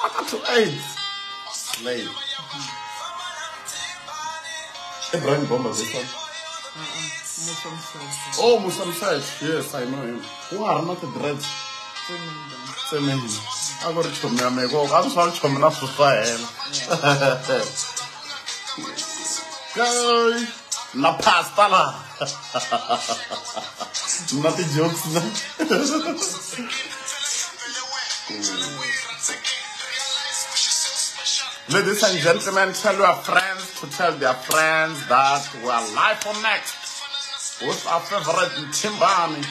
quarter to eight slave Ibrahim Bomba this one oh Musa Msach yes I know him. Who are not the dreads tsemeni a ku ri chomi ya meko a swi swa chomi na swi swa hela Kai, na pasta la. Na ti-jokes na Ladies and gentlemen, tell your friends to tell their friends that we are live on next with our favorite Timbani.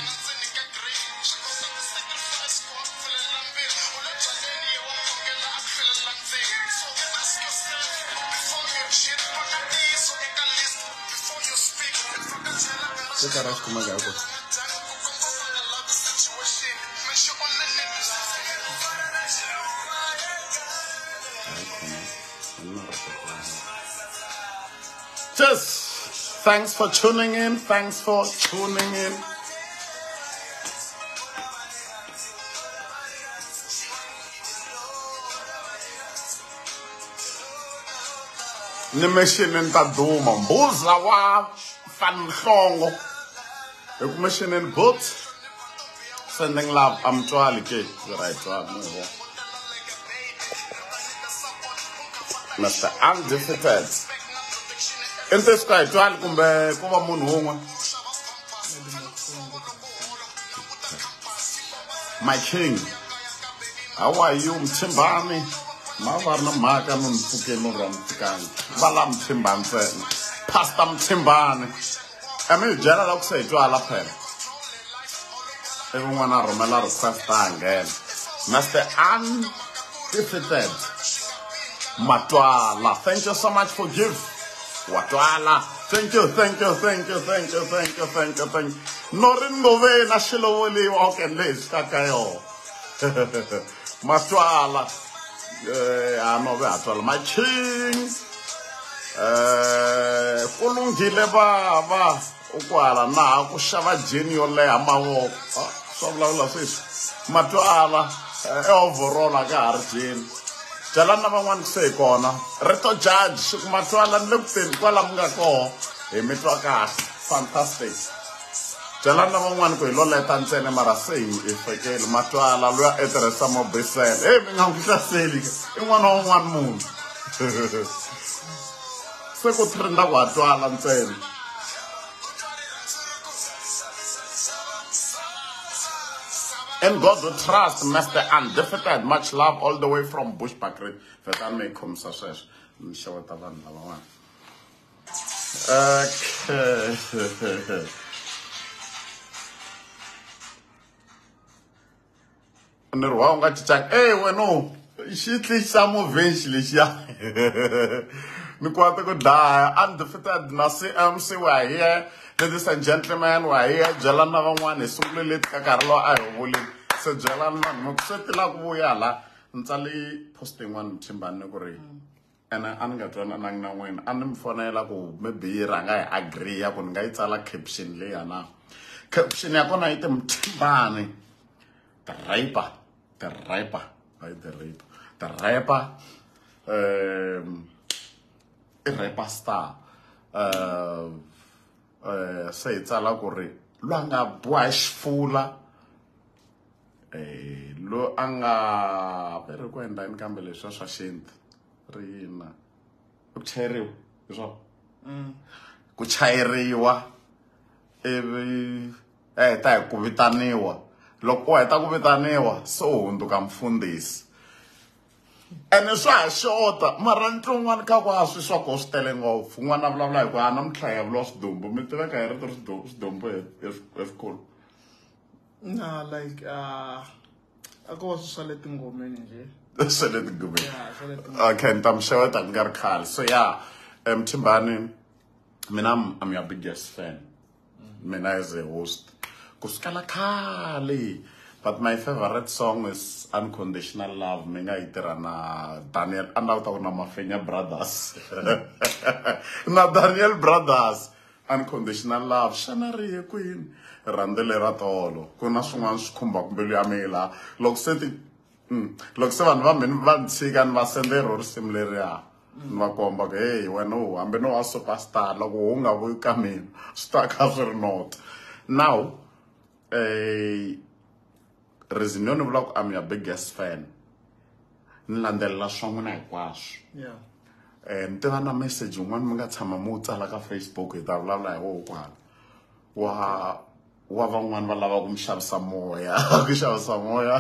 Check out us come again. Just thanks for tuning in. Thanks for tuning in. ni missionini ta duma mbuza wa fanhlongo hi ku missionini boot sending love amtswali ke right mo Mr. Undefeated. Ntiyiso ka hi twali kumbe ku va munhu wun'we. My king how are you mthimbani ma va ri na mhaka mi mi pfukeni mi ra mi pfukanga va la mthimbani ntsena. Pastor mthimbani. A mi hi byela la ku se hi twala phela. Ivi n'wana a rhumela request a nghena. Mr undefeated matwala thank you so much for give watswala thank you thank you thank you thank you thank you thank you thank you. Eh, no ri ndove eh, na xilovo leyi wa okeni leyi swi taka yona maswala a nove hatswala machini um ku lunghile vava u ku hala na ha ku xava jeni yo leha mavoko. Ah, swa vulavula sweswi. Matwala eh, e eovhorola ka ha ri jeni byela na van'wani se hi kona. Rito judge. Xiku matwala ni le ku teni kwala nga koho. Hi mi twa kahle fantastic. Byela na van'wani ku hi lo leta ntsena mara se hi hi fekele matwala loyi a tirhisa mobisele e mi nga n'wi hlaseli i n'wana wa munhu se ku trenda ku ha twala And God will trust, Master Undefeated. Much love all the way from Bushbuckridge. Vetan me come success. Mshawata van lawan. Okay. ni ri wa u nga cincanga e weno xi tlixa movhenxi lexiya ni kwata ku dlaya undefeated na cmc wa hiye ladies and gentlemen wa hiye byela na van'wani hi sungule leti ka nkarhi lowu a hi vuleni se byelani mi ku se tila ku vuya la ni tsale post yin'wana mthimbani ni ku ri ene a ni nga twananangi na n'wina a ni mi fonela ku maybe yi rhanga hi agree ya ku ni nga yi tsala caption leya na caption ya kona yi ti mthimbani the raper, the raper, right? The raper, the raper, um, i rapper star. Uh, uh, se hi tsala ku ri loyi a nga boha xifula eh lo a nga ve ri ku endlani kambe leswiya swa xintu. Ri yina. Ku chayeriwa hi swona ku chayeriwa. Ivi eh ta hi ku vitaniwa. Loko u heta ku vitaniwa se u hundzuka mfundhisi ene swa ha xota mara un'wana ka ku a swi swa ko swi tele ngopfu. N'wana a vulavula hi ku a na mitlhaya vuriwa swidumbu mi tiveka hi rito swidu- swidumbu efikulu Nah, like uh, a ko va swi swa le tingomeni nje. Yeah, swa le tingomeni. okay ni ta mi xeweta ku nga ri khale. So yeah um mthimbani mina I'm, i'm your biggest fan. Mina as a host. Kusukela khale but my favorite song is unconditional love. Mi nga na daniel a ni lava ku ta na mafenya brothers. Na daniel brothers. Unconditional love. Xana ri ye kwini. Rhandzele ra tolo. Ku na swin'wana swi khumbaka mbilu ya mina. Loko ti Mm. loko se vanhu va mina va ni tshika ni va sendero risimu leriya ni va komba ku hey wena u no wa superstar loko wu nga vuyi ka mina not now eh reason yo ni vula ku I'm your biggest fan. Ni landzelela swa n'wina hinkwaswo. Yeah. Eh ni tiva na message yin'wana mi nga tshama mi wu tsala ka facebook hi ta vulavula hi woho kwala. Wa wa van'wani va lava ku mi xavisa moya ku xavisa moya.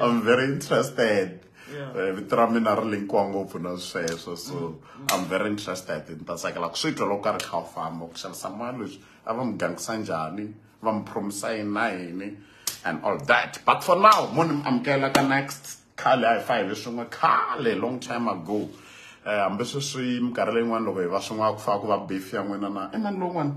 I'm very interested. Eh, vito ra mina ri linkiwa ngopfu na sweswo so i'm very interested. Ni ta tsakela ku swi twa loko ka ri kha wu famba ku xavisa moya leswi. A va mi gangisa njhani? Va mi promisa yini na yini and all that. But for now mo ni mi amukela ka next a hi fa hi leswin'we khale long time ago. Eh hambi sweswi minkarhi leyin'wana loko hi va swin'wana ku faka ku va beef ya n'wina na i mani lowun'wana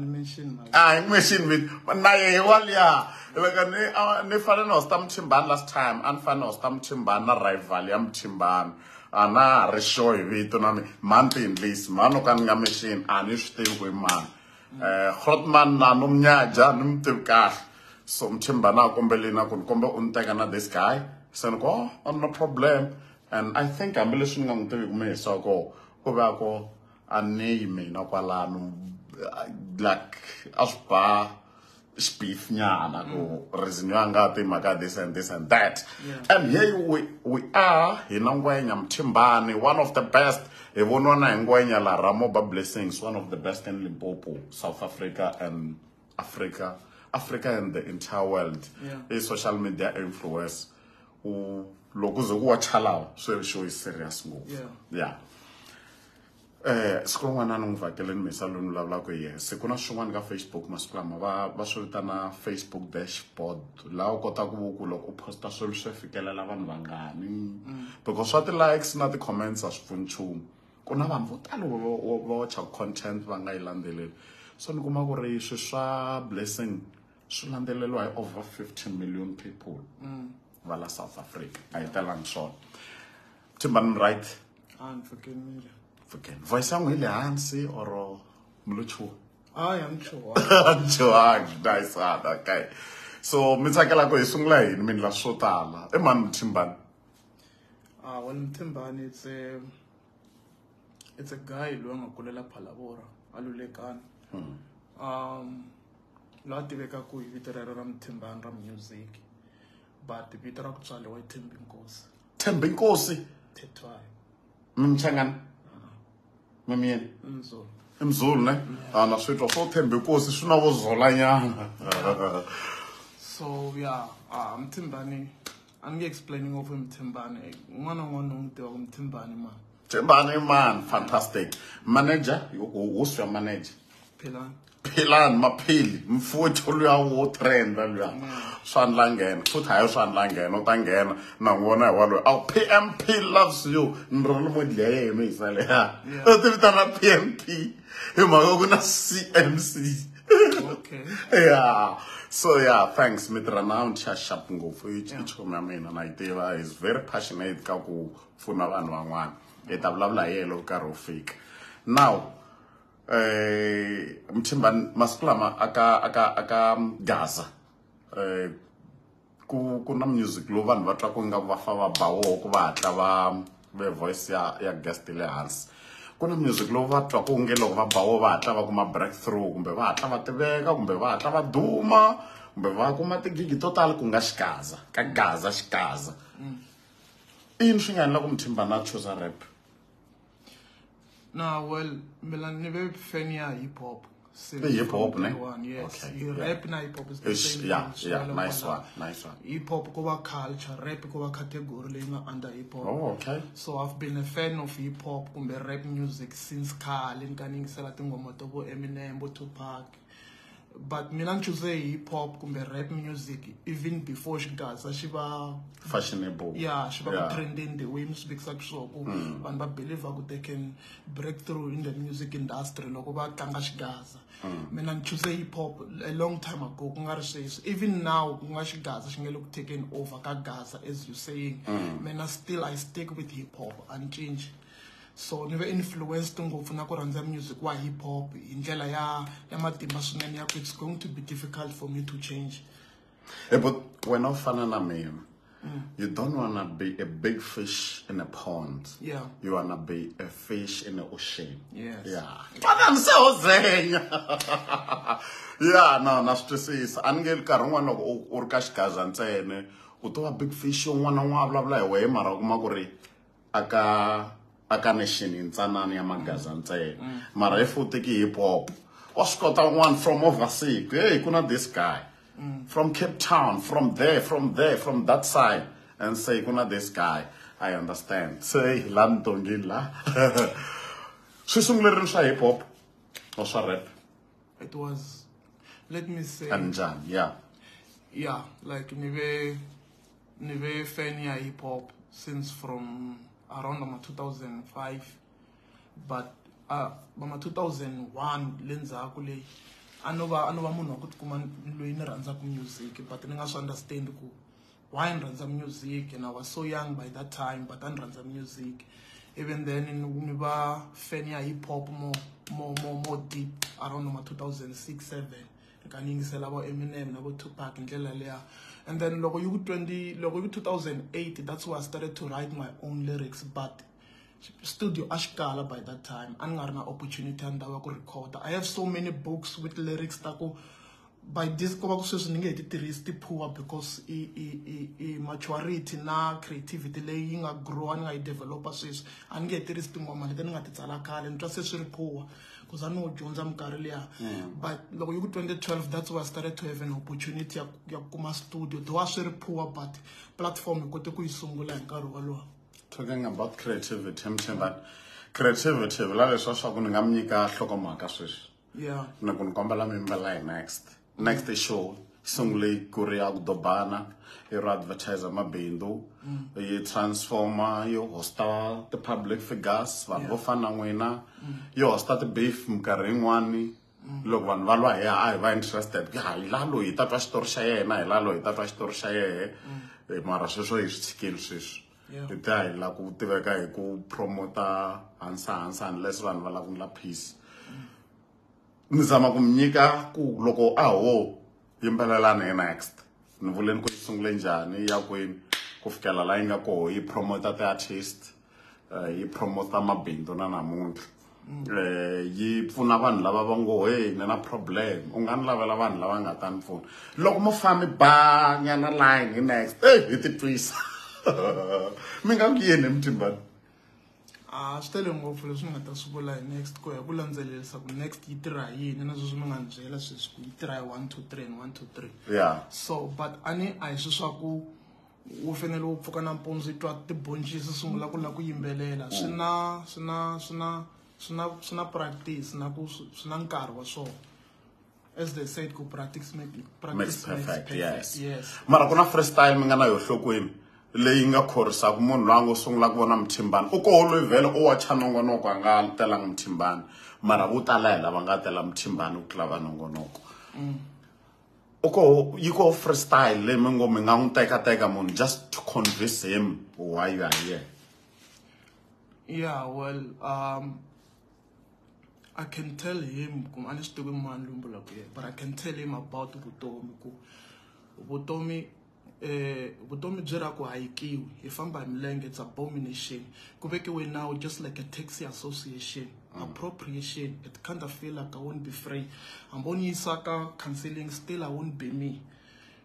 ni mention Ah, hi machine with na ye waliya loko ni a- ni fane na hosta mchimbani last time a ni fane na hosta mchimbani na rival ya mchimbani a na ha ri sure hi vito na mi mani tiyindlisi mani o ka ni nga machine a ni swi tivi ku i mani. Um grotman na no mnyaja ni mi tivi kahle so mchimbani a kombelini a ku ni kombe u ni teka na this guy. Se ni ko oh, no problem. And i think hambileswi ni nga n'wi tiviku mi hisa ko ku ve a ni yi mina kwalano like a swi ba spief nyana ku reason yo anga ti mhaka this and this and that. Yeah. and here we, we are hi na ngwenya mthimbani one of the best. Hi voniwa na hi ngwenya la ramoba blessings one of the best in limpopo south africa and africa africa and the entire world Yeah. social media influence loko uze ku watcha lawa show is serious ngopfu Yeah. yeah. Eh siku rin'wana ni n'wi vhakeleni misa loyi ni vulavulaka hi yena se ku na swin'wana ka facebook masiku lama va va swi vitana facebook dashboard. Laha u kotaku ku loko u posta swilo swi fikelela vanhu vangani. Because swa ti-likes na ti-comments a swi pfuni nchumu. Ku na vanhu vo tala watcha content va nga yi landzeleli. So ni kuma ku ri swi swa blessing swi landzeleliwa hi over 15 million people va la south africa a hi telangi swona timbani right ah ni fikeni Forget. Voice yangu ile hansi or mluchu. ya mchuwa Chuang, nice one. Okay. So mi tsakela ku hi sungula yini mi la swo tala. I mani mthimbani. ah well mthimbani it's a it's a guy loyi a nga kulela phalabora alulekani um loyi a tivekaku hi vito rero ra mthimbani ra music but vito ra ku tswaliwa i thembi nkosi Thembi Nkosi. tetwayo Mchangani. Mimiyeni. mzulu Imzulu ne? Ah na switwa so Thembi Nkosi swi na vo zola nyana. so yeah ah mthimbani a ni nge explaini ngopfu hi mthimbani un'wana na un'wana u n'wi tivaka mthimbani ma Thembani man, fantastic. Manager, who's your manager? philani philani maphili mfutho luya wo trenda luya. Swa ndla nghena futhi hayi swa ndla nghena u ta nghena na n'wi vona hi waloyi a pmp loves you. Ni ri ni modli ya yena hi saleya u ti vitana pmp hi mhaka ku na cmc okay. Yeah. So yeah thanks mi tirha na ncha sharp ngopfu i chomi ya mina na yi tiva is very passionate ka ku pfuna vanhu van'wana. Hi ta vulavula hi yena loko nkarhi wu fika. Now eh mthimbani masiku lama aka aka aka gaza. Eh ku ku na music lowu vanhu va twa ku nga va fa va ba woho ku va hatla va ve voice ya ya guest le hansi. Ku na music lowu va twa ku nge loko va ba woho va hatla va kuma breakthrough kumbe va hatla va tiveka kumbe va hatla va duma kumbe va kuma tigigi to tala ku nga xikaza ka gaza xikaza i yini swi nga endla ku mthimbani a chuza rap na well ni ve fan ya uh, hip hop The hip hop, ne? one, yes. Okay, Hi- yeah. rap na hip hop is the Ish, same yeah thing, yeah nice one nice one. Hip hop ko va culture rap ko va category under hip hop oh okay. So i've been a fan of hip hop kumbe rap music since khale ni ka ni yingisela tinghoma eminem vo tupac but mina ni choose hip hop kumbe rap music even before xigaza xi va fashionable. Yeah xi va Yeah. ku trending the way mi swi vikisaka swona ku hmm. vanhu va believer ku they can break through in the music industry loko va tlanga xigaza hmm. mina ni choose hip hop a long time ago ku nga ri sweswi. Even now ku nga xigaza xi nge le ku taken over ka gaza as you saying. Hmm. Mina still i stick with hip hop a ni cinci so ni ve influenced ngopfu na ku rhandza music wa hip hop hi ndlela ya ya matimba swinene ya ku it's going to be difficult for me to change. Eh, but wena u fana na mina you don't wanna be a big fish in a pond. Yeah. you wanna be a fish in the ocean. Yes. yeah. Ni se ho zenya ya no na swi twisisa a ni nge nkarhi wun'wana loko u- ri ka xigaza ntsene u to va big fish yin'wana na n'wana a vulavula hi wehe mara u kuma ku ri aka aka nation yintsanani ya magaza mm. ntsena. Mm. Mara if u teki hip hop wa swi kota un'wana from overseas. Hey ku na this guy. Mm. From cape town from there from there from that side. And say ku na this guy. I understand. Se hi la ntongeni la. Swi sungulerini swa hip hop or swa rap. It was, let me say, and njhani yeah. Yeah, like nive nive fan ya hip hop since from around ama 2005 but uh ama 2001 le ndzhaku leyi a no va a no va munhu wa ku tikuma loyi ni rhandzaka music but ni nga swi understand ku why ni rhandza music and I was so young by that time but a ni rhandza music. Even then ni ni va fan ya hip hop more more more more deep around ama 2006 7 ka ni yingisela vo Eminem na vo Tupac hi ndlela leya and then loko yi 20 loko yi 2008 that's why I started to write my own lyrics. But studio ashkala by that time a ni opportunity ya ndhawu ya ku i have so many books with lyrics ta ku by this ko va ku sweswi nge he ti poor because i, i, i, i maturity na creativity leyi yi nga growa ni nga yi developa sweswi. A ni nge he tirhisi tin'wana leti ni nga ti tsala khale poor because a ni wo dyondza minkarhi liya but loko yi ku 2012 that's why i started to have an opportunity ya, ya kuma studio. Though a swi ri poor but platform hi kote ku yi sungula hi nkarhi wolowo. Talking about creativity mthemba creativity vula leswa swa ku ni nga mi nyika nhlokomhaka sweswi. Yeah. Ni ku ni kombela mi yimbela hi next next show yi sungule ku ri ku dobana yi ro advertiser mabindzu yi transforma yo hosta ti-public figures vanhu vo fana na n'wina yi hosta ti-beef minkarhi yin'wani loko vanhu va lwa hi a hi va interested. Ha hi la loyi hi ta twa xitori xa yena hi la loyi hi ta twa xitori xa yehe. Eh, mara sweswo hi swi tshikile sweswi. Hi ta hi la ku tiveka hi ku promota hansa hansa unless vanhu va lava ku ndla peace. Ni zama ku mi nyika ku loko a ho yimbelelani hi next. Ni vuleni ku yi sungule njhani ya kwini ku fikela la yi nga koho yi promota ti-artist eh, yi promota mabindzu na namuntlha. Eh yi pfuna vanhu lava va ngo hey ni na problem. U nga ni lavela vanhu lava nga ta ni pfuna. Loko mo fambi banyana line hi next eh hi ti twisa. Mi nga ku yini emtimbani a swi tele ngopfu leswi ni nga ta swi vula hi next ku ya ku landzelelisa ku next yi tirha hi yini. Na sweswi mi nga ni byela sweswi ku yi tirha hi one two three and one two three. Yeah so but a ni a hi swi swa ku wu fanele wu pfuka nampundzu yi twa tibhoncisi sungula ku lava ku yimbelela. Swi na swi na swi na swi na swi na practice na ku swi na nkarhi wa swona. As they said ku practice make makes practice perfect. yes. Yes. Mara ku na freestyle mi nga na yo nhlokweni leyi nga khorisaka munhu loyi a ngo sungula ku vona muthimbani u koho loyi vhele u wacha nongonoko a nga telanga muthimbani mara vo tala hi lava nga tela muthimbani ku tlula va nongonoko u koho yi koho freestyle leyi mi ngo mi nga n'wi tekateka munhu just to convince him why you are here. Yeah, well, um, I can tell him, kum ani swi tivi mani lumbula ku yena, but I can tell him about vutomi ku vutomi Eh, vutomi byi ra ku hayikiwi hi famba hi milenge it's abomination. Ku vekiwe now just like a taxi association mm. appropriation it kind of feel like I won't be free. Hambi ni yisa ka counseling still I won't be me.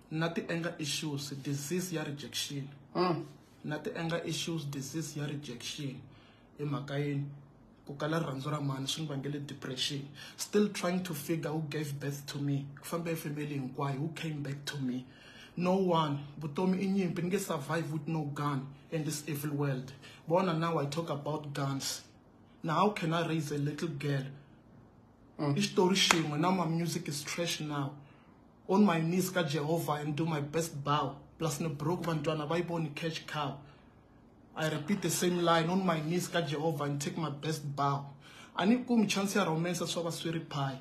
Na ti anger issues disease ya rejection. Mm. Na ti anger issues disease ya rejection. Hi mhaka yini ku kala rirhandzu ra mani swi ni vangele depression. Still trying to figure who gave birth to me. Ku famba hi family hinkwayo who came back to me no one vutomi i nyimpi ni nge survive with no gun in this evil world. Bona now i talk about guns. Now how can i raise a little girl? Mm. I xitori xin'we now my music is trash now. On my knees ka jehovah and do my best bow. Plus ni broke yi voni cash cow. I repeat the same line on my knees ka Jehovah and take my best bow. A ni kumi chance ya romance swa va swi ri pie.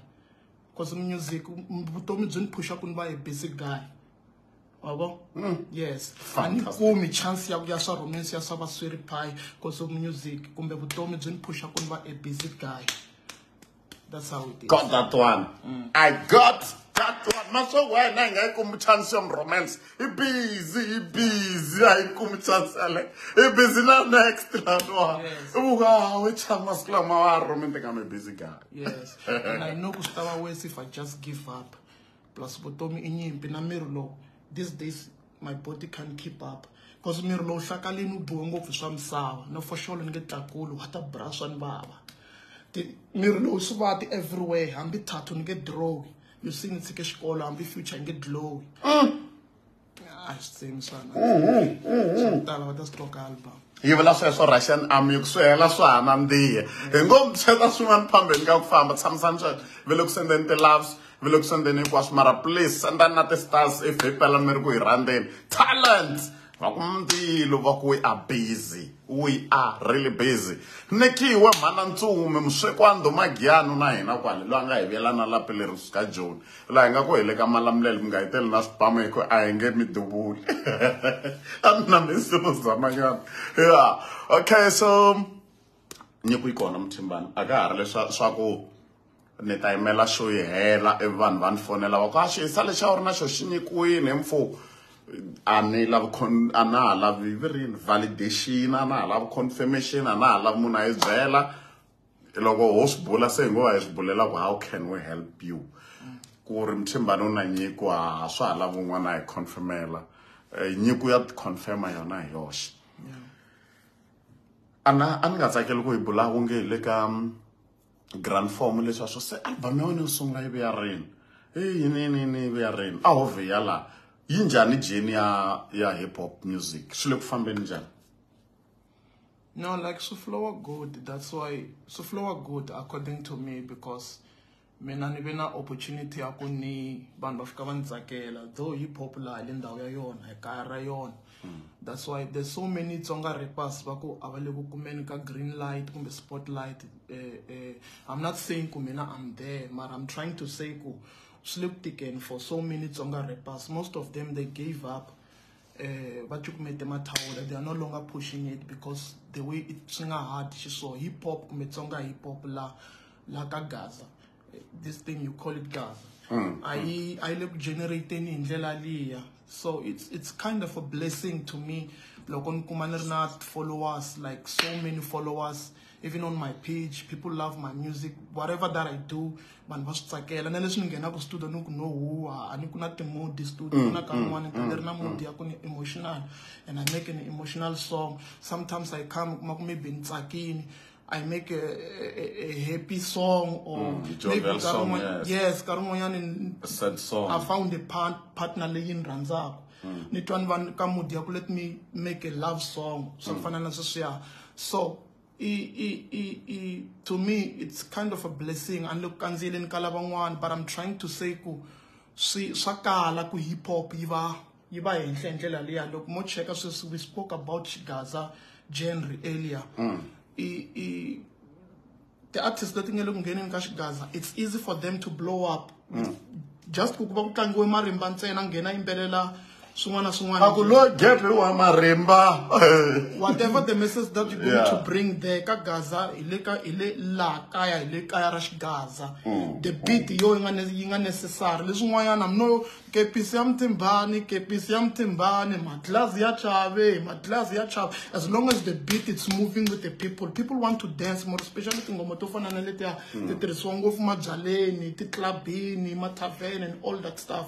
Cause music byi ni pusha ku ni va a busy guy. Wabo? Yes. A ni kumi chance ya ya swa romance ya swa va swi ri pie cause of music kumbe vutomi byi ni pusha ku ni va a busy guy. That's how it is. got that one. I got that na swo wena hi nga yi kumi chance ya romance. I busy i busy a yi kumi chance yale i busy na next laniwa Yes. i vuka we chama masiku lama wa romantic I'm a busy guy. Yes. And i know ku swi ta va worse if i just give up. Plus vutomi i nyimpi na miri lowu these days my body can't keep up. Because miri lowu hlakalini wu biwe ngopfu swa misava. No for sure ni nge tlakuli wa ta bra swa ni vava. Miri lowu swi va ti everywhere hambi thatu ni nge drowi. You see ni tshike xikolo hambi future yi nge glowi a swi tsemi sana swa ku tala va ta stoka album. Yi vula sweswo russian army ku swi hela swa ha nandziha hi ngo mi tsheta swin'wana phambeni ka ku famba tshamisani sweswo vi le ku sendeni ti-loves vi le ku sendeni hinkwaswo mara please sendani na ti-stars if hi pela mi ri ku hi randzeni talent! Va ku mndilo va ku we are busy. We are really busy. Nikiwe mhana ntsumi musweki wa ndhumagiyano na hina kwale. Loyi a nga hi vyelana lapi leri suka joni laha hi nga ku heleka malamulele mi nga hi teli na swibamu hi ku a hi nge mi duvuli. A mi na misimu zamanyana ya. Okay so nyiko yi kona muthimbani a ka ha ri leswa swa ku ni ta yimela xo yi hela ivi vanhu va ni fonela va ku a xiyisa lexi a wu ri na xo xi nyikiwini hi mfumo a ni lavi a na ha lavi virini validation a na ha lavi confirmation a na ha lavi munhu a yi byela. Loko ho swi bula se hi ngo va hi swi bulela ku how can we help you? Ku ri mthimbani u na nyiko a swa ha lavi un'wana a hi confirmela. Eh, nyiko ya confirma yona hi yoxe. A na a ni nga tsakeli ku hi bula wonge hi le ka grand form leswiya swo se album ya wena yo sungula yi vuya rini e yini yini yini yi vuya rini a ah, ho vhiya laha yi njhani jeni ya ya hip hop music? Swi le ku fambeni njhani? No, like Suflowa good. That's why Suflowa good according to me because mina ni ve na opportunity ya ku ni vanhu va fika va ni tsakela though hip hop laha hi le ndhawu ya yona hi kaya ra yona that's why there's so many tsonga rappers va ku a va le ku kumeni ka green light kumbe spotlight eh, eh, i'm not saying ku mina i'm there but i'm trying to say ku swi le ku tikeni for so many tsonga rappers. Most of them they gave up eh va cukumete mathawula they are no longer pushing it because the way it swi nga hard xiswo hip hop kumbe tsonga hip hop la la ka gaza. Eh, this thing you call it gaza. A yi a yi le ku generateni hi ndlela liya so it's it's kind of a blessing to me. Loko ni kuma ni ri na followers like so many followers. Even on my page people love my music. Whatever that i do vanhu va swi tsakela. Na leswi ni nghenaka studio ni ku no huwa a ni ku na timodi studio ku na mm, ka rin'wana mm, ni ri na mm, modi ya ku ni emotional. And i make an emotional song. Sometimes i come kuma ku maybe ni tsakini I make a, a, a happy song or Mm, jovial ka song, rin'wana- yes. yes ka rin'wanyana a sad song. I found a part, partner leyi mm. ni rhandzaka ni twa ni va ka mood ya ku let me make a love song. Swa ku fana na sweswiya so mm. i, i, i, to me it's kind of a blessing. And look kandziyeleni ka lavan'wana but i'm trying to say ku swi swa kala ku hip hop yi va yi va henhla hi ndlela liya loko mo cheka sweswi we spoke about Gaza genre earlier. I, the artists leti nga le ku ngheneni ka xigaza it's easy for them to blow up. Mm. Just ku ku va ku tlangiwe marimba ntsena nghena yimbelela swin'wana na a ku swin'wana lo gepe wa marimba whatever the message that you're going Yeah. to bring there ka gaza hi le ka hi le laha kaya hi le kaya ra xigaza the beat yo yi nga yi nga necessary leswin'wanyana mno kepisi ya mtimbani kepisi ya mtimbani madlazi ya chave madlazi ya chave as long as the beat it's moving with the people people want to dance more especially tingoma to fana na letiya ti tirhisiwa ngopfu mabyaleni titlabini matavern and all that stuff.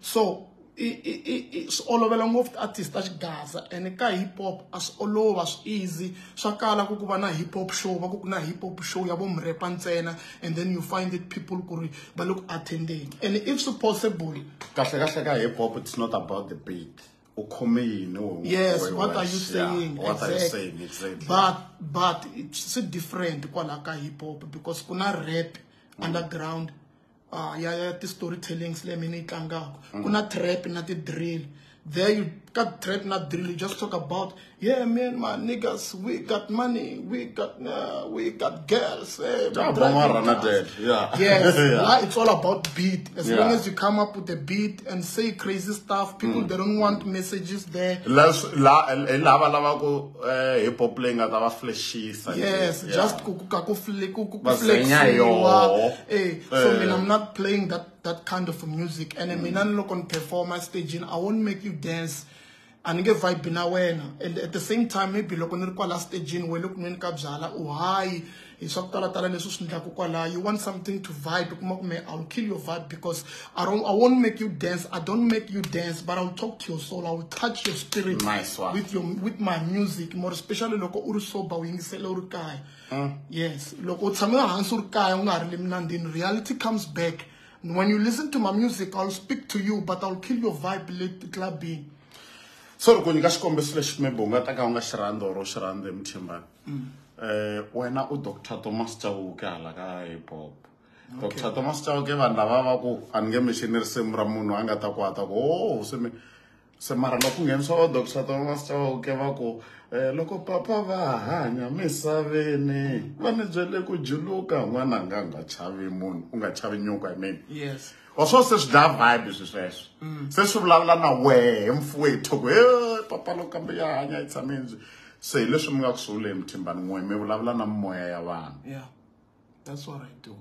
So swi olovela ngopfu ti-artist ta xigaza and ka hip hop a swi olova swi easy. Swa kala ku ku va na hip hop show va ku ku na hip hop show ya vo murepa ntsena and then you find it people ku ri va le ku attending. And if swi possible kahle kahle ka hip hop it's not about the beat. U khome yini yes what are you wexe? Yeah, saying? what are you saying exactly. But but it's different kwala ka hip hop because kuna rap underground uh, ya ya ti-storytellings leyi mina yi tlangaka. Mm. Ku na trap na ti-drill. There you got trap na drill you just talk about yeah man my niggas we got money we got uh, we got girls eh, we Ja, driving Boma Rana cars." dead, yeah. yes Yeah. it's all about beat as Yeah. long as you come up with a beat and say crazy stuff people they don't want messages there Las- la hi lava lavaku eh, hip hop leyi nga ta va Yes, Yeah. just ku ku ka ku fle ku ku ku Va zenya flexiwa. yoho. Eh, so Eh. mean I'm not playing that that kind of music. And mm. mina ni loko ni performa staging i won't make you dance. A ni nge vibe na wena. And at the same time maybe loko ni ri kwala staging we le ku nweni ka byala u hayi. Hi swa ku talatala leswi swi endlaku kwalaya. You want something to vibe u kuma ku i'll kill your vibe because I, don't, i won't make you dance. I don't make you dance but i'll talk to your soul. I will touch your spirit Nice one. with your with my music. More especially loko u ri sober u yingisele u ri kaya. Mm. Yes. Loko u tshame hansi u ri kaya u nga ha ri le minandini reality comes back when you listen to my music i'll speak to you but i'll kill your vibe le clubbing so ri ku nyika xikombiso lexi maybe u nga ta ka u nga xi rhandzi or u xi emuthimbani um wena u dr thomas chauke hala ka hip hop dr thomas chauke vanhu lava va ku a ni nge mixini risimu ra munhu a nga ta ku o se mi- se mara loko ku nghenisiwa va dr thomas chauke va ku um loko papa va hanya misaveni va ni byele ku juluka n'wana a nga nga chavi munhu u nga chavi nyuka hi mina. Yes. Wa swo se swi dlaya vibe swi sweswo. Se swi vulavula na wehe mfuwethu ku he papa loko kambe ya hanya yi tshameni byi se hi leswi mi nga kusuhi le emuthimbani n'we mi vulavula na mimoya ya vanhu. Yeah. That's what i do.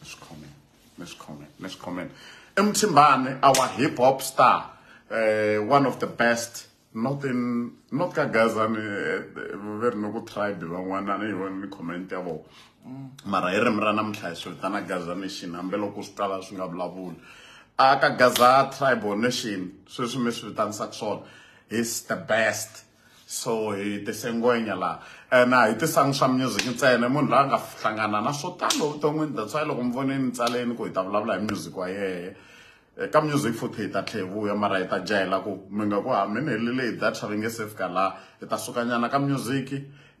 Let's comment. Let's comment. Let's comment. Mtimbane, our hip hop star, uh, one of the best. Not in, not ka Gazan, very no good tribe, one and even comment yabo. Mara hi ririmi ra namuntlha hi swi vitana Gaza Nation hambi loko swi tala swi nga vulavuli. Aka Gaza Tribal Nation, sweswi mi swi vitanisaka swona, is the best. so hi tisengwenya laha ene a hi tisangi swa music ntsena munhu loyi a nga hlangana na swo tala evuton'wini that's why loko mi voneni tsaleni ku hi ta vulavula hi music wa yehe ka music futhi hi ta tlhe hi vuya mara hi ta jahela ku mi nga ku ha mi ni helile hi data ri nge se fika laha hi ta sukanyana ka music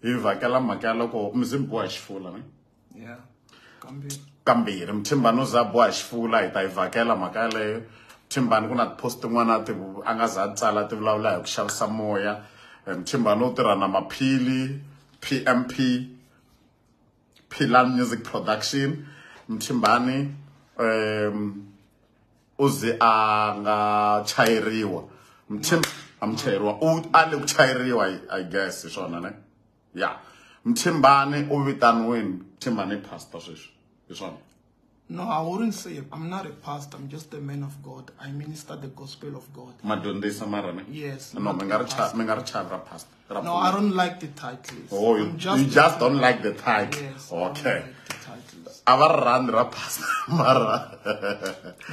hi vhakela mhaka ya loko mizimbi boha xifula ne? Kambirhi. Mthimbani u za boha xifula hi ta yi vhakela mhaka yaleyo. Mthimbani ku na tipost tin'wana ti a nga za tsala ti vulavula hi ku xavisa moya. Eh, mthimbani u tirha na maphili pmp Pilan Music Production. Mthimbani um uze a nga chayeriwa Mthim amchayeriwa u ale ku chayeriwa I- guess hi swona ne? Ya Mthimbani u vitaniwini. Mthimbani pastor sweswi. Hi swona? No i wouldn't say i'm not a pastor. I'm just a man of god. I minister the gospel of god. Yes, no not mi nga a pastor. mi nga ri chavi ra pastor no i don't like the titles. Oh you I'm you just don't like the title. Yes okay. like the titles a va ri rhandzi ra pastor mara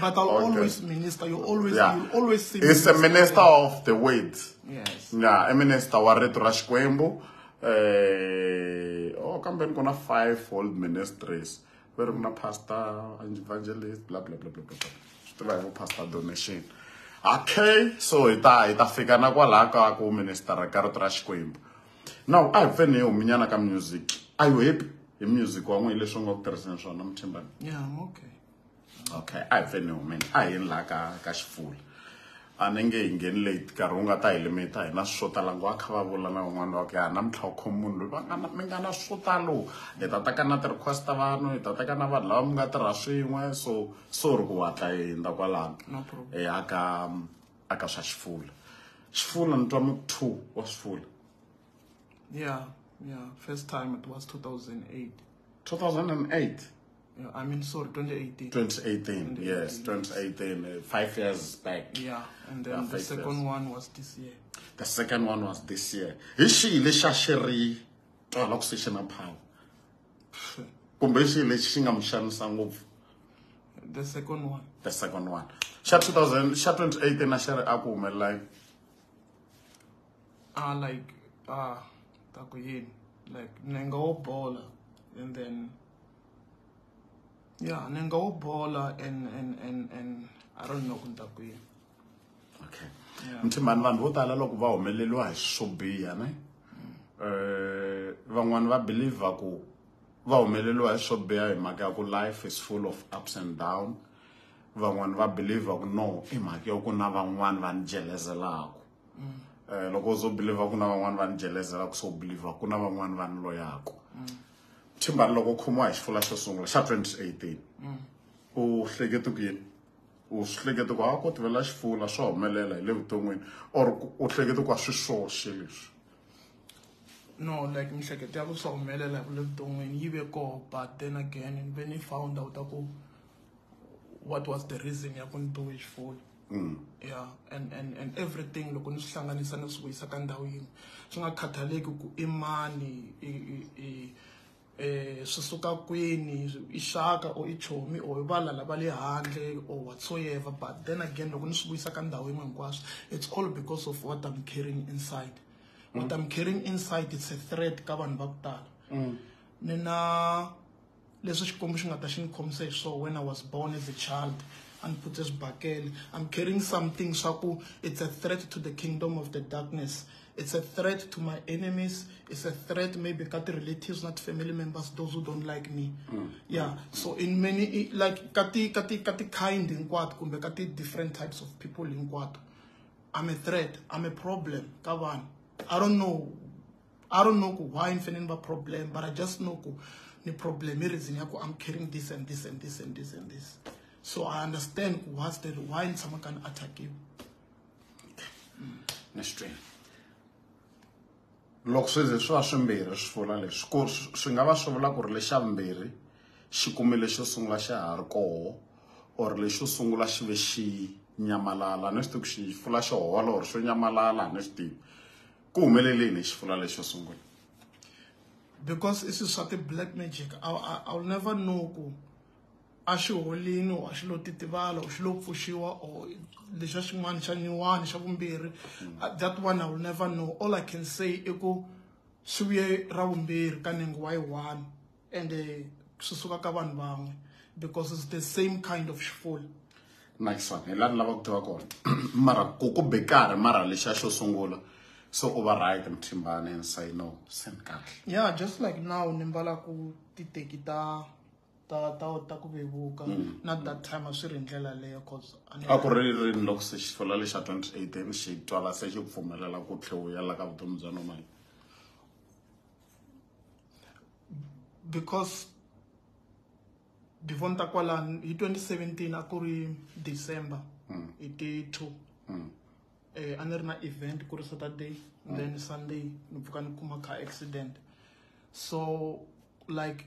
but i'll Okay. always minister you always Yeah. you'll always see He's a minister. minister of the word. yes Yeah, a minister wa rito ra Xikwembu. Eh, oh kambe ku na five old ministries. Veri ku na pastor, evangelist, blah blah blah blah blah. blah. Swi tiva hi vo pastor donation. Okay, so hi ta hi ta fika na kwalaha ka ku minister ka rito ra Xikwembu. Now, a hi pfeni hi huminyana ka music. Are you happy hi music wa n'wina leswi u nga ku tirhiseni swona muthimbani? yeah i'm okay. Okay a hi pfeni humeni a hi yeni laha ka ka xifula a ni nge hi ngheni late nkarhi wu nga ta hi limita hi na swo tala. Ngo va kha va vula na van'wana va ku ya namuntlha u khomi munhu loyi va nga na mi nga na swo talo hi ta teka na ti-request ta vanhu hi ta teka na vanhu lava mi nga tirha swin'we. So so ri ku hatla hi hindza kwalano. Eh, aka aka swa xifula xifula ni twa mi two wa xifula yeah yeah first time it was 2008 2008 yeah, i mean sorry 2018 2018 yes 2018 uh, five years back yeah and then Yeah, the second years. one was this year The second one was this year. Hi xihi lexi a xi ri twala ku se xi na? Kumbe hi xihi lexi xi nga mi xanisa ngopfu? the second one The second one. Xa 2000 xa 2018 a xi ri a ku humelela yini? ah like ah tako yini like nenga wo bola and then yeah nenga wo bola and and and and i don't know kuntako yini Okay. Yeah. Mthimbani vanhu vo tala loko va humeleliwa hi swo biha ne? Eh van'wani va believe ku va humeleliwa hi swo biha hi mhaka ya ku life is full of ups and down. Van'wani va believe ku no i mhaka ya ku na van'wani va ni jelezelaka. Eh loko uzo believe ku na van'wani va ni jelezelaka so believe ku na van'wani va ni loyaka. Mthimbani loko khomiwa hi xifula xo sungula xa 2018. U hlekete ku yini? u hlekete ku a ko tivela xifula swa humelela hi le vuton'wini or ku- u hlekete ku a swi swoxe leswi no like mihleketo ya ku swa humelela ku le vuton'wini yi ve koho but then again ni ve ni found out ku what was the reason ya ku ni biwe xifula yeah and and and everything loko ni swi hlanganisa ni swi vuyisa ka ndhawu yin'we swi nga khathaleki ku i mani i i i eh swi suka kwini i xaka or i chomi or i vala lava le handle or whatsoever. But then again loko ni swi vuyisa ka ndhawu yin'we hinkwaswo it's all because of what i'm carrying inside. What i'm carrying inside it's a threat ka vanhu va ku tala. Ni na leswi xikwembu xi nga ta xi ni khomisa hi swona when i was born as a child and put xibakele i'm carrying something swa ku it's a threat to the kingdom of the darkness. It's a threat to my enemies. It's a threat maybe ka ti-relatives not family members those who don't like me. Mm. Yeah. So in many like ka ti ka ti ka hinkwato kumbe ka ti-different types of people in hinkwato i'm a threat. I'm a problem. Ka vanhu i don't know. I don't know why ni fanele ni va problem but I just know ku ni problem hi reason ya ku I'm carrying this and this and this and this and this so I understand what's the why ni tshama ka ni attackiwa ni swi twini loko swi ze swi va swimbirhi swi vula leswi ku swi nga va swi vula ku ri lexa vumbirhi xi kumile xo sungula xa ha ri koho or lexo sungula xi ve xi nyamalala ni swi tivi ku xi fula xi hola or xo nyamalala ni swi tivi. Ku humeleleni hi xifula lexo sungula? Because i swilo swa ti-black magic I, I, I'll never know ku a xi holini or a xi lo titivala or xi lo pfuxiwa or lexa xin'wana xa nyuwani xa vumbirhi Uh, that one I will never know. All I can say i ku swi vuye ra vumbirhi ka nenge wa yi one and eh, swi suka ka vanhu van'we because it's the same kind of xifula nice one hi laha ni lava ku tiva kona. Mara ku ku be karhi mara lexa xo sungula so u va right mthimbane and say no se ni kahle. Yeah just like now ni mbala ku titeki ta ta ta ta ku vevuka. Na that time a swi ri ndlela leyo cause a ku ri rini loko se xifula lexa 2018 xi twala se xi pfumelela ku tlhewuyela ka vutomi bya nomali because before ni ta kwalani hi 2017 a ku ri december hi ti two eh a ni ri na event ku ri saturday then sunday ni pfuka ni kuma car accident. So like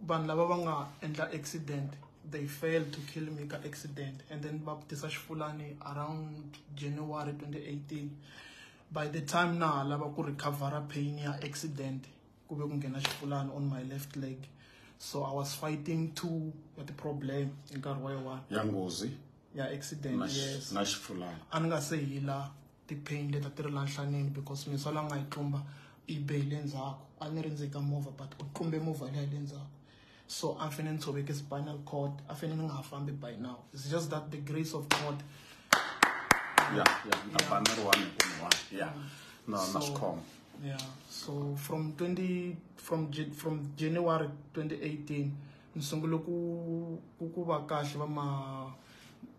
vanhu lava va nga endla accident they failed to kill me ka accident. And then va tisa xifulani around january 2018 by the time na ha lava ku recovera pain ya accident ku ve ku nghena xifulani on my left leg. So i was fighting two ya ti-problem hi nkarhi wa yiwani ya nghozi? Ya accident na yes. na xifulani? A ni nga se hila ti-pain leti a ti ri la nhlanini because misala nga yi tlumba yi be hi le ndzhaku. A ni ri ndzeni ka movha but u tlumbe movha liya hi le ndzhaku so a ni fanele ni tshoveke spinal cord a fanele ni nga ha fambi by now. It's just that the grace of god. Yeah, yeah. ni ta ba ni one one. Ya no na So- swi khoma Yeah. So from 20 from from January 2018 ni sungule ku ku ku va kahle va ma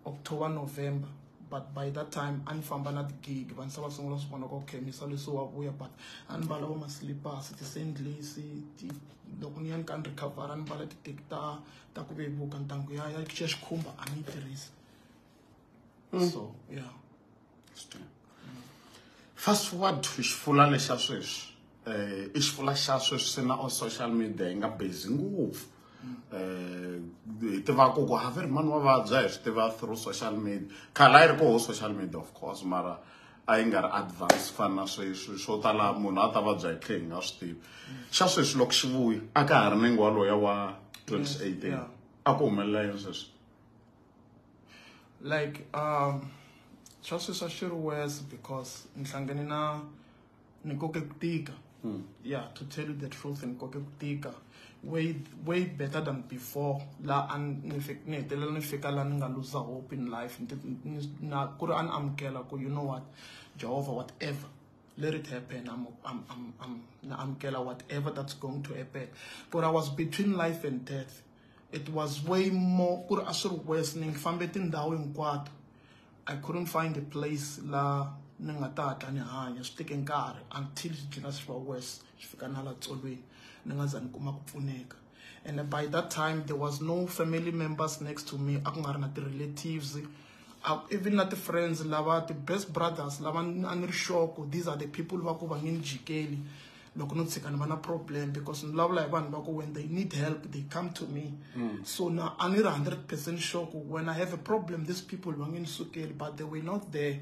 October November but by that time a ni famba na ti-gig. Vanhu se va sungula swi vona ku okay misa leswi wa vuya but a ni mbala va ma-slippers ti-sandles ti loko ni ya ni ka ni recover a ni mbala titeki ta ta ku vevuka. Ntangu ya ya ya xikhumba a ni yi tirhisi. So yeah. Swi twini. fast forward hi xifula lexa sweswi. Eh i xifula xa sweswi se na on social media hi nga busy ngopfu eh hi tiva ku ku haveri mani wa vabya hi swi tiva through social media khale a yi ri koho social media of course mara a yi nga ri advance fana na sweswi swo tala munhu a ta vabya hi tlhe hi nga swi tivi. Xa sweswi loko xi vuya a ka ha ri na ngwa loya wa 2018 Yeah. a ku humelela yini sweswi? Like um swa sweswi a xi ri worse because ni hlangane na ni koke ku tika. Yeah to tell you the truth ni koke ku tika way way better than before. La a ni hetelela ni fika la ni nga lose hope in life. Na ku ri a ni amukela ku you know what? Jehovah whatever. Let it happen. I'm i'm i'm, I'm na amukela whatever that's going to happen. But i was between life and death. It was way more ku ri a swi ri worse. Ni fambe tindhawu hinkwato. I couldn't find a place la ni nga ta hatla ni hanya. Swi teke until xi gcina xi va worse. Xi fika na la tsolweni ni nga za ni kuma ku pfuneka and by that time there was no family members next to me a ku nga ri na ti-relatives even na ti-friends lava ti-best brothers lava a ni ri these are the people va ku va nge ni jikeli. Loko no tshika ni va na problem because ni vulavula hi vanhu va ku when they need help they come to me. Hmm. So na a ni ri 100 percent sure ku when i have a problem these people va nge ni sukeli but they were not there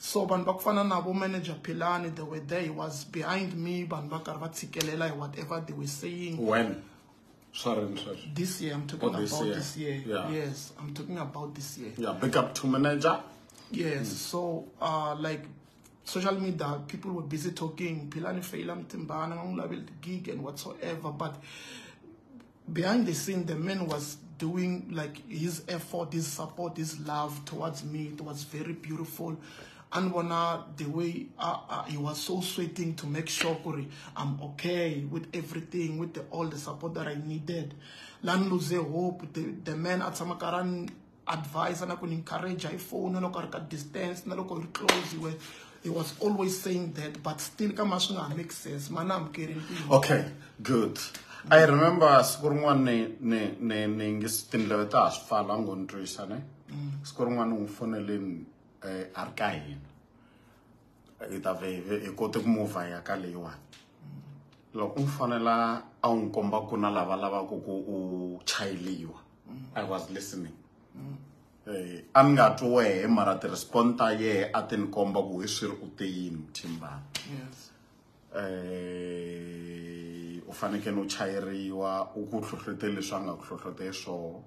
so vanhu va ku fana na vo manager pilani they were there he was behind me vanhu va karhi va tshikelela hi whatever they were saying when sorry sorry this year i'm talking Oh, this about year. this year Yeah. yes i'm talking about this year yeah big up to manager Yes, so uh, like social media, people were busy talking, Pilani Faila Mtimbana, Ngulabil gig and whatsoever. But behind the scene, the man was doing like his effort, his support, his love towards me. It was very beautiful. And when uh, the way uh, uh, he was so sweating to make sure I'm okay with everything, with the, all the support that I needed. Lan lose hope. The, the man at Samakaran advice and I could encourage iPhone and look at distance and look at close. He was, he was always saying that, but still, come on, make sense. Man, I'm getting okay good i remember siku rin'wana ni ni ni ni ngi tindleve ta swi pfala ngo ni twisa ne siku rin'wana u foneleni um a ri ka hina hi ta ve hi kote ku mova hi ya ka leyiwani loko u n'wi fonela a wu komba ku na lava lavaka ku u chayeliwa i was listening. Eh, a ni nga twi wehe mara ti-respond ta yehe a ti ni komba ku hi swi ri u te yini muthimbana Yes. eh u fanekele u chayeriwa u ku hlohloteli leswi a nga ku hlohloteli swoho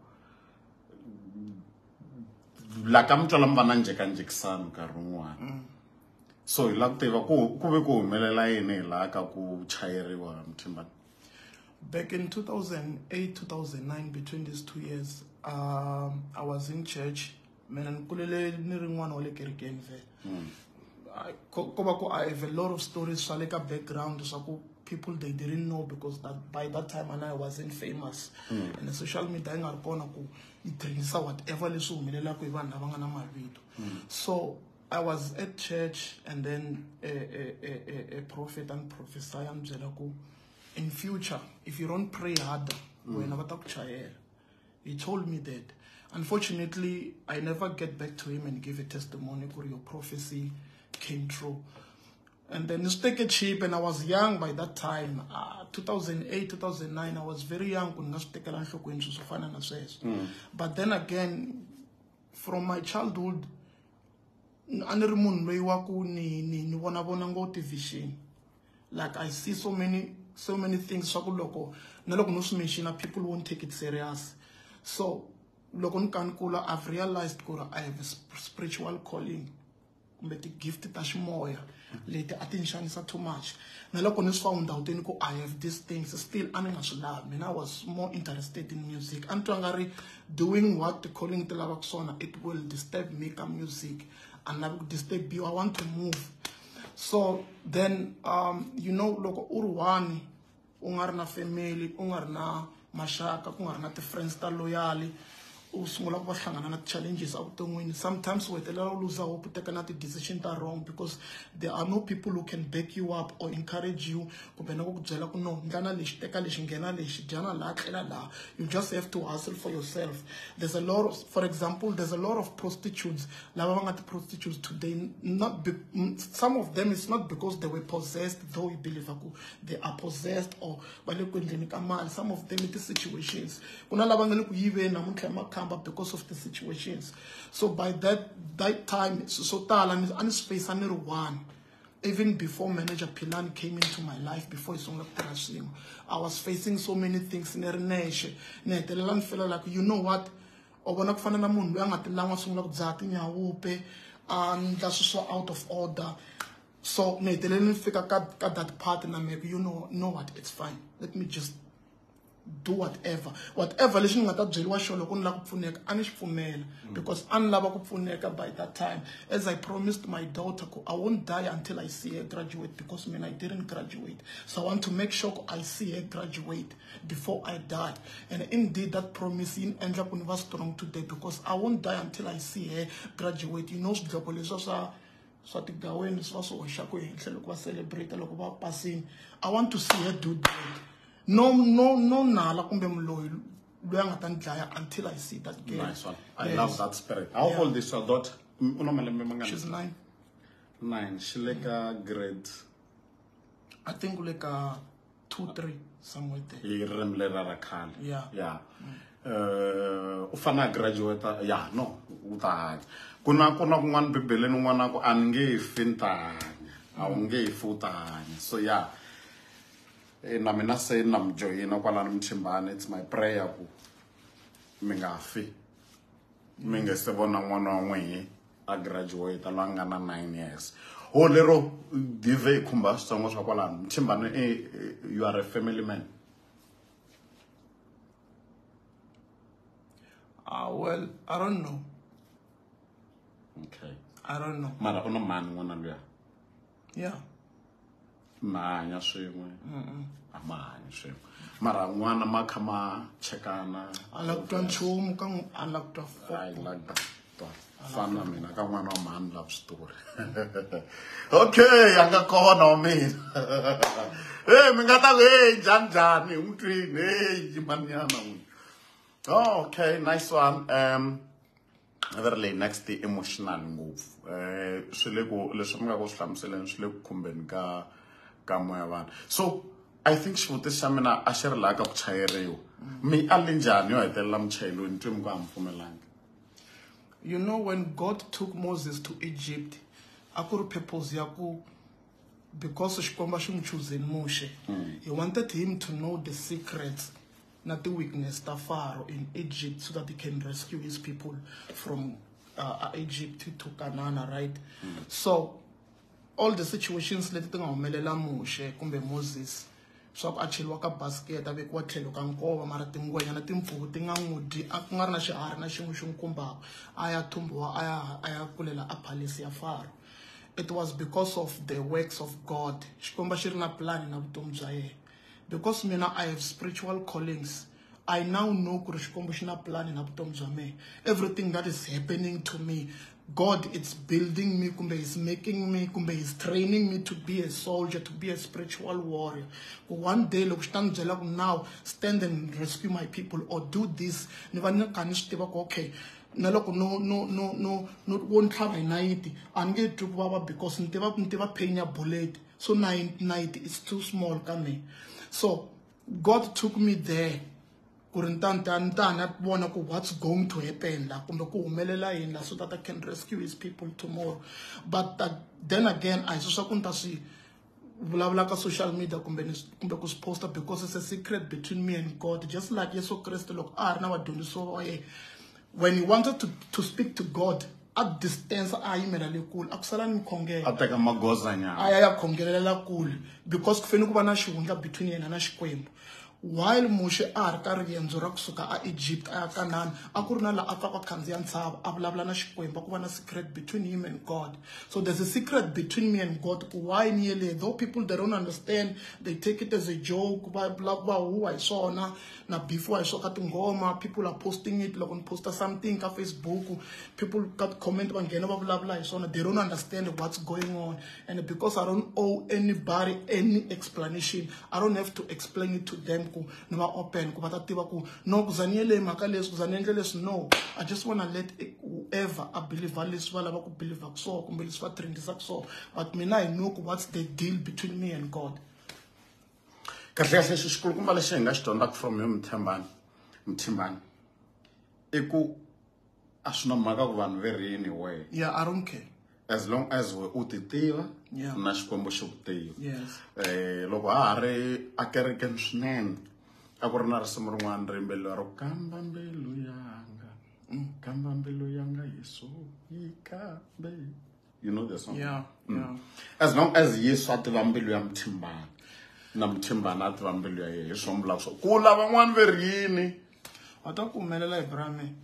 la ka mutswala mi va na njhekanjhekisano nkarhi wun'wana so hi la ku tiva ku ku ve ku humelela yini hi laha ka ku chayeriwa muthimbana Back in 2008, 2009, between these two years, um, I was in church. Mina nikulele ni rin'wana wa le kerekeni vhele. I- ko va ku I have a lot of stories swa le ka background swa ku people they didn't know because that by that time and I wasn't famous. And the social media yi nga ri kona ku yi trendisa whatever leswi humelelaka hi vanhu lava nga na mavito so I was at church and then a, a, a, a, a prophet and prophesy and byela ku in future if you don't pray harder wena mm. va ta ku chayela he told me that. Unfortunately, I never get back to him and give a testimony or your prophecy came true. And then it's take a cheap, and I was young by that time. Uh, 2008, 2009, I was very young when I was taking But then again, from my childhood, a ni ri munhu loyi wa ku ni ni ni vona vona ngoti vision like i see so many so many things swa ku loko na loko no swi mention people won't take it serious. So loko ni kha ni kula i've realized ku ri i have a spiritual calling kumbe ti-gift ta ximoya leti a ti ni xanisa too much. Na loko ni swi fawundawuteni ku i have these things still a ni nga swi lavi. Mina i was more interested in music. A ni twa nga ri doing what the calling ti lavaka swona it will disturb me ka music. A ni lavi ku disturb you i want to move. So then um, you know loko u ri one u nga ri na family u nga ri na maxaka ku nga ri na ti-friends ta loyally u ku hlangana na evuton'wini sometimes u hetelela u luza hope u teka na ti-decision wrong because there are no people who can back you up or encourage you. Kumbe na ku ku no lexi teka lexi lexi tlela you just have to hustle for yourself. There's a lot of for example there's a lot of prostitutes. Lava va nga ti-prostitutes today not be, mm, some of them it's not because they were possessed though you believe ku they are possessed or va ku ka mali some of them i ti-situations ku na lava ku namuntlha makhamba because of the situations. So by that that time swi swo tala ni- a ni swi face a ni ri one even before manager Pilan came into my life before hi sungula ku tirha swin'we i was facing so many things ri nexe ni hetelela ni fela like you know what? Fana na munhu loyi a nga tilanga a sungula ku dzaha tinyawupe a ndla swi out of order. So that maybe you know know what? It's fine. Let me just do whatever. Whatever lexi ni nga ta byeriwa xona loko ni lava ku pfuneka a ni xi pfumela. Mm. Because a ni lava ku pfuneka by that time. As i promised my daughter ku i won't die until i see her graduate because man i didn't graduate. So i want to make sure ku i see her graduate before i die. And indeed that promise yi ni endla ku ni va strong today because i won't die until i see her graduate. You know swidloko leswiya swa swa tigaweni swi va swi hoxaku henhla loko va celebrate loko va pasini i want to see her do that no no no nala kumbe muloyi loyi a nga ta ni dlaya until i see that girl. Nice one. I Yes. love that spirit. How Yeah. old is your daughter? U na malembe mangani? She's nine. Nine. Xi le ka grade i think like a two three somewhere there. Hi ririmi leri ra khale. Yeah. ya Eh, u fane a graduata ya no u ta hanya. Ku na ku na kun'wana bibeleni un'wana ku a ni nge fi ni ta hanya. A wu nge fi u ta hanya. So ya. Eh, na mina se na mi joyina kwalani mthimbani it's my prayer ku mi nga fi mi nge se vona n'wana wa n'wihi a graduate loyi a nga na nine years. Ho lero dive yi khumba switsongo swa kwalano mthimbani eh, eh, you are a family man. Uh, well i don't know. Okay. I don't know. Mara u na mani n'wana luya? Yeah ma hanya swin'we a ma hanyi swin'we. Mara n'wana ma kha ma chekana. A la ku twa nchumu ka a la ku twa fo I like that. fana na mina ka n'wana wa mhani love story. Okay a nga kona wa mina. Hey mi nga ta ku hey njhani njhani? Hi n'wi twini hey maniyana n'wina oh, okay nice one. Um veri leyi next emotional ngopfu. Um swi le ku leswi mi nga ku swi hlamuseleni swi le ku khumbeni ka so i think xivutiso xa mina a xi ri laha ka ku chayeriwa. Mi a le njhani you know when god took moses to egypt a ku purpose ku because xikwembu xi n'wi chuzeni muxe he wanted him to know the secrets na ti-weakness ta pharaoh in egypt so that he can rescue his people from uh, egypt to kanana right? So all the situations leti ti nga humelela muxe kumbe moses swa ku a cheliwa ka basket a vekiwa tlhelo ka nkova mara tingwenya na timpfuku ti nga n'wi dyi a ku nga ri na xiharhi na xin'we xi n'wi kumbaka a ya thumbiwa a ya a ya kulela a ya faro. It was because of the works of god. Xikwembu xi ri na plan na vutomi bya yena. Because mina i have spiritual callings i now know ku ri xikwembu xi na plan na vutomi bya mehe. Everything that is happening to me god it's building me kumbe he's making me kumbe he's training me to be a soldier to be a spiritual warrior. One day loko xi ta ku now stand and rescue my people or do this ni va ni kha ni okay no no no no no wo ni tlhava hi nayiti a ni nge twi vava because ni tiva ni tiva pain ya bullet. So nayi- nayiti is too small ka me so god took me there ku ri ni ta ni ta ni ta na vona ku what's going to happen la kumbe ku humelela yini la so that i can rescue his people tomorrow. But that, then again a hi swi swa ku ni ta swi vulavula ka social media kumbe ni kumbe ku swi posta because it's a secret between me and god. Just like yesu kreste loko a ha ri na vadyondzisiwa yena when he wanted to, to speak to god at distance a yimela le kule. A ku sala ni khongela. A teka magozanyana a ya ya khongelela kule. Because ku fanele ku va na xihundla between yena na xikwembu while muxe a ha ri ka riendzo ra kusuka a egypt a ya kanani a ku ri na laha a pfaka khandziya ntshava a vulavula na xikwembu a ku na secret between him and god. So there's a secret between me and god ku why ni yele though people they don't understand they take it as a joke va va huwa hi swona na bifiwa hi swona ka tinghoma people are posting it loko ni posta something ka facebook people ka comment va nghena va vulavula hi swona they don't understand what's going on. And because i don't owe anybody any explanation i don't have to explain it to them ku ni va open ku va ta tiva ku no ku za ni yele hi mhaka leswi ku za ni endle leswi no. I just wanna let whoever a believer leswi va lava ku believer ku swona kumbe leswi va trendisaka swona but mina i know ku what's the deal between me and god. Kahle kahle xi xikulukumba lexi hi nga xi dyondzaka from yo mthembani mthimbani i ku a swi na mhaka ku vanhu ve rini wehe yeah i don't care. As long as we u ti tiva Yeah. na xikwembu xi ku tiva yes. Eh loko ha ha ri akerekeni swinene a ku ri na risimu rin'wana ri yimbeleriwa ro kamba mbilu yanga kamba mbilu yanga yesu yi kambe. You know the song? Yeah yeah. As long as yesu a tiva mbilu ya mthimbani na mthimbani a tiva mbilu ya yena hi swo mbulaka swo ku lava n'wana ve ri yini wa ta ku humelela hi brame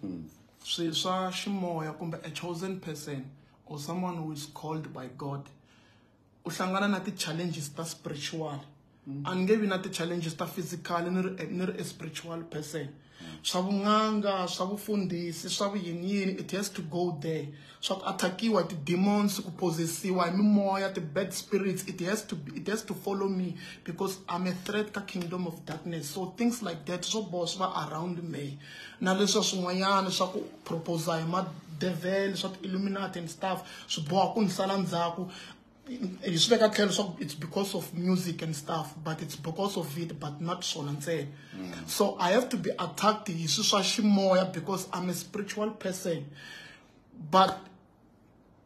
swi swa ximoya kumbe a chosen person or someone who is called by god u hlangana na ti-challenges ta spiritual. A ni nge vi na ti-challenges ta physical ni ri ni ri a spiritual person. Swa vun'anga swa vufundhisi swa vuyinyini it has to go there. Swa ku attackiwa hi ti-demons ku posesiwa hi mimoya ti-bad spirits it has to be, it has to follow me because i'm a threat ka kingdom of darkness. So things like that swo boha swi va around me. Na leswa swin'wanyana swa ku proposa hi madevel swa ti-illuminati and stuff swi boha ku ni sala ndzhaku hi swi veka tlhelo leswaku it's because of music and stuff but it's because of it but not swona ntsena mm. so i have to be attacked hi swi swa because i'm a spiritual person. But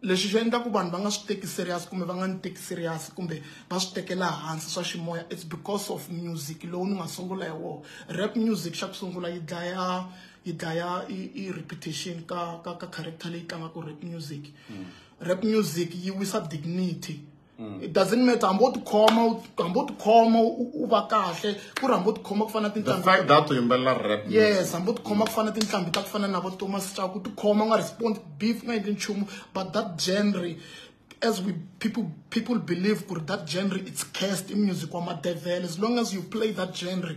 leswi swi endlaku vanhu va nga swi teki serious kumbe va nga ni teki serious kumbe va swi tekela hansi swa ximoya it's because of music. Lowu ni nga sungula hi wona. Rap music xa ku sungula yi dlaya yi dlaya i, i repetition ka ka ka character leyi tlangaka rap music mm. Rap music yi wisa dignity. Mm. It doesn't matter hambi wo tikhoma hambi wo tikhoma u va kahle ku ri hambi wo tikhoma ku fana na the tinqambi fact that u yimbelela rap yes hambi u tikhoma ku fana na tinqambi ta ku fana na vo thomas chaku tikhoma u nga respond beef u nga endli nchumu but that genre as we people people believe ku ri that genre it's cast i music wa madevele. As long as you play that genre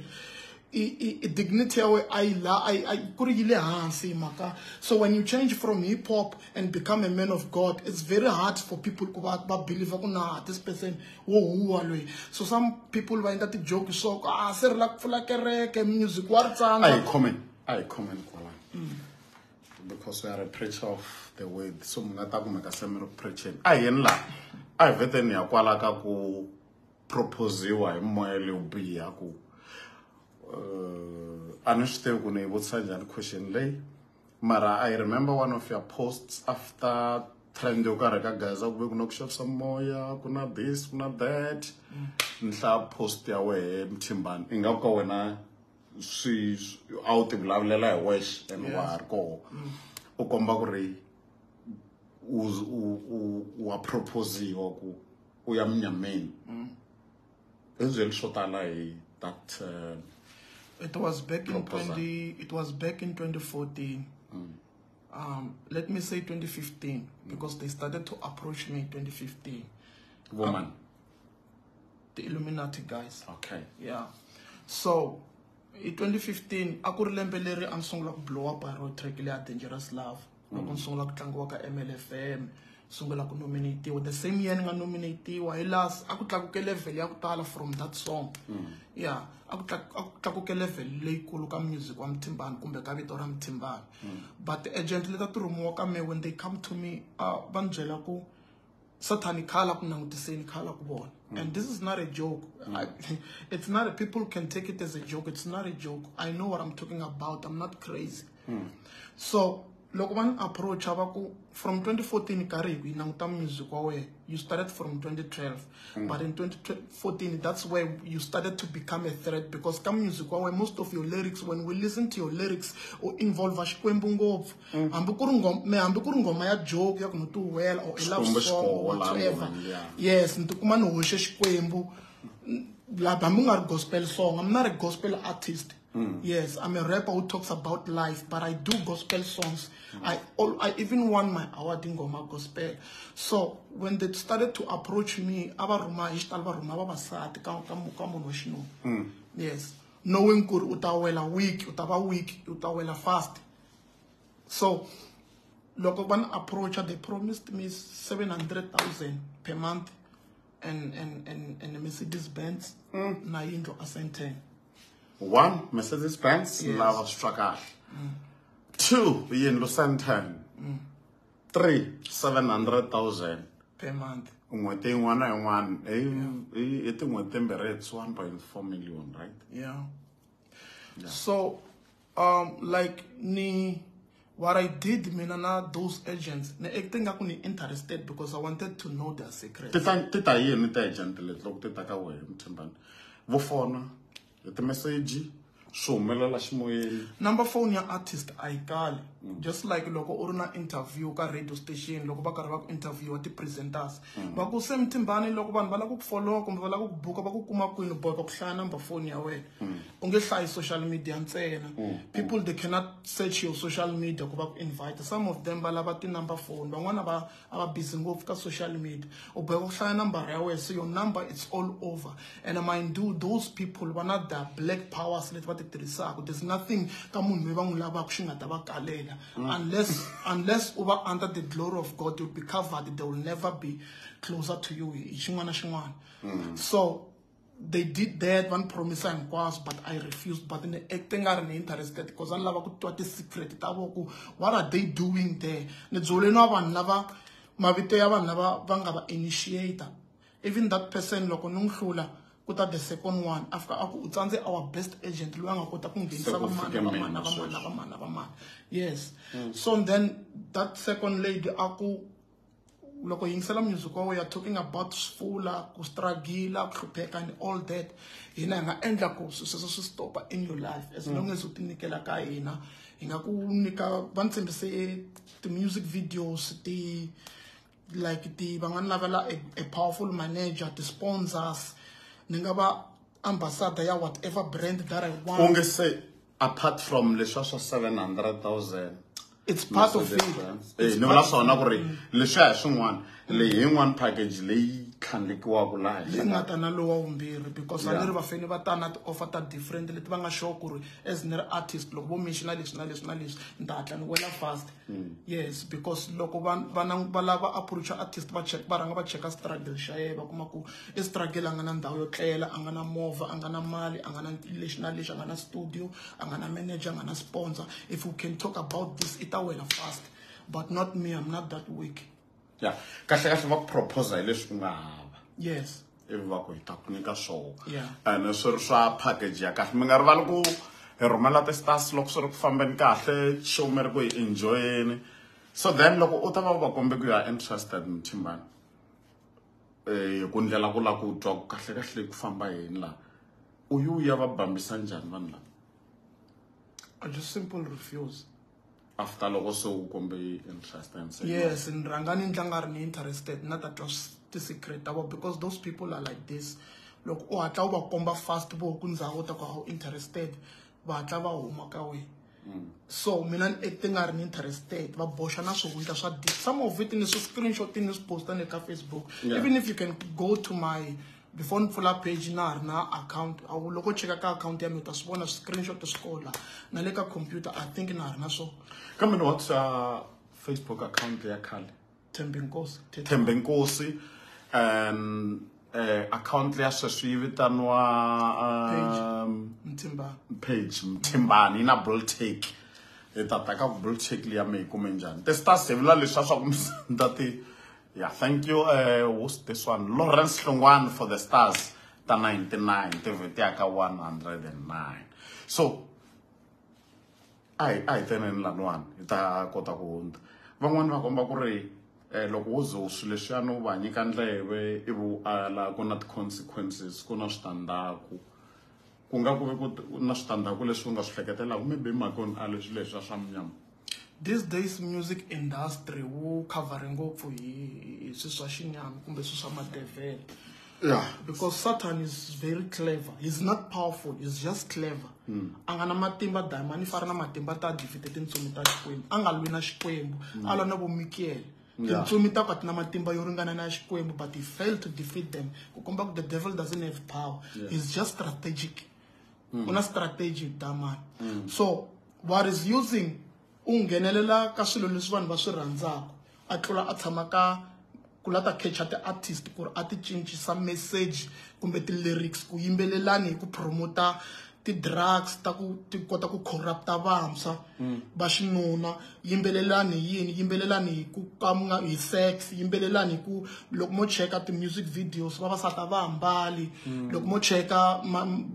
dignity ya we a yi la a yi- a yi- ku ri yi le hansi mhaka. So when you change from hip hop and become a man of god it's very hard for people ku va va believe ku na this person wo huwa loyi. So some people va endla tijoke so ku ah se ri la ku pfula kereke music wa ri a hi comment a hi comment kwalano because we are a preacher of the word. So mi nga ta kumeka se mi ri preacheni a hi yeni laha a hi vheteni ya kwala ka ku proposiwa hi moya lewu biha ku a ni swi tivi ku ni yi vutisa njhani question leyi? Mara i remember one of your posts after trend yo karhi ka gaza ku ve ku na ku xavisa moya ku na this ku na that. Ni hlaya post ya wehe mthimbani. I nga ku ka wena swi a wu ti vulavulela hi wexe and wa ha ri koho. U komba ku ri u u- u- wa proposiwa ku u ya munyameni i byeli swo tala hi that uh, It was back in Proposal. 20. It was back in 2014. Hmm. Um, let me say 2015 because they started to approach me in 2015. woman um, The Illuminati guys. okay Yeah. So, in 2015, a ku ri lembe leri a ni sungula ku blow up hi road track leya Dangerous Love. Loko ni hmm. sungula ku tlangiwa ka MLFM, sungula ku nominatiwa. The same year ni nga nominatiwa, hi a ku tlakuke level ya ku tala from that song. Mm. Yeah. A ku tlak- a ku tlakuke level leyikulu ka music wa Mthimbani kumbe ka vito ra Mthimbani. Mm. But the agent leta ti rhumiwa ka me when they come to me, uh, va ni byela ku satani khala ku langutiseni khala ku vona. Mm. And this is not a joke. I, it's not a, people can take it as a joke. It's not a joke. I know what i'm talking about. I'm not crazy. So loko va ni approacha va ku from 2014 karhi hi languta music wa wena you started from 2012 but in 2014 that's where you started to become a threat because ka music wa wena most of your lyrics when we listen to your lyrics u involve xikwembu ngopfu. Hambi ku ri ngoma me hambi ku ri ngoma ya joke ya ku no ti huwela or i love Xikwembu xi song or whatever. yes ni tikuma ni hoxe xikwembu. La hambi nga ri gospel song i'm not a gospel artist Mm. yes i'm a rapper who talks about life but i do gospel songs. Mm. I, all, I even won my award in ngoma gospel. So when they started to approach me a va rhuma hi xitalo va rhuma vavasati ka ka mu- ka munhu wa xinuna yes. Knowing ku ri u ta wela weak u ta va weak u wela fast. So loko va ni approacha they promised me 700000 per month and and and and Mercedes Benz mm. na yindlu a Senten one mercedes benz Yes. lava swi twa kahle two yindlu centen three seven hundred thousand. Per month. N'hweti yin'wana na yin'wana hi hi- hi tin'hweti timbirhi it's one point four million right? Yeah. so um like ni what I did mina na those agents ni acting ngaku ni interested because I wanted to know their secrets. Ti ta ti ta yini ti-agent leti loko ti ta ka wehe mthimbani vo fona hi timeseji swi humelela ximoyeni. Number phone ya artist a yi kali just like loko u ri na interview ka radio station loko va karhi va ku interviewa ti-presenters mm. va ku se mthimbani loko vanhu va lava ku ku followa kumbe va lava ku buka va ku kuma kwini boheka ku hlaya number phone ya wena. Mm. U nge hlayi social media ntsena. Mm. People they cannot search your social media ku va ku invite. Some of them va lava ti-number phone. Van'wana va a va busy ngopfu ka social media. U boheka ku hlaya nambara ya wena. So your number it's all over. And I mind you those people va na the black powers leti va ti tirhisaka. There's nothing ka munhu loyi va n'wi lavaka xi nga ta va kalela Mm. unless unless u va under the glory of god you'll be covered they will never be closer to you hi xin'wana na xin'wana. Mm. So they did that van promisa hinkwaswo but i refused but ni acte nga ri ni interested because a ni lava ku twa ti-secret ta vo ku what are they doing there? Ni byoleni wa vanhu lava mavito ya vanhu lava va nga va initiator. Even that person loko ni n'wi hlula ku ta the second one after a ku u tsandze our best agent loyi a nga kota ku nghenisa ku vamani fike vamani mina vamani sweswi. vamani vamani yes. Mm. So then that second lady a ku loko yingisela music wa we are talking about sifula ku struggle ku hlupheka and all that hina hi nga endla ku sweswo swi stopa in your life. As long mm. as u ti nyikela ka hina hi nga ku nyika va ni tshembise ti-music videos ti like ti va nga ni lavela a, a powerful manager ti-sponsors ni nga va ambassador ya whatever brand that i want. U nge se apart from leswiya swa seven hundred thousand it's part of it. Eh, ni vula swona ku ri leswiya hi swin'wana. Leyi hi yin'wana package leyi tlhandlekiwaka laha leyi nga ta na lowa vumbirhi because a ni ri vafeni va ta na ti-offer ta different leti va nga sure ku ri as ni ri artist loko vo mention na leswi na leswi na leswi ni ta hatla ni wela fast. Mm. Yes because loko va va lava approacha artist va check va rhanga va cheka struggle xa yena va kuma ku i struggle a nga na ndhawu yo tlela a nga na movha a nga na mali a nga na lexi na lexi a nga na studio a nga na manager a nga na sponsor. If we can talk about this i ta wela fast. But not me i'm not that weak ya kahle kahle va ku proposa hi leswi u nga hava. Yes. Ivi va ku hi ta ku nyika swona. Ene swi ri swa package ya kahle. Mi nga rivali ku hi rhumela ti-stars loko swi ri ku fambeni kahle show mi ri ku hi enjoyeni so then loko u ta va va kombe ku are interested mthimbani eh hi ku ndlela ku lava ku twa ku kahle kahle ku famba yini laha u yi u ya va bambisa njhani vanhu lava? I just simple refuse after loko se u kombe interest and say yes ni rhanga ni ndla nga ri ni interested na ta twa s- ti-secret ta vona because those people are like this. Loko u hatla u va komba fast vo ku ndzaku ta ku wu interested va hatla va huma ka wena. Mm. So mina ni acte nga ri ni interested va boxa na swihundla swa deep some of it ni swi screenshot ni swi posta ni ka facebook. Yeah. even if you can go to my before ni pfula page na ha ri na account a loko cheka ka account ya mina u ta swi vona screenshot swi kola. Na le ka computer i think na ha ri na swona kambe ni what's uh, facebook account ya khale. Thembi nkosi Thetha. thembe nkosi and eh, account ya sweswi yi vitaniwa um, page mthimbani na bultake hi ta ta ka bultake liya mi yi kume njhani? Ti-stars hi vula leswiya swa ku ta ti yeah thank you uh, who's this one lawrence hlongwane for the stars ta 99 ti vhetiaka 109 so a hi a hi teneni laniwani hi ta kota ku hundza. Van'wani va komba ku ri eh, loko wo ze u swilo leswiyani u va nyika ndleve ivi u ala ku na ti-consequences ku na switandzhaku. Ku nga ku ve ku na switandzhaku leswi u nga swi hleketelaka maybe mhaka a leswi leswiya swa munyama these days music industry wu khavhare ngopfu hi hi swilo swa xinyama kumbe swilo swa madevhele yeah. Because satan is very clever. He's not powerful he's just clever a nga na matimba diamond i fari na matimba ta defeate tintsumi ta xikwembu. A nga lwi na xikwembu. A lwa na vomikele Yeah. tintsumi ta ku a ti na matimba yo ringana na xikwembu but he failed to defeat them. Ku komba ku the devil doesn't have power. He's just strategic. Una strategy diamond so what is using u nghenelela ka swilo leswi vanhu va swi rhandzaka. A tlula a tshama ka ku la ta catcha ti-artist ku ri a ti cincisa message kumbe ti-lyrics ku yimbelelani hi ku promota ti-drugs ta ku ti kota ku corrupta vantshwa va xinuna yimbelelani hi yini? Yimbelelani hi ku ka mi nga hi sex yimbelelani hi ku loko mo cheka ti-music videos vavasati a va hambali loko mo cheka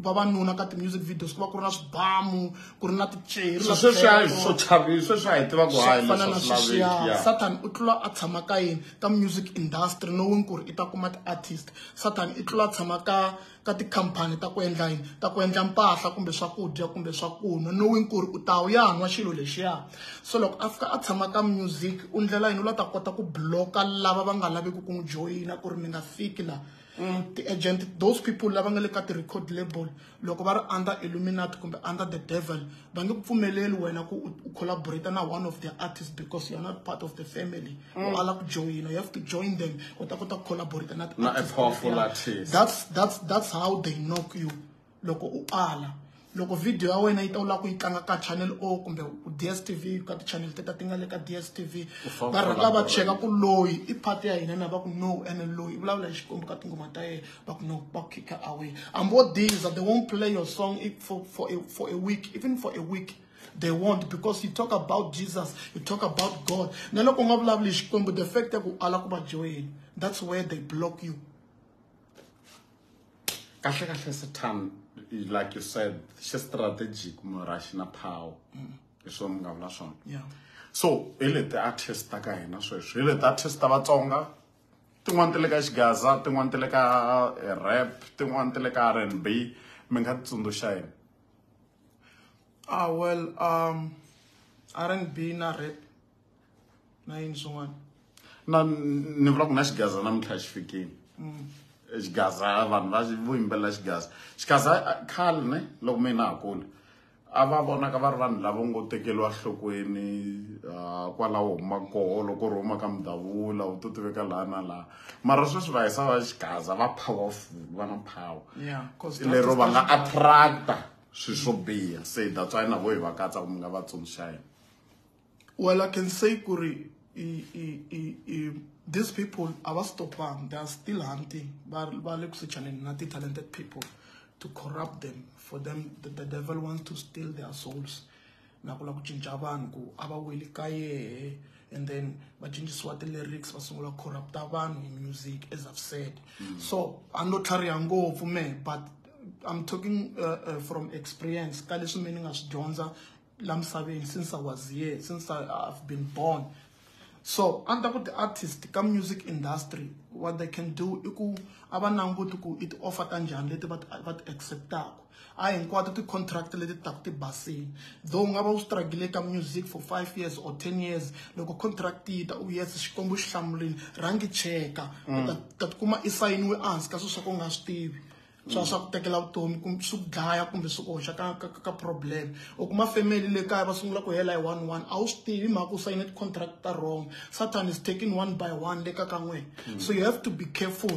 vavanuna ka ti-music videos ku va ku ri na swibamu ku ri na ticeri so sweswiya swo chavi sweswiya hi tiva ku hayi fana leswi na sweswiya. satan u tlula a tshama ka yini? Ka music industry knowing ku ri i ta kuma ti-artist. Satan i tlula a tshama ka ka tikhampani ta ku endla yini? Ta ku endla mpahla kumbe swakudya kumbe swakunwa knowing ku ri u ta wu ya nwa xilo lexiya. So loko a fika a tshama ka music u ndlela yini? U la ta kota ku bloka lava va nga laveki ku n'wi joyina ku ri mi nga fiki la Mm. ti-agent those people lava nga le ka ti-record label loko va ri under illuminati kumbe under the devil va nge pfumeleli wena ku u- collaborate na one of their artists because you're not part of the family. U mm. ala ku joyina you have to join them u ta kota ku collaborate na Na a powerful artist. that's that's that's how they knock you. Loko u ala loko video ya wena yi ta u lava ku yi tlanga ka channel o kumbe ku dstv ka ti-channel teta ti nga le ka dstv va rhanga va cheka ku loyi i part ya hina na va ku no ene loyi i vulavula hi xikwembu ka tingoma ta yena va ku no va ku kicka away. Hambi wo diza they won't play your song for, for, a, for a week even for a week they won't because you talk about jesus you talk about god. Na loko u nga vulavuli hi xikwembu the fact ya ku ala ku va joyeni that's where they block you. Kahle kahle satan like you said xi strategic mara xi na power. Hi swona mi nga vula swona. So hi leti artist ta ka hina sweswo hi leti artist ta vatsonga tin'wani ti le ka xigaza tin'wani ti le ka eh, rap tin'wani ti le ka R&B mi nga ti tsundzuxa yini ah well um r&b na rap na yini swin'wana? Na ni vula ku na xigaza namuntlha xi fikile xigaza vanhu va vo yimbelela xigaza xigaza khale ne loko mina ha kula a va vonaka va ri vanhu lava ngo tekeriwa nhlokweni ah, kwalaho huma koho loko ri huma ka mudavula wu to tiveka laha na laha mara sweswi va hisa va xigaza va powerful va na power lero va nga attracta swilo swo biha se that's why na vo hi va katsa ku mi nga va tsundzuxa yena Well, I can say, Kuri, i, i, i, i, these people, our stopang, they are still hunting. But not the talented people to corrupt them. For them, the, the devil wants to steal their souls. Nakula kuchinja vanhu ava weli kaye and then vachinjisiwa ti-lyrics va sungula corrupta vanhu hi music as i've said so I'm not a no tlhariha ngopfu me but i'm talking uh, uh, from experience ka leswi me ni nga swi dyondza la misaveni since i was here since I, i've been born so under ku ti-artist ka music industry what they can do i ku a va languti ku i ti-offer ta njhani leti va ti va ti acceptaka a hinkwato ti-contract leti taku ti though u nga va u struggle ka music for five years or ten years loko contract yi ta u yes xikombo xi cheka u ta ta tikuma i sayiniwe ehansi ka swilo swa swa ku tekela vutomi kumbe swi ku dlaya kumbe swi ku hoxa ka, ka, ka- problem. U kuma family le kaya va sungula ku hela hi one one a wu swi tivi mhaka u sayine ti-contract ta wrong. Satan is taking one by one le ka ka n'wina hmm. so you have to be careful.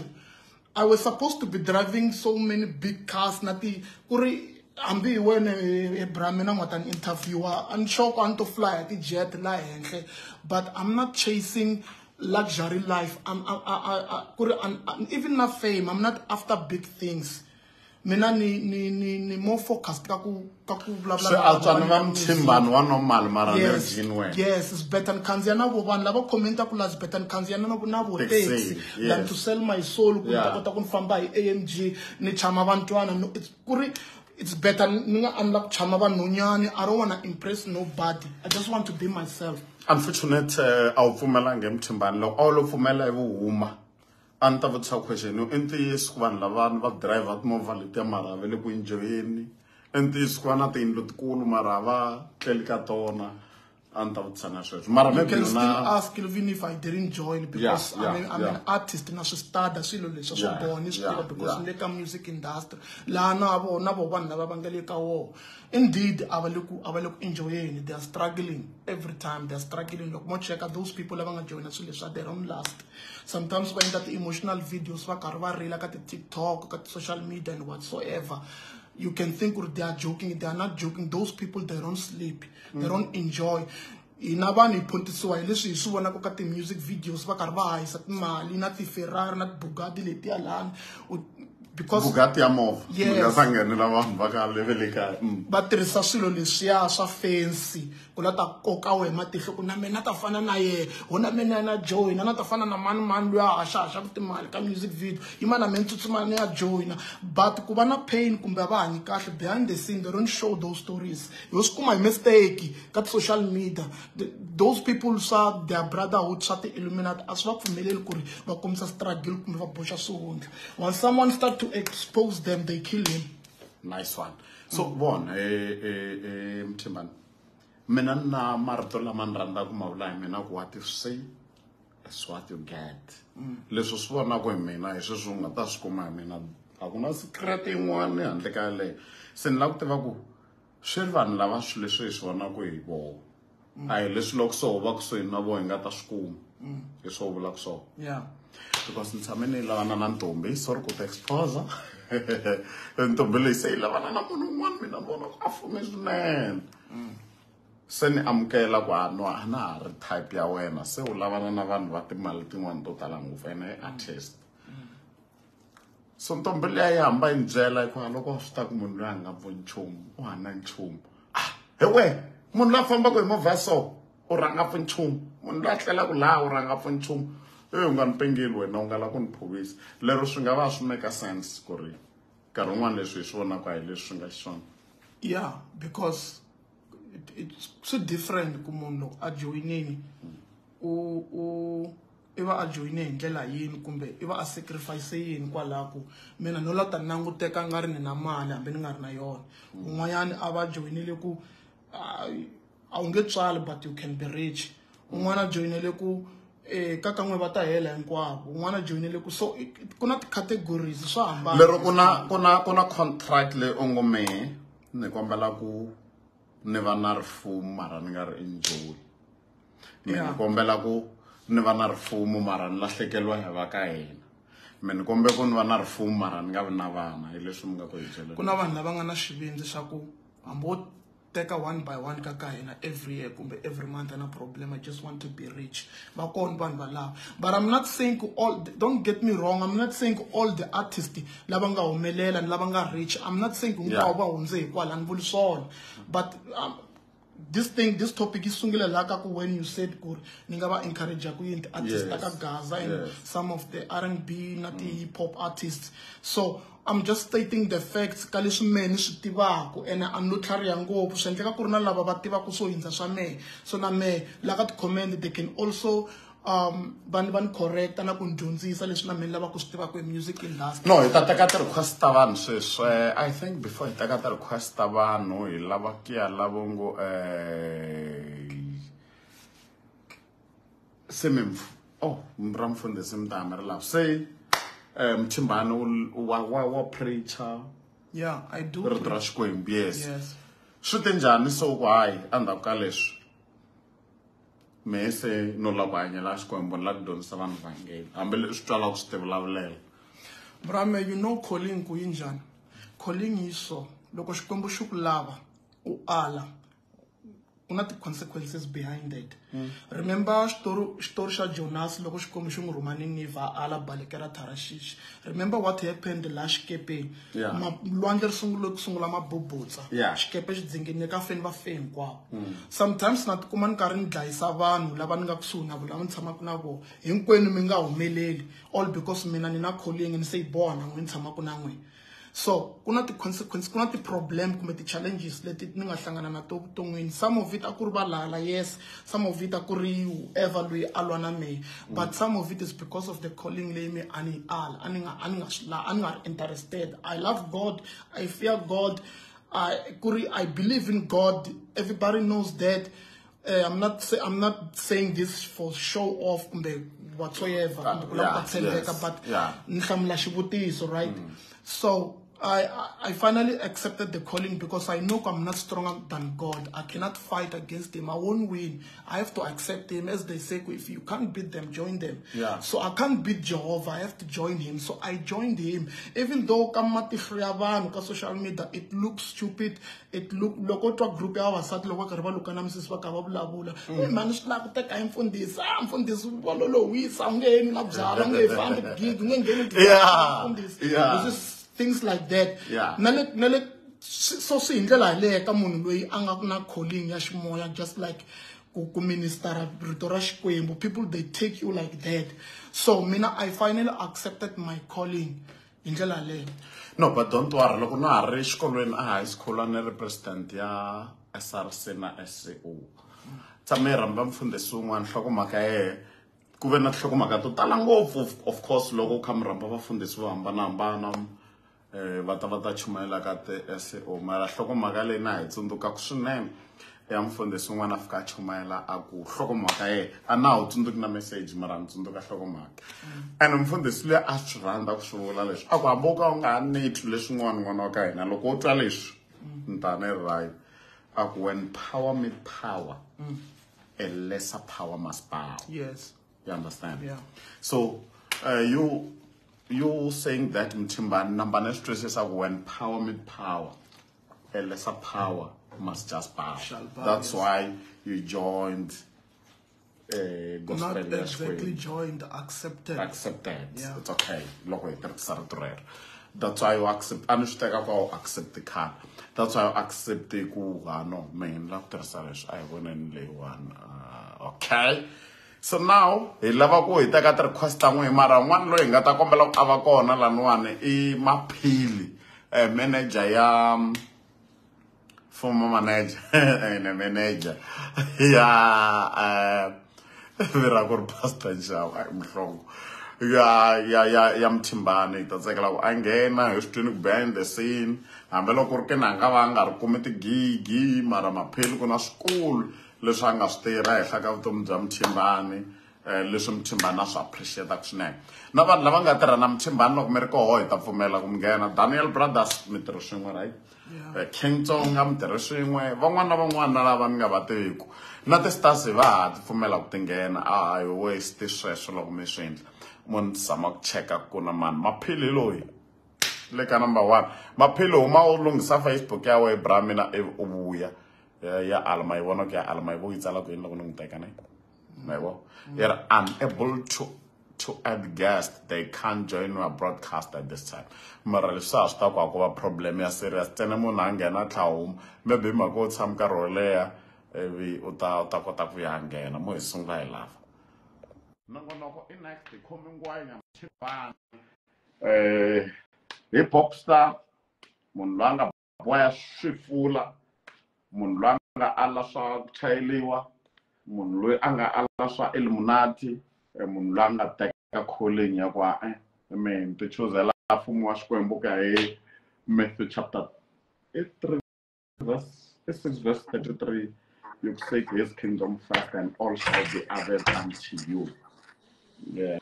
I was supposed to be driving so many big cars na ti ku ri hambi hi wena Abraham na nga ta ni interviewer. A ni sure ku a ni to fly hi ti-jet la henhle but I'm not chasing luxury life. I'm, I, I, I, I'm I'm, even na fame I'm not after big things. Mina ni ni ni ni more focused ka ku ka ku vulavula swi na antswa ni va vanhu va music. mthimbani wa normal mara ni yes. Wena yes it's better nikhandziya na vo vanhu lava commentaku la it's better nikhandziya na vo na vo Taxi, than to sell my soul ku ni ta kota ku ni famba hi amg ni chama vantwana no it's ku ri it's better ni nga ani la ku chama vanhonyani i don't wanna impress nobody. I just want to be myself unfortunate uh, a wu pfumelangi emthimbani loko a wu lo pfumela hi vuhuma a ni ta vutisa question i ntiyiso ku vanhu lavani va driver timovha letiya mara va le ku enjoyeni i ntiyiso ku va na tiyindlu tikulu mara va tleli ka tona a ni ta vutisa na sweswo mara you can still ask even if i didn't join because Yeah, I'm, yeah, I'm yeah. an artist na swi stada swilo leswi swo Yeah, boha ni swi tiva yeah, because yeah. ni le ka music industry. Laha na vo na vo vanhu lava va nga le ka woho indeed a va le ku a va le ku enjoyeni. They are struggling every time. They are struggling. Loko mo cheka those people lava nga joina swilo leswi they don't last. Sometimes va endla ti-emotional videos va karhi va rila ka ti-tiktok ka ti-social media and whatsoever. You can think they are joking. They are not joking. Those people they don't sleep they don't enjoy. Hina vanhu hi pontisiwa hi leswi hi swi vonaka ka ti-music videos va karhi va hahisa timali na ti-ferrari na tibugati letiya lani. U- because bugati ya movha. Yes. nga sangenela vanhu va ka le ve le kaya. Mm. va tirhisa swilo leswiya swa fancy ku la ta koka wehe matihlo ku na mina ta fana na yehe ho na mina na joyina na ta fana na mani mani loyi a haxahaxaku timali ka music video. Yi ma na me ni tsutsuma ni ya joyina but ku va na pain kumbe a va hanyi kahle behind the scene they don't show those stories. Hi swi kuma hi mistake ka ti-social media. The- those people swa their brotherhood swa ti-illuminati a swi va pfumeleli ku ri va kombisa struggle kumbe va boxa swihundla. Once someone start to expose them they kill him. Nice one. So vona eh, eh, eh, mthimbani mina ni na marito lama ni rhandzaka ma vula hi mina ku what you say? Is what you get. Leswi swi vonaka hi mina hi sweswi u nga ta swi kuma hi mina. A ku na secret yin'wana handle ka yaleyo se ni lava ku tiva ku swi ri vanhu lava swilo leswi hi swi vonaka hi voho. A hi leswi loko so va kusuhi na voho hi nga ta swi kuma. Hi swo vulaka swona because ni tshame ni lavana na ntombi sorry ku ti expose ntombi leyi se yi lavana na munhu un'wana mina ni vona ku a fume swinene se ni amukela ku a no a na ha ri type ya wena. Se u lavana na vanhu va timali tin'wani to tala ngopfu ene i artist. So ntombi liya yi hamba yi ni byela hikuva loko a swi ta ku munhu loyi a nga vo nchumu u hana nchumu. Ah he we munhu la fambaka hi movha so u rhanga pfu nchumu. Munhu la tlelaku laha u rhanga pfu nchumu. E u nga ni pengeli wena u nga la ku ni phovisa lero swi nga va swi make sense ku ri nkarhi wun'wana leswi hi swi vonaka hi leswi swi nga xiswona. Yeah because it's so different ku munhu a joyinini u u i va a joyine hi ndlela yini kumbe i va a sacrifice yini kwalaho ku mina no la ta languteka nga na mali hambi ni nga ri na yona. Un'wanyana a va joyinile ku a wu nge but you can be rich. Un'wana a joyinile ku eh ka kan'we va ta hela hinkwavo. Un'wana a ku so ku na ti-categories swa hambana. Lero ku na ku contract leyi u ngo mehe ni kombela ku ni va na rifumo mara ni nga ri enjoyi me ni kombela ku ni va na rifumo mara ni lahlekeriwa hi va ka hina. Me ni kombe ku ni va na rifumo mara ni nga vi na vana hi leswi mi nga ku hi byela ku na vanhu lava nga na xivindzi xa ku hambi wo teka one by one ka ka hina every year kumbe every month ana problem. I just want to be rich. Va kona vanhu valava but i'm not saying all don't get me wrong i'm not saying all the artists lava nga humelela ni lava nga rich. I'm not saying hinkwavo va hundze hikwala ni vuli swona. But um, this thing this topic is sungule la ka when you said ku ni nga va encourage ku yini ti-artist ta ka gaza and some of the R&B na ti-hip hop artists. So i'm just stating the facts. Ka leswi mehe ni swi tivaka ene a no tlhariha ngopfu. Swi endleka ku ri na lava va tivaka swo hindza swa mehe. So na mehe la ka ti-comment they can also um va ni va ni correcta na ku ni dyondzisa leswi na mehe ni lavaka ku swi tivaka hi music industry. No hi ta teka ti-request ta vanhu sweswi i think before hi teka ti-request ta vanhu hi lava ku ya lavo ngo um se mimfu oh ra mfundhisi mi ta hama ri lava. Se um mchimbani wu- wa wa wa preacher. Yeah i do rito ra xikwembu yes. Yes. Swi te njhani so ku hayi endzhaku ka leswi? Mehe se no lava ku hanyela xikwembu ni lava ku dyondzisa vanhu vhangeli hambi leswi twalaka swi tivulavulela brame you know calling ku yi njhani calling yi so loko xikwembu xi ku lava u ala ku na ti-consequences behind that remember xitori xitori xa jonas loko xikwembu xi n'wi rhuma niniva a ala balekela tharashishi remember what happened laha xikepeni Yeah. Ma- lwandle ri sungule ku sungula mabubutsa. Yeah. xikepe xi dzingenile ka feni va fe hinkwavo sometimes na tikuma ni karhi ni dlayisa vanhu lava ni nga kusuhi na vo lava ni tshamaka na vona. Hinkwenu mi nga humeleli. All because mina ni na calling ni se yi boha na n'we ni tshamaka na n'wina so ku na ti-consequences ku na ti-problem kumbe ti-challenges leti ni nga hlangana na to vuton'wini some of it a ku ri valala yes. Some of it a ku ri whoever loyi a lwa na mehe but some of it is because of the calling leyi me a ni yi ala a ni nga a ni nga a ni nga ri interested. I love god. I fear god. I, i believe in god. Everybody knows that. Uh, I'm not say, I'm not saying this for show off whatsoever. Uh, kumbe ku lava yeah, yes, but yeah. ni hlamula xivutiso right? So I, I finally accepted the calling because I know I'm not stronger than God. I cannot fight against Him. I won't win. I have to accept Him. As they say, if you can't beat them, join them. Yeah. So I can't beat Jehovah. I have to join Him. So I joined Him. Even though kamati vanhu ka social media, it looks stupid. It look loko twa group ya vavasati loko va lukana misisi va karhi va vulavula "Eh, mani swi lava ku teka hi mfundhisi ah mfundhisi wa lolohisa u nge yeni na byala u nge fambi gig u nge ngheni mfundhisi Yeah. Things like that. Yeah. na le na le so swi hi ndlela yaleyo ka munhu loyi a nga na calling ya ximoya just like ku ku ministera rito ra xikwembu people they take you like that. So mina i finally accepted my calling hi ndlela yaleyo. No but don't worry loko na ha ri xikolweni a high school a ni ri president ya src na sco tshame hi rhamba mfundhisi wun'wana nhlokomhaka ya yehe ku ve na tinhlokomhaka to tala ngopfu of- course loko u kha mi rhamba vafundhisi vo hambanahambana va ta va ta chumayela ka ti-sco mara nhlokomhaka leyi na hi tsundzukaka swinene. Ya mfundhisi wun'wana a fika a chumayela a ku nhlokomhaka yehe a na wu tsundzuki na message mara ni tsundzuka nhlokomhaka and mfundhisi luya a swi rhandza ku swi vula leswi. A ku hambi wo ka u nga ha leswin'wana n'wana wa ka hina loko u twa leswi ni ta ni ri right a ku when power meet power a lesser power must bow. Yes. You understand? Yeah. so uh, you you saying that mtimbani nambane twisisa ku when power meet power. A lesser power must just bow that's why you joined uh, gospel not exactly joined accepted. Accepted. Yeah. it's okay. Loko hi tirhisa rito rero that's why u accept a ni swi teka kwa u accept khale that's why u accept ku ha no man la ku tirhisa leswi a hi voneni leyiwani uh, okay so now hi lava ku hi teka ti-request ta n'wihi mara n'wana loyi hi nga ta kombela ku a va kona laniwani i maphili eh, manager ya former manager ene manager. Ya uh, vira ku ri pastor nxavo ai muhlongo. Ya ya ya ya mthimbani hi ta tsakela ku a nghena hi swi twini ku behind the scene. Hambiloko ku ri ke na nga va a nga ri kumi tigigi mara mapheli ku na swikulu leswi a nga swi tirha henhla ka vutomi bya mthimbani um leswi mthimbani a swi appreciataka swinene. Na vanhu lava nga tirha na mthimbani loko mi ri koho hi ta pfumela ku mi nghena. Daniel brothers mi tirhi swin'we right? Eh, king tsonga mi tirhi swin'we. Van'wana na van'wana lava ni nga va tiviku. Na ti-stars hi va ha ti pfumela ku ti nghena. A hi waste sweswo loko mi swi endla. Munhu ti zama ku cheka ku na mani. Maphili loyi le ka number one. Maphili huma u lunghisa facebook ya we bra mina ivi u vuya ya ya alma ku ya alma unable to to add guest they can't join our broadcast at this time. Mara leswi a swi ta problem ya serious. Tsene munhu a maybe hi mhaka u tshama nkarhi wo leha ivi u ta u ta kota ku mo hi sungula hi lava nongonoko i next hi khomi ngwanya mchipani eh hi popstar munhu loyi a nga boya munhu loyi a nga ala swa ku chayeliwa munhu loyi a nga ala swa elimunati eh, munhu loyi a nga teka calling ya ku e ni ti chuzela mfumo wa xikwembu ka hi matthew chapter i three verse six verse thirty three you seek his kingdom first and all shall be added unto you. Yeah.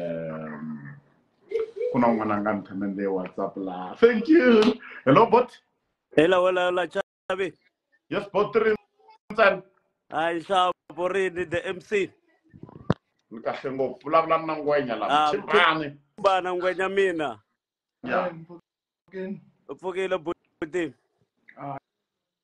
um, kuna un'wana a nga ni whatsapp laha. Thank you. Hello bot. Hela wela wela chavi yes bot three ntsena hayi nxavo rini the mc ni kahle ngopfu vulavula na ngwenya lama Ah, chimbani bana ngwenya mina Yeah. Hi, Mpfukeni. u pfukile buti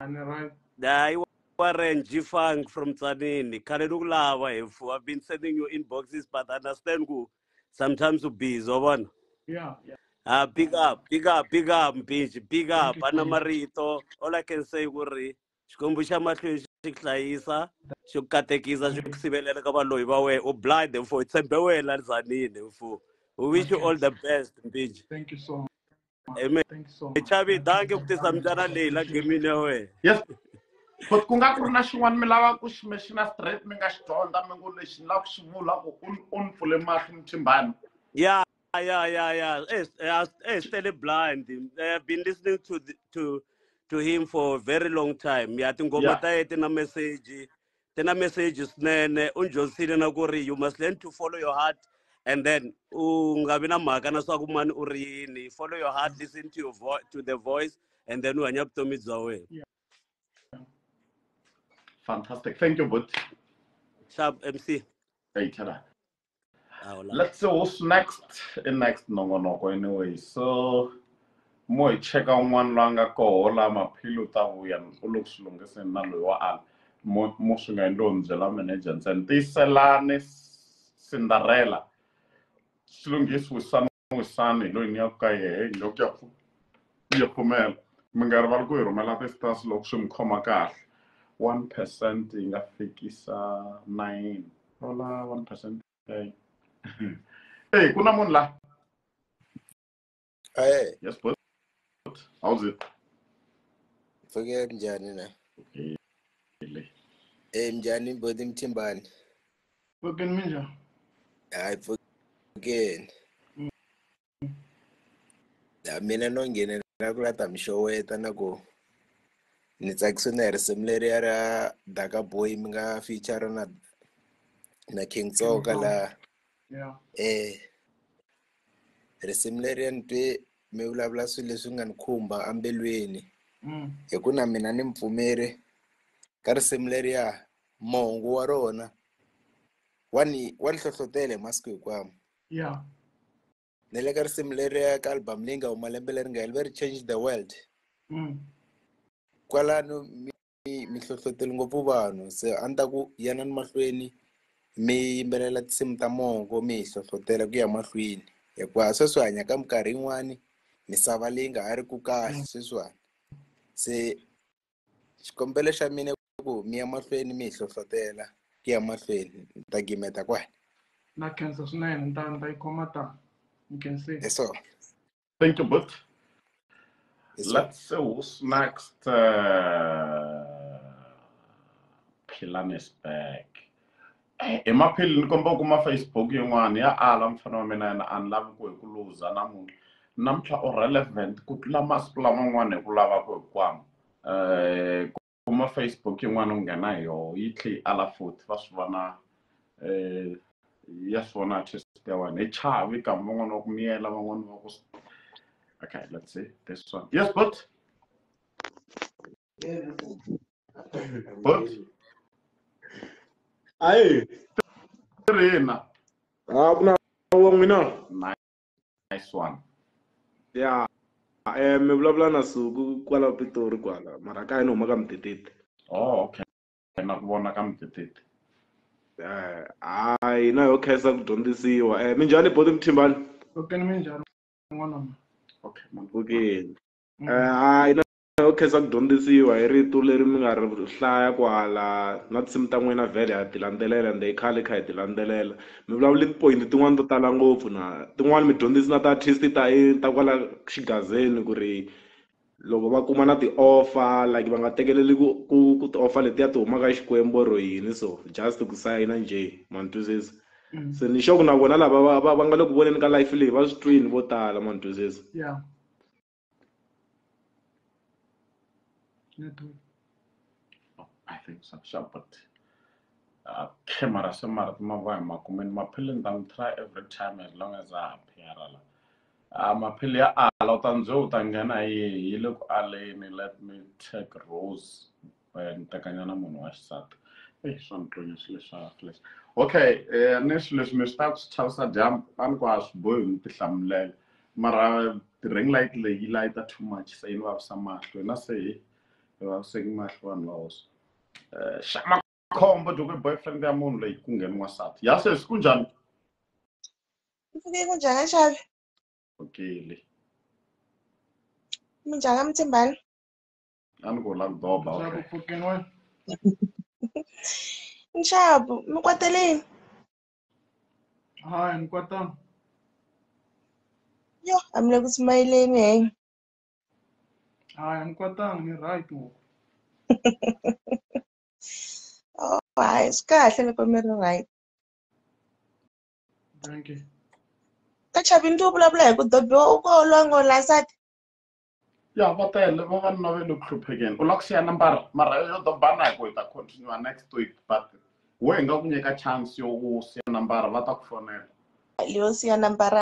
Ani right. hayi warren g funk from tsanini. Khale ni ku lava hefu i've been sending you inboxes but understand ku sometimes u busy wa vona Yeah, yeah. ah pick up pick up pick up mpinji pick up Thank you, ana thank you. marito. All i can say ku ri xikwembu xa mahlweni xi ku hlayisa xi ku katekisa xi ku sivelela ka valoyi va u blind mfo hi tshembe wena mfo. We wish you all the best mpinji Thank you so much. amen. Thank you so much. chavi danke ku tisa mbyana leyi la gemini ya wena. Yes. But ku nga ku ri na xin'wana mi lava ku xi mexina straight mi nga xi dyondza mi ngo lexi ni lava ku xi vula ku u- ni pfule mahlo mchimbani Yeah, yeah, yeah, yeah. Hey, hey, Stella Blind. Eh, I've been listening to the, to to him for a very long time. Yeah, tingoma ta yena tina message. Tina message swinene. Undyondzisile na ku ri you must learn to follow your heart and then u nga vi na mhaka na swa ku mani u ri yini. Follow your heart, listen to your vo to the voice and then u hanya vutomi bya wena. fantastic thank you but Sharp MC. hey tada Awu la. let's see who's next in next nongonoko anyway so mo hi cheka un'wana loyi a nga koho la maphilo ta vuya u le ku swi lunghiseni na loyi wa ala mo mo swi nga endliwi ni byela manager ntsena tiyiselani cinderella. Xilunghisi wisani wisani hi loyi ni ya ka yehe hi loko ya ya pfumela mi nga rivali ku hi rhumela ti-stars loko swi mi khoma kahle one percent yi nga fikisa nine. Rola one percent. Hey. hey ku na munhu la Hey, yes but how's it mfike njani na? Ile. Eh njani bodi mthimbani? Mpfukeni minjhani? Hayi mfukeni. Ya mina no nghenelela ku lata mixoweta na ku ni tsakisiwe na hi risimu leriya ra Daka Boy mi nga feature na na King Tsoka la Yeah. eh risimu leriya ni twe mi vulavula swilo leswi nga ni khumba ambelweni Mm. hi ku na mina ni mpfumeri ka risimu leriya mongo wa rona wa ni wa ni hlohlotela hi masiku hinkwawo Yeah. ni le ka risimu leriya ka album leyi nga huma lembe leri nga heli very change the world Mm. kwalano mi hlohloteli ngopfu vanhu se a ni ta ku yanani mahlweni mi yimbelela tinsimu ta mongo mi hi hlohlotela ku ya mahlweni hikuva sweswi hanya ka minkarhi yin'wani misava leyi nga ha ri ku kahle sweswiwani. Se xikombelo xa mina i ku mi ya mahlweni mi hi hlohlotela ku ya mahlweni ni ta gimeta kwani na khensa swinene ni ta ni ta yi khoma tani you can see. Hi so. Thank you, but hi so. Let's see who's next. Uh, Pilan is back. Eh, i maphili ni komba ku ma Facebook yin'wana ya ala mfana wa mina yena a ni lavi ku hi ku luza namuntlha. Namuntlha u relevant ku tlula masiku laman'wana hi ku lava ku hinkwamu um kuma Facebook yin'wana u nghena hi yoho yi tlhe yi ala futhi va swi vona um ya swi vona artist ya wena hi chavi kambe van'wana va ku miyela van'wana va ku okay let's see this one yes but but Hayi, Rina. ah kuna wa n'wina. Nice one. Ya, eh mi vulavula na Suku kwala Pitori kwala, mara kaya ni huma ka Mtititi. Oh, okay. Na ku vona ka mtititi. Eh, hayi na yo khensa ku dyondzisiwa. Eh minjhani boti Mthimbani? okay ni minjhani n'wana ma Okay, man. Okay. Eh hayi na yo khensa ku dyondzisiwa hi rito leri mi nga ri hlaya kwala na tinsimu ta n'wina vhele ha ti landzelela ende hi khale kha hi ti landzelela. Mi vulavule tipoyinti tin'wana to tala ngopfu na tin'wana mi dyondzisi na ti-artist ta ta kwala xigazeni ku ri loko va kuma na ti-offer like va nga tekeleli ku ku ku ti-offer letiya ti humaka xikwembu ro yini. So just ku sayina njhe ma ni twisisa se ni sure ku na vona lava va va nga le ku voneni ka life leyi va swi twini vo tala ma ni twisisa yeah think so, but uh, camera ti ma va hi makumeni maphili ni ta n'wi try every time as long as a appear la. Uh, maphili ya ala u ta ndzi u ta nghena hi hi le ku aleni let me take rose swilo swa flash okay eh, ni swilo leswi mi swi ta ku swi chavisa dyambu a ni ku a swi bohi ni ti hlamulela mara ti-ring light leyi yi layita too much yi ni vavisa mahlo na se hi hi vaviseki mahlo vanhu va hoso um xa makhombo loko i boyfriend ya munhu leyi ku ngheni n'wansati ya sesi ku njhani Mpfhuke kunjhani Xavi? okile Minjhani Mthimbani? a ni ku la ku doba Nxavo okay pfukeni wena Nxavo, mi kwatelini? hayi ni kwatanga Yo, a mi le ku smayileni he. Hayi ni kwatanga ni right ngopfu Oh, swi kahle loko mi ri right. thank you Ka Chavi ndi vulavula hi ku dobiwa u ko lwango la nsati? ya va tele vavanuna va le ku hluphekeni u lava ku siya nambara mara yo dobana hi ku hi ta continue next week but we hi nga ku nyika chance yo uh, u siya nambara va ta ku fonela Leyo siya nambara.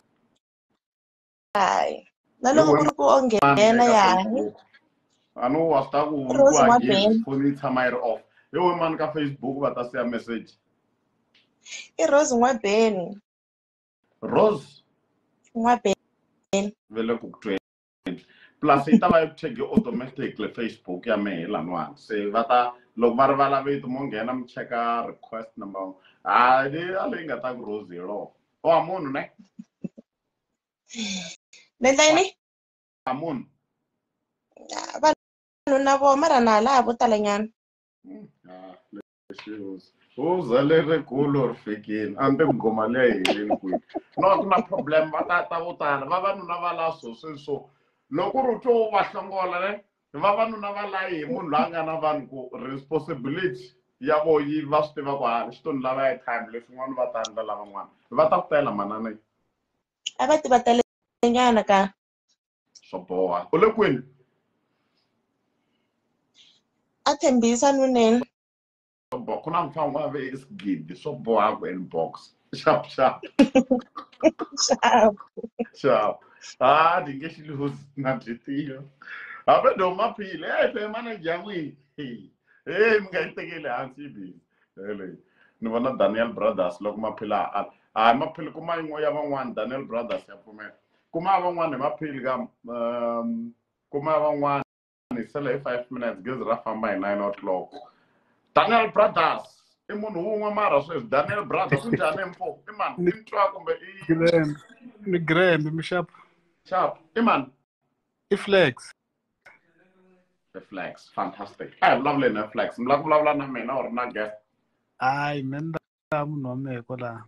Hayi. naloko ongena yani ano wafta kufoni itshamairi off. Iwe mani ka facebook va ta siya message. I rose n'wabeni rose? N'wabeni vele ku ku twenty plus yi ta va yi ku cheke automatically facebook ya mehe lan'wani se va ta loko va rivala vito mo nghena mi cheka request number a leyi a leyi nga ta ku rose e hi roho owa munhu ne? Le ndla yini? a munhu Ah, Vanhu na vo mara na laha vo tala nyana. Hmm, ah, lexi uza uza lerikulu ri fikile a ni te nghoma leyi heleni kwihi no ku na problem va ta ta vo tala vavanuna va la so sweswo loko ri two va hlongola ne vavanuna va layi hi munhu loyi a nga na vanhu ku responsibility ya vo yi va swi tiva ku hala xi to ni lava hi time leswin'wana va ta endla lavan'wana va ta ku tela manana A va tiva tale Nyana ka. Sopoa. Olekwenu. Athembisa nunene. Sopoa. Kuna mfana wave isigidi sopoa kwenu box. Sharp sharp. sharp. Sharp. Ah, ndingeshilihuzi nanditiyo. Abe ndomaphile. Hey, phe manager wi. e, yangu. Hey, mngayitekele hansi ibhizi. Hele. Ni vona Daniel Brothers loko maphila a. Hayi maphile kuma yin'we ya van'wana Daniel Brothers ya pfumela. Kuma van'wani maphili ka um kuma van'wani se le 5 minutes gezi ra famba hi nine o'clock. Daniel Brothers i munhu wun'we mara sweswi Daniel Brothers u njhani mfo? I mani? I ntwa kumbe i ni grand mixap xap i mani i flex The flex. Fantastic. i vulavule na flex. Mi lava ku vulavula na mina or na guest? hayi me ni munhu wa mehe kwalaha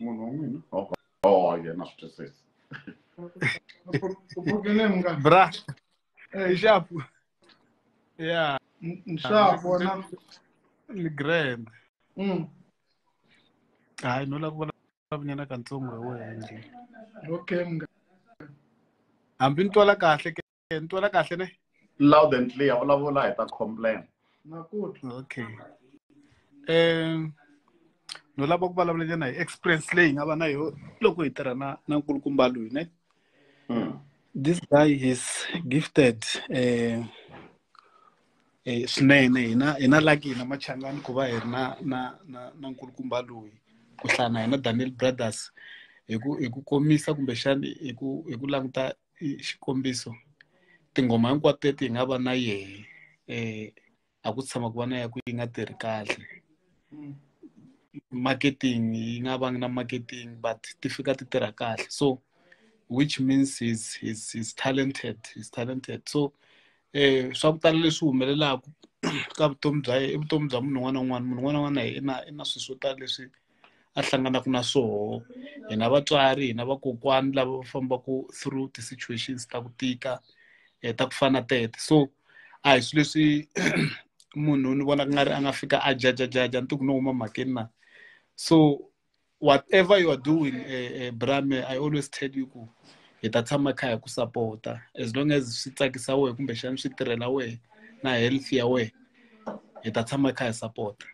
Munhu wa n'wina? Okay. Oh, yena swi twisisa. munghana bra eh xapu ya nxavo na ni grand. Mm, hayi no lava ku vulavunyana katsongo hi wena okay munghana hambi ni twala kahle ke ni twala kahle ne? Loud and clear. Vulavula hi ta complain. nakutwa okay. Um no lava ku vulavulanyana hi experience leyi nga va na yo loko hi tirha na na nkulukumba loyi ne Mm. this guy is gifted eh eh swinene hina hina lucky hina machangani ku va hi ri na na na na nkulukumba loyi ku hlaya na hina Daniel Brothers. Hi ku hi ku komisa kumbexani hi ku hi ku languta xikombiso. Tinghoma hinkwato leti hi nga va na yehe eh a ku tshama ku va na ya ku yi nga tirhi kahle. Marketing yi nga vangi na marketing but ti fika ti tirha kahle. So which means he's, he's, he's talented he's talented. So eh swa ku tala leswi humelelaka ka vutomi bya i vutomi bya munhu un'wana na un'wana. Munhu un'wana na un'wana i na i na swilo swo tala leswi a hlanganaka na swoho. Hi na vatswari hi na vakokwani lava va fambaka through ti-situations ta ku tika eh, ta ku fana na tete so a hi swilo leswi munhu ni vona ku nga ri a nga fika a jajajaja ni tiku no huma mhakeni na. So whatever you are doing eh, eh, brame i always tell you ku hi ta tshama kha hi ku sapota as long as swi tsakisa wehe kumbexani swi tirhela wehe na health ya wehe hi ta tshama kha hi sapota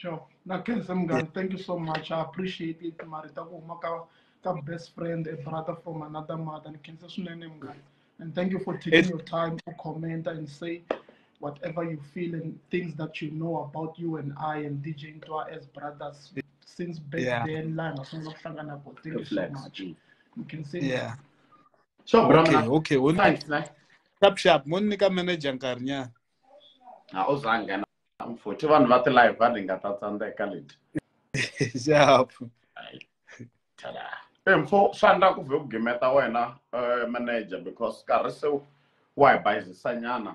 Sure. Na khensa munghana thank you so much. I appreciate it mari ta ku huma ka ka best friend a brother from another mother. Ni khensa swinene munghana and thank you for taking your time to comment and say whatever you feel and things that you know about you and I and DJ Ntwa as brothers since back Yeah. then la nga sungula ku hlangana ko thank you so much. You can say yeah. So, bro, okay mina- okay wo ni- Thanks, ne? sharp sharp mo ni nyika manager nkarhi nyana a u za nghena futhi vanhu va ti-live va ni nga ta tsandzeka leti sharp e mfo swa endla ku vhe ku gimeta wena eh, manager because nkarhi se wa hi bayizisa nyana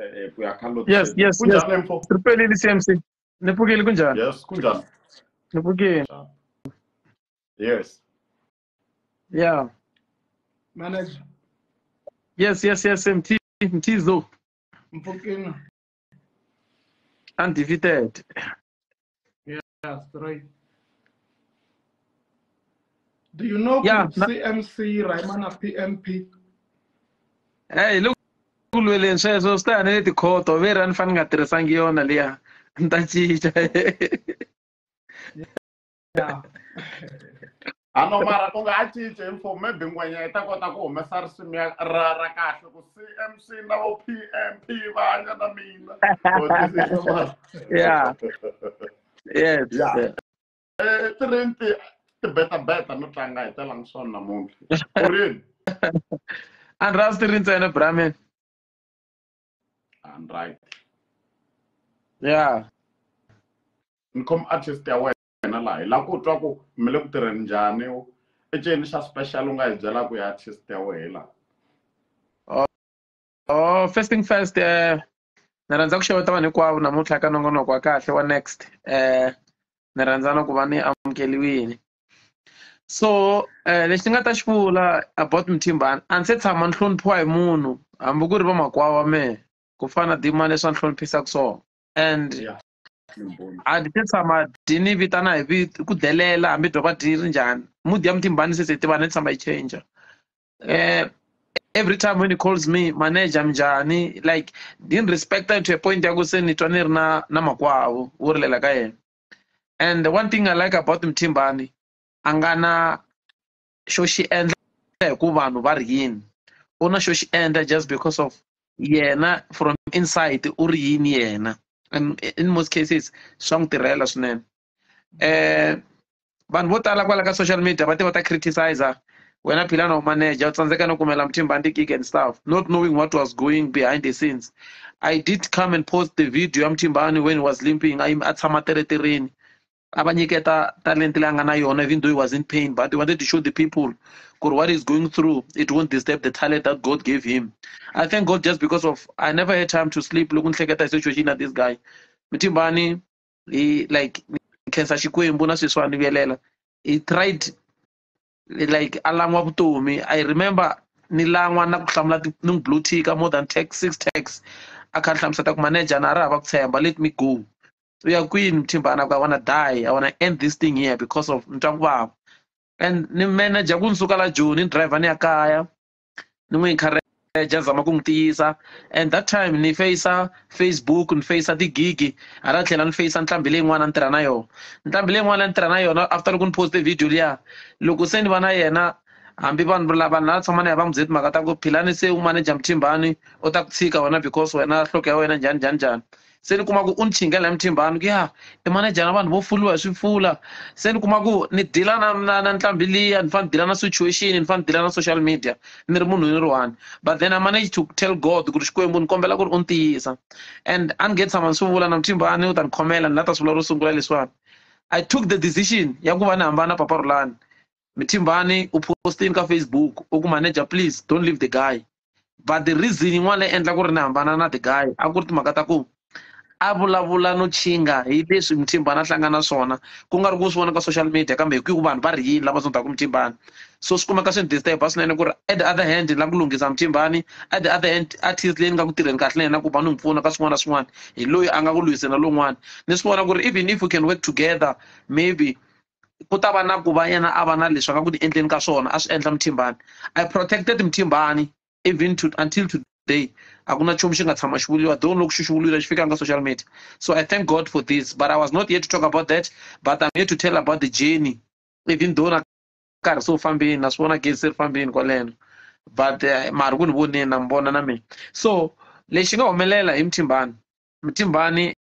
eh, ku ya kha load Yes, shedding. yes, Kunjani yes. mfo? Ripelile CMC. Nipukile kunjani? yes kunjani Nipukile. yes Yeah. manager Yes, yes, yes. MT Mtizo Mpfukini undefeated. yeah straight do you know Yeah, CMC Raimana PMP Hey, look kulweleni sweswo swi ta ya na le tikhoto ve ra ni fane ni nga tirhisangi yona liya ni ta cinca ano mara ku nga cince mfo maybe ngwenya i ta kota ku humesa risimu ya- ra ra kahle ku cmc na vo pmp va hanya na mina. U? Yeah. yes Yeah. Eh, ti ri ti ti beta beta no tlanga hi telangi swona namuntlha. Ku ri yini and ras ti ri ntsena And right yeah ni artist ya wena laha hi lava ku twa ku mi le ku tirheni njhani i cini xa special u nga hi byela ku ya artist ya wena. Laha oh first thing first eh ni rhandza ku xeweta vanhu hinkwavo namuntlha ka nongonoko wa kahle wa next eh ni rhandza na ku va ni amukeliwile. So eh lexi ni nga ta xi vula about mthimbani a ni se tshama ni hloniphiwa hi munhu hambi ku ri vamakwavo wa mehe ku fana na dima leswi a ni hloniphisaka swona. And Yeah. A ni se tshama dyi ni vitana hi vito ku delela hambi dyo va dyi ri njhani. Mudi ya mthimbani se se tiva ni tshama yi changer. Eh every time when he calls me manager mjani like didn't respect her to a point ya ku se ni twa ni ri na na makwavo wo rilela ka yena. And one thing i like about mthimbani a nga na xo xi endla hi ku vanhu va ri yini. U na xo xi endla just because of yena from inside u ri yini yena in most cases swa n'wi tirhela swinene. Eh vanhu vo tala kwala ka social media va te va ta criticizer wena philana u manager u tsandzeka no kumela mthimba gig and stuff not knowing what was going behind the scenes. I did come and post the video ya mthimbani when he was limping a tshama teretereni a va nyiketa talent na yona even though he was in pain but he wanted to show the people what he's going through it won't disturb the talent that god gave him. I thank god just because of i never had time to sleep. Loko ni hleketa hi situation ya this guy. Mitimbani he like ni khensa xikwembu na sweswi a ni vuyelela he tried like a lan'wa vutomi. I remember ni lan'wa na ku hlamula ni n'wi blue ticka more than text six text a kha a hlamuseta ku manager na a hava ku tshemba let me go u ya kwini mthimbani i wanna die. I wanna end this thing here because of ni twa and ni manager ku ni suka la joni ni driver ni ya kaya. Ni n'wi encourage zama ku n'wi tiyisa and that time ni facea facebook ni facea tigigi hala tlhela ni facea ntlhambi leyin'wana ni tirha na yona. Ntlhambi leyin'wana ni tirha na yona after loko ni poste video liya. Loko se ni va na yena hambi vanhu lava na tshama na ya va muzeti mhaka ta ku philani se u manager mthimbani u ta ku tshika wena because wena nhloko ya wena njhani njhani njhani se ni kuma ku u ni chingela hi mthimbani ku ya i manager na vanhu vo fuliwa hi swifula se ni kuma ku ni dila na na na ntlhambi liya ni fanele dila na situation ni fanele dila na social media ni ri munhu ni ri one but then i managed to tell god ku ri xikwembu ni kombela ku ri u ni tiyisa and a ni nge tshama ni swi vula na mthimbani u ta ni khomela ni la ta swi vula ro sungula leswiwani. I took the decision ya ku va ni hambana paparulani mthimbani u postini ka facebook u ku manager please don't leave the guy. But the reason yin'wana leyi endla ku ri ni hambana na the guy a ku ri timhaka ta ku a vulavula no chinga hi leswi mthimbani a hlangana na swona ku nga ri ku swi vona ka social media kambe hi ku vanhu va ri yini lava zontaku mthimbani so swi kumeka swi ni disturba swinene ku ri at the other hand ni lava ku lunghisa mthimbani at the other hand artist leyi ni nga ku tirheni kahle na yena ku va ni n'wi pfuna ka swin'wana na swin'wana hi loyi a nga ku lwisana lowun'wana ni swi vona ku ri even if we can work together maybe ku ta va na ku va yena a va na leswi a nga ku ti endleni ka swona a swi endla mthimbani i protected mthimbani even to until today a ku na nchumu xi nga tshama xi vuliwa though loko xi xi vuliwile social media. So i thank god for this but i was not here to talk about that but i'm here to tell about the journey. Even though na karhi se wu fambeni na swi vona gezi ri fambeni kwaleno but uh, mari ku ni voneni na mi na mina. So lexi nga humelela hi mthimbani mthimbani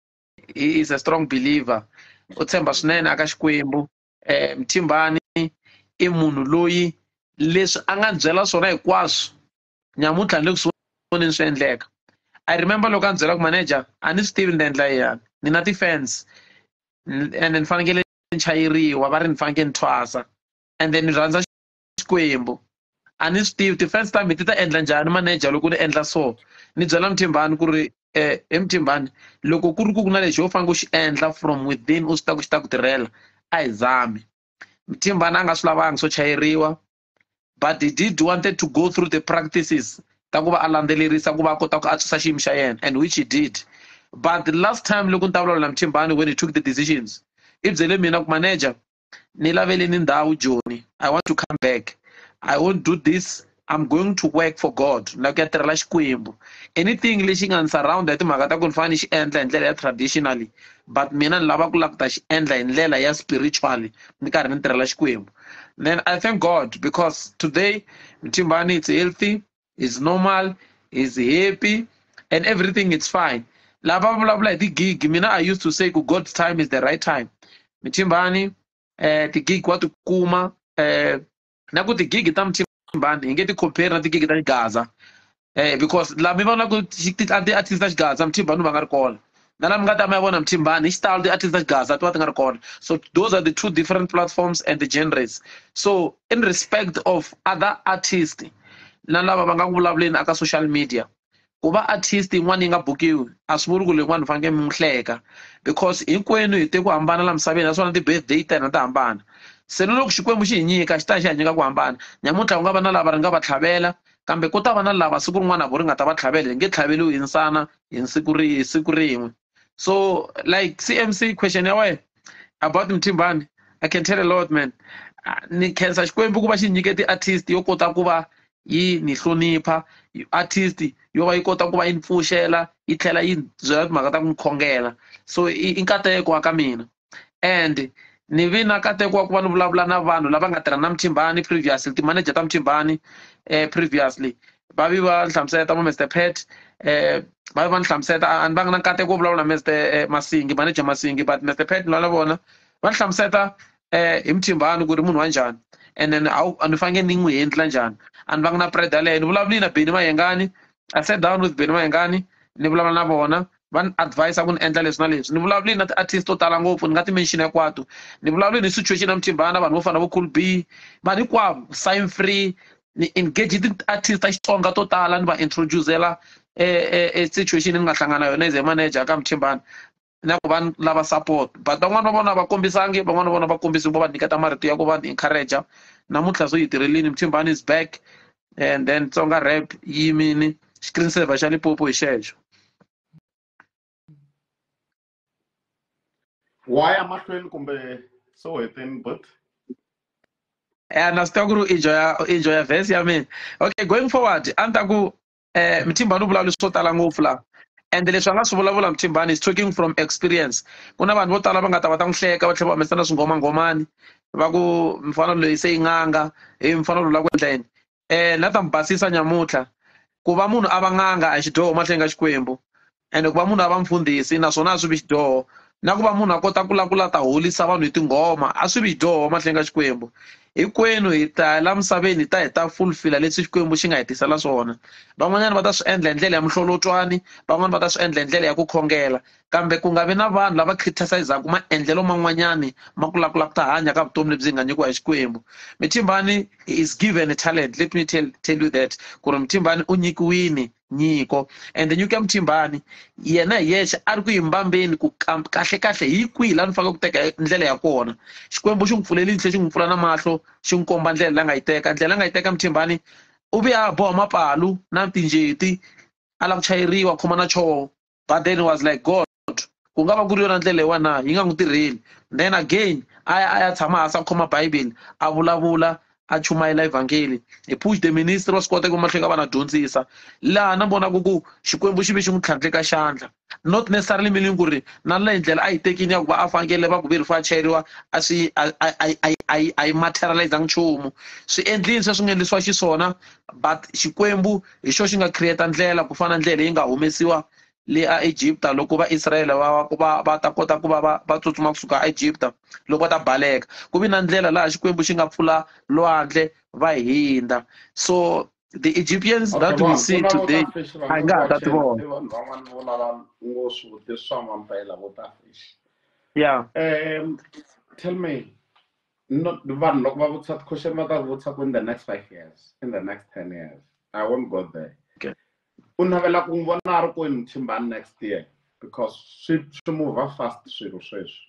he is a strong believer. U tshemba swinene aka xikwembu. Eh mthimbani i munhu loyi leswi a nga byela swona hinkwaswo. Nyamuntlha ni le voneni swi endleka i remember loko a ni byela ku manager a ni swi tivi ni ta endla yini ni na ti-fans and ni fanekele ni chayeriwa va ri ni fanekele ni thwasa and then ni rhandza xikwembu a ni swi tivi ti-fans ta mi ti ta endla njhani manager loko ni endla so? Ni byela mthimbani ku ri eh hi mthimbani loko ku ri ku ku na lexi wo xi endla from within u swi ta ku xi ta ku tirhela a hi zami. Mthimbani a nga swi lavanga swo chayeriwa but he did wanted to go through the practices ta ku va a landzelerisa ku va kota ku antswisa xiyimo xa yena and which he did. But the last time loko ni ta vulavula na mthimbani when he took the decisions i byele mina ku manager ni laveleni ndhawu joni i want to come back. I won't do this. I'm going to work for god. Na ku ya tirhela xikwembu anything lexi nga ni surrounda hi timhaka ta ku ni fanele ni xi endla hi ndlela ya traditionally. But mina ni lava ku lava ku ta xi endla hi ndlela ya spiritually. Ni karhi ni tirhela xikwembu then i thank god because today mthimbani is healthy is normal is happy and everything is fine. Lava vulavula hi tigig mina i used to say god's time is the right time. Mthimbani eh tigig wa tikuma eh na ku tigig ta mthimbani hi nge ti compare na tigig ta xigaza eh because la mi vona ku xi- ti ti artist ta xigaza mthimbani va nga ri kona. Na la mi nga ta mi ya vona mthimbani hi xitalo ti artist ta xigaza ti va ti so those are the two different platforms and the genres. So in respect of other artists na lava va nga ku vulavuleni aka social media. Ku va artist yin'wana yi nga bukiwi a swi vuli ku leyin'wana mi hleka because hinkwenu hi te ku hambana la misaveni naswona ti-birthday ta hina ta hambana. Se ni loko xikwembu xi hi nyika xi ta xi hi nyika ku hambana. Nyamuntlha ku nga va na lava ri nga va tlhavela kambe ku ta va na lava siku rin'wana vo ri nga ta va tlhavela hi nge tlhaveliwi hi nsana hi siku ri hi siku rin'we so like cmc question ya wena about mthimbani i can tell a lot man. Ah, ni khensa xikwembu ku va xi nyike ti-artist yo kota ku va yi ni hlonipha artist yo va yi kota ku va yi ni pfuxela yi tlhela yi byela timhaka ta ku ni khongela so i nkateko wa ka mina. And ni vi na nkateko wa ku va ni vulavula na vanhu lava nga tirha na mchimbani previously ti-manager ta mchimbani eh, previously. Va vi va ni hlamuseta vo mr pet um va vi va ni hlamuseta a ni va nga na nkateko wo vulavula na mr eh, masingi manager masingi but mr pet ni na vona. Va ni hlamuseta um hi mchimbani ku ri munhu wa njhani and then a wu- a ni n'wi endla njhani a ni va na preda leyo. Ni vulavulini na beni mayengani. I sat down with beni mayengani. Ni vulavula na vona. Va ni advise ku ni endla leswi na leswi. Ni vulavulini na ti-artist to tala ngopfu ni nga ti mention hinkwato ni vulavulini hi situation ya muthimbana vanhu vo fana vo cool b. Vanhu hinkwavo sign free. Ni engage ti-artist ta xitsonga to tala ni va introducela e situation ni nga hlangana yona as a manager ka muthimbana na ku va lava support. But van'wani va vona va kombisangi van'wani va vona va kombisi vo va nyiketa marito ya ku va ni encourage namuntlha swo yi tirhelini muthimbana is back and then tsonga rap yi yimini screen saver xa lipopo hi xexo why ya mahlweni kumbe u heteni but? Eh na swi tiva ku ri enjoya verse ya mina. Okay going forward a ni ta ku eh mthimbani u vulavula swo tala ngopfu laha and leswi a nga swi vulavula mthimbani is talking from experience. Ku na vanhu vo tala va nga ta va ta n'wi hleka va tlhela va humesana swingomangomani va ku mfanelo leyi se yi nganga hi mfanelo la ku endla yini. Eh na ta mi basisa nyamuntlha ku va munhu a va nganga a xidyoho mahlweni ka xikwembu and ku va munhu a va mfundhisi naswona a swi vi xidyoho na ku va munhu a kota ku la ku la ta holisa vanhu hi tinghoma a swi vi xidyoho mahlweni ka xikwembu hinkwenu hi ta la misaveni hi ta hi ta fulfila leswi xikwembu xi nga hi tisela swona. Van'wanyana va ta swi endla hi ndlela ya mihlolotswani van'wani va ta swi endla hi ndlela ya ku khongela. Kambe ku nga vi na vanhu lava criticizaka maendlelo man'wanyani ma ku lava ku ta hanya ka vutomi lebyi nga nyikiwa hi xikwembu. Mitimbani is given a talent. Let me tell, tell you that. Ku ri mitimbani u nyikiwini nyiko. And nyiko ya mutimbani yena hi yexe ku yi mbambeni ku kahle kahle. Hi kwihi laha ni fanele ku teka ndlela ya kona xikwembu xi n'wi tlhela xi n'wi na mahlo xi n'wi ndlela la nga yi teka ndlela la nga yi teka mutimbani u ve boha mapalu na tinjeti a lava ku chayeriwa khoma na choho but then was like god ku nga va ku ri yona ndlela leyiwa yi nga n'wi tirheli then again a ya a ya tshama hansi a khoma bibele a vulavula a chumayela evhangeli hi push the ministry wa swi kota ku mahlweni ka vana dyondzisa laha na vonaku ku xikwembu xi ve xi n'wi tlhandleka xandla not necessarily meaning ku ri na leyi ndlela a yi tekini ya ku va a fanekele va ku verify a chayeriwa a swi a yi materializangi nchumu swi endlini sweswi nga endlisiwa xiswona but xikwembu hi xo xi nga create ndlela ku fana na ndlela leyi nga humesiwa le a Egypta loko va Israel va va va ta kota ku va va va tsutsuma kusuka Egypta loko va ta baleka. Ku vi na ndlela laha xikwembu xi nga pfula lwandle va hinda so the Egyptians that we see today a nga ha ta ti vona vanhu van'wana vo lava ngo swivutiso swa mampela vo ta fish. Yeah. Um tell me not vanhu loko va vutisa question va ta vutisa ku in the next five years in the next ten years i won't go there. Okay. U navela ku n'wi vona a ri kwini mthimbani next year because swi swi move fast swilo sweswi.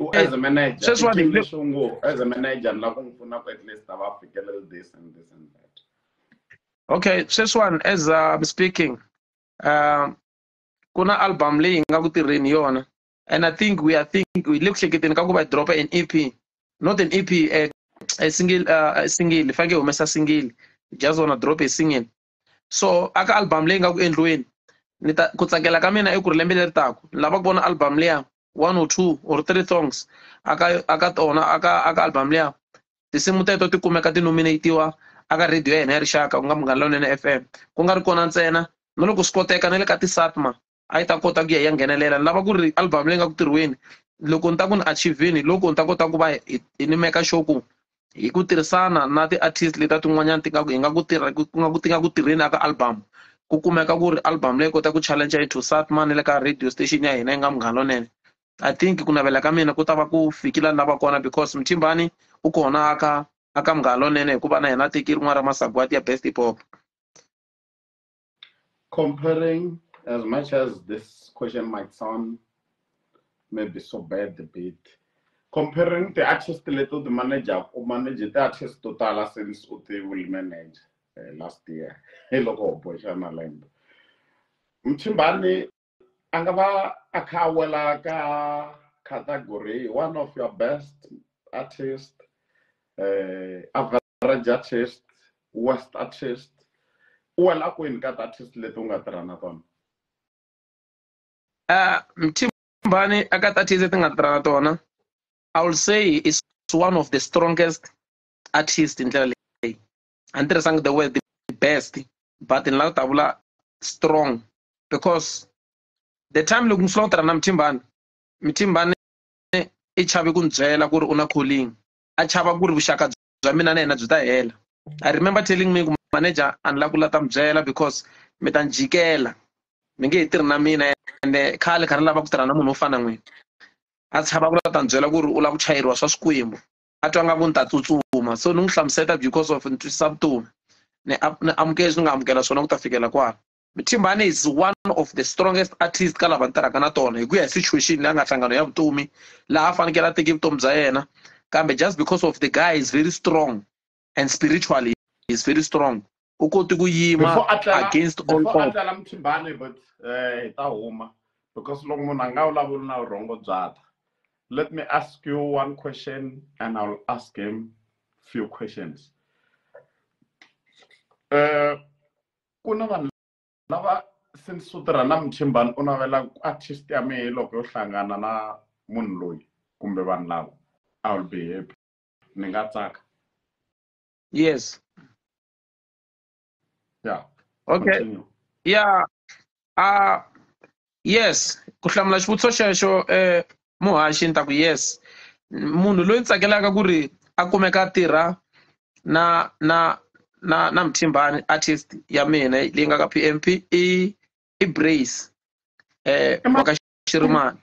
Okay. As a manager Sweswi wa i ni- leswi u ngo as a manager ni lava ku n'wi pfuna ku at least a va fikeleli this and this and that. Okay sweswiwani as I'm speaking um ku na album leyi hi nga ku tirheni yona and I think we are think we le ku hleketeni ka ku va hi dropa an EP not an EP a, a single uh, a single hi faneke hi humesa single just wanna drop a single so aka album leyi nga ku endliweni ni ta ku tsakela ka mina i ku ri lembe leri taka. Ni lava ku vona album liya one or two or three songs aka aka tona aka aka album liya. Tinsimu teto ti kumeka ti nominatiwa aka radio ya hina ya rixaka ku nga munghana lonene fm ku nga ri kona ntsena na loko swi koteka na le ka ti-satma a yi ta kota ku ya yi ya nghenelela. Ni lava ku ri album leyi nga ku tirhiweni loko ni ta ku ni achievini loko ni ta kota ku va ni meka sure ku hi ku tirhisana na ti-artist tin'wanyana ti nga hi nga ku tirha ku nga ku ti nga ku tirheni album. Ku kumeka ku ri album leyi kota ku challenge into le ka radio station ya hina yi nga munghana lonene i think ku navela ka mina ku ta va ku fikila kona because mthimbani u kona aka aka munghana lonene hikuva na yena a teki rin'wana ra masagwati ya best comparing as much as this question might sound maybe so bad a bit comparing the artist leto the manager u manage the artist to tala since ti will manage uh, last year. Loko u boxana lembe mchimbani a nga va a kha a wela ka category one of your best artist uh, average artist worst artist. U wela kwini ka ti-artist leti u nga tirha na tona? Uh, mchimbani aka ti-artist leti nga tirha na tona i will say is one of the strongest artist hi ndlela leyi a ni the word the best but ni lava ku strong. Because the time loko ni tirha na mthimbani mthimbani i chavi ku ni byela ku ri u na calling a chava ku ri vuxaka bya mina na yena byi ta hela. I remember telling me ku manager a ni lava ku lata mi byela because mi ta ni jikela mi nge he tirhi na mina ende khale kha ri lava ku tirha na munhu wo fana na n'wina a tshava ku ta ni byela ku ri u lava ku chayeriwa swa swikwembu a twa nga ku ni ta tsutsuma. So ni n'wi hlamuseta because of ni twisisa vutomi. Ni ni ni nga amukela swona ku ta fikela kwala. Is one of the strongest artist ka lava ni tirhaka na tona. Hi ku ya hi situation leyi a nga hlangano ya vutomi laha a fanekele a teki vutomi bya yena. Kambe just because of the guy is very strong and spiritually is very strong. U koti ku yima before a tlela against all before a odds. tlela mthimbani but eh hi ta huma. Because loko munhu a nga vulavuli na vurhongo byata let me ask you one question and i'll ask him a few questions. Eh ku na vanhu lava since u tirha na mthimbani u navela artist ya mehe loko yo hlangana na munhu loyi kumbe vanhu lava i will be happy. Ni nga tsaka. Yes. Yeah okay. continue. Yeah uh yes. Ku hlamula xivutiso xexo eh muhaxi ni ta ku yes munhu loyi tsakelaka ku ri a kumeka tirha na na na na mthimbani artist ya mina leyi nga ka pmp i i brace eh wa ka xirimani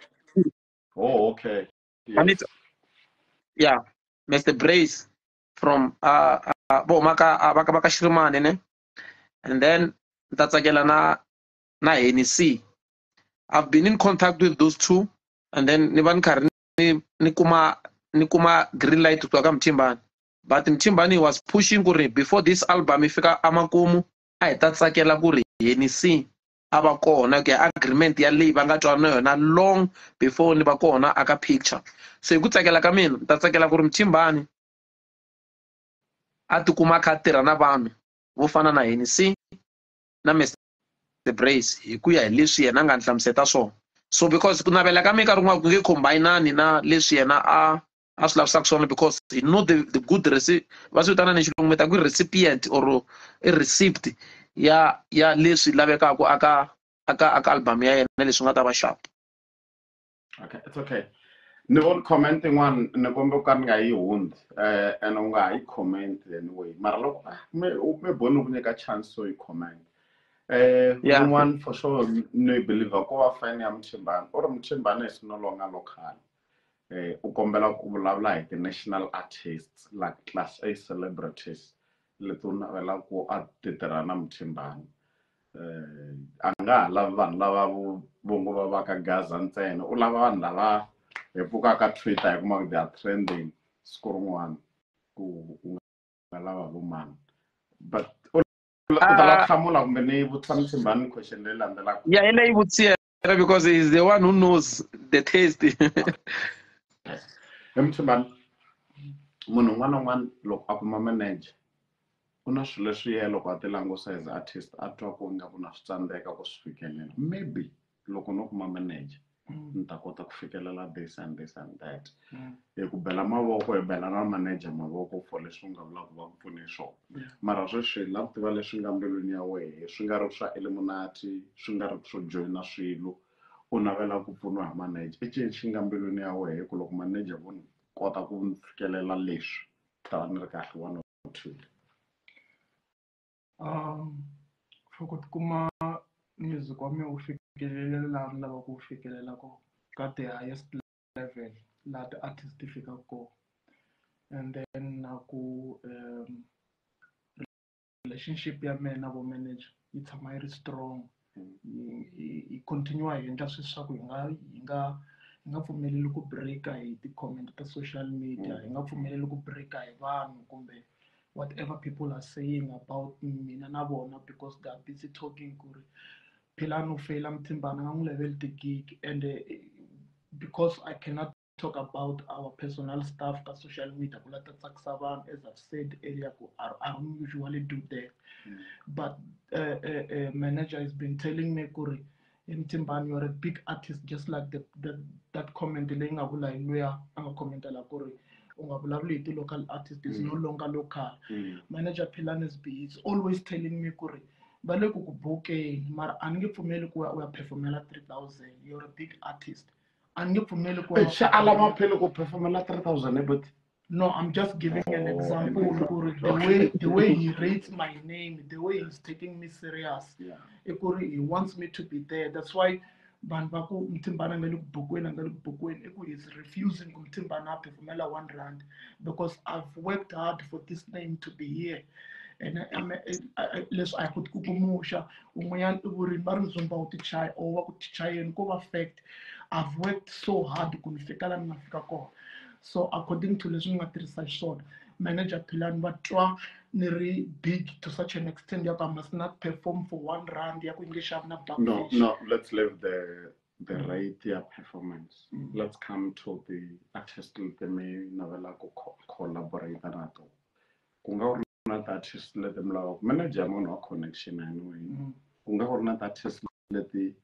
oh okay. Yes yeah mr brace from uh, uh vo huma ka uh, va ka xirimani ne and then ni ta tsakela na na Hennessy. I've been in contact with those two and then ni va ni karhi ni ni kuma ni kuma green light kusuka ka Mthimbani but Mthimbani was pushing ku ri before this album yi fika amakumu a hi ta tsakela ku ri Hennessy a va kona ku ya agreement ya leyi va nga twana na yona long before ni va kona aka picture. So hi ku tsakela ka mina ni ta tsakela ku ri Mthimbani a tikuma a kha a tirha na vanhu vo fana na Hennessy na Mr the brace hi ku ya hi leswi yena a nga ni hlamuseta swona so because ku navela ka minkarhi yin'wana ku nge combinani na leswi yena a a swi lavisaka swona because he know the, the good recipe va swi vitana ni mi ku recipient or i receipt ya ya leswi lavekaka aka aka aka album ya yena leswi nga ta va sharp Okay, it's okay. Ni vona comment yin'wana ni kombe ku ka ni nga yi hundzi eh and u nga ha yi comment anyway. Mara loko me boni ku nyika chance so yi comment eh Yeah. One for sure ni believer. ko va fan ya Mthimbani or Mthimbani is no longer local eh u kombela ku vulavula hi ti national artists like class A celebrities leti u navela ku a ti tirha na muthimbani uh, a nga ha lavi vanhu lava vo vongo va ka gaza ntsena u lava vanhu lava hi pfukaka twitter hi kuma ku they are trending siku rin'wana ku u nga lava vo mani but u u ta lava ku Ah. hlamula kumbe ni vutisa mthimbani question leyi landzelaka yeah ile because he's the one who knows the taste hi mthimbani munhu un'wana na un'wana loko a kuma manager ku na swilo leswi yena loko a ti langusa as artist a twa ku nga ku na swi tsandzeka ku swi fikelela maybe loko no kuma manager ni ta kota ku fikelela this and this and that. Hi ku bela mavoko hi bela na manager mavoko for leswi u nga vula ku va ku pfune swona. Mara sweswi la ku tiva leswi nga mbilwini ya wehe. Swi nga ri swa eliminati swi nga ri swo joyina swilo. U navela ku pfuniwa hi manager. I cini xi nga mbilwini ya wehe ku loko manager vo ni kota ku ni fikelela leswi ta va ni ri kahle one or two. Um for ku tikuma music wa mina wu fikelele laha ni lavaka ku fikelela ko ka ti-highest level laha ti-artist ti fikaka kona and then na ku um, relationship ya mina na vo manager yi tshama yi ri strong. Yi yi continue hi endla swilo swa ku hi nga hi nga hi nga pfumeleli ku breaka hi ti-comment ta social media hi nga pfumeleli ku breaka hi vanhu kumbe whatever people are saying about mina na vona because they are busy talking ku ri feyila mthimbani a nga n'wi ti-gig and eh, because i cannot talk about our personal stuff ka social media ku la ta tsakisa vanhu as i've said earlier I, don't usually do that. But uh, uh, uh, manager has been telling me ku ri Mtimbani, you're a big artist just like the, the, that comment leyi nga vula hi luya a nga commentela ku ri u nga vulavuli hi ti-local artist is no longer local. Manager Pilanes B is always telling me ku ri va le ku ku bukeni mara a ni nge pfumeli ku ya u ya performela 3000 you're a big artist a ni nge pfumeli ku xa ku performela 3000 ebut eh, No, I'm just giving an Oh, example. Kuri, example. The way the way he rates my name, the way he's taking me serious. Yeah. Ekuri, he wants me to be there. That's why Banbaku Mtimbana Meluk Bukwen and Meluk Bukwen Eku is refusing Mtimbana Pefumela one rand because I've worked hard for this name to be here. ene leswi a hi ku kumuxa un'wanyana i vurini va ri ndzumba wu tichaya or va ku tichayeni ko va fact i've worked so hard ku ni fika laha ni nga fika kona. So according to leswi ni nga tirhisa xiswona manager philani va twa ni ri big to such an extent ya ku i must not perform for one rand ya ku yi nge xavi na black let's leave the the mm. rate ya performance. Mm. Let's come to the artist leti mi navelaka collaborate na tona ku nga na ti artist leti mi lava ku manager munhu wa connection anyway. Ku nga ri na ti artist leti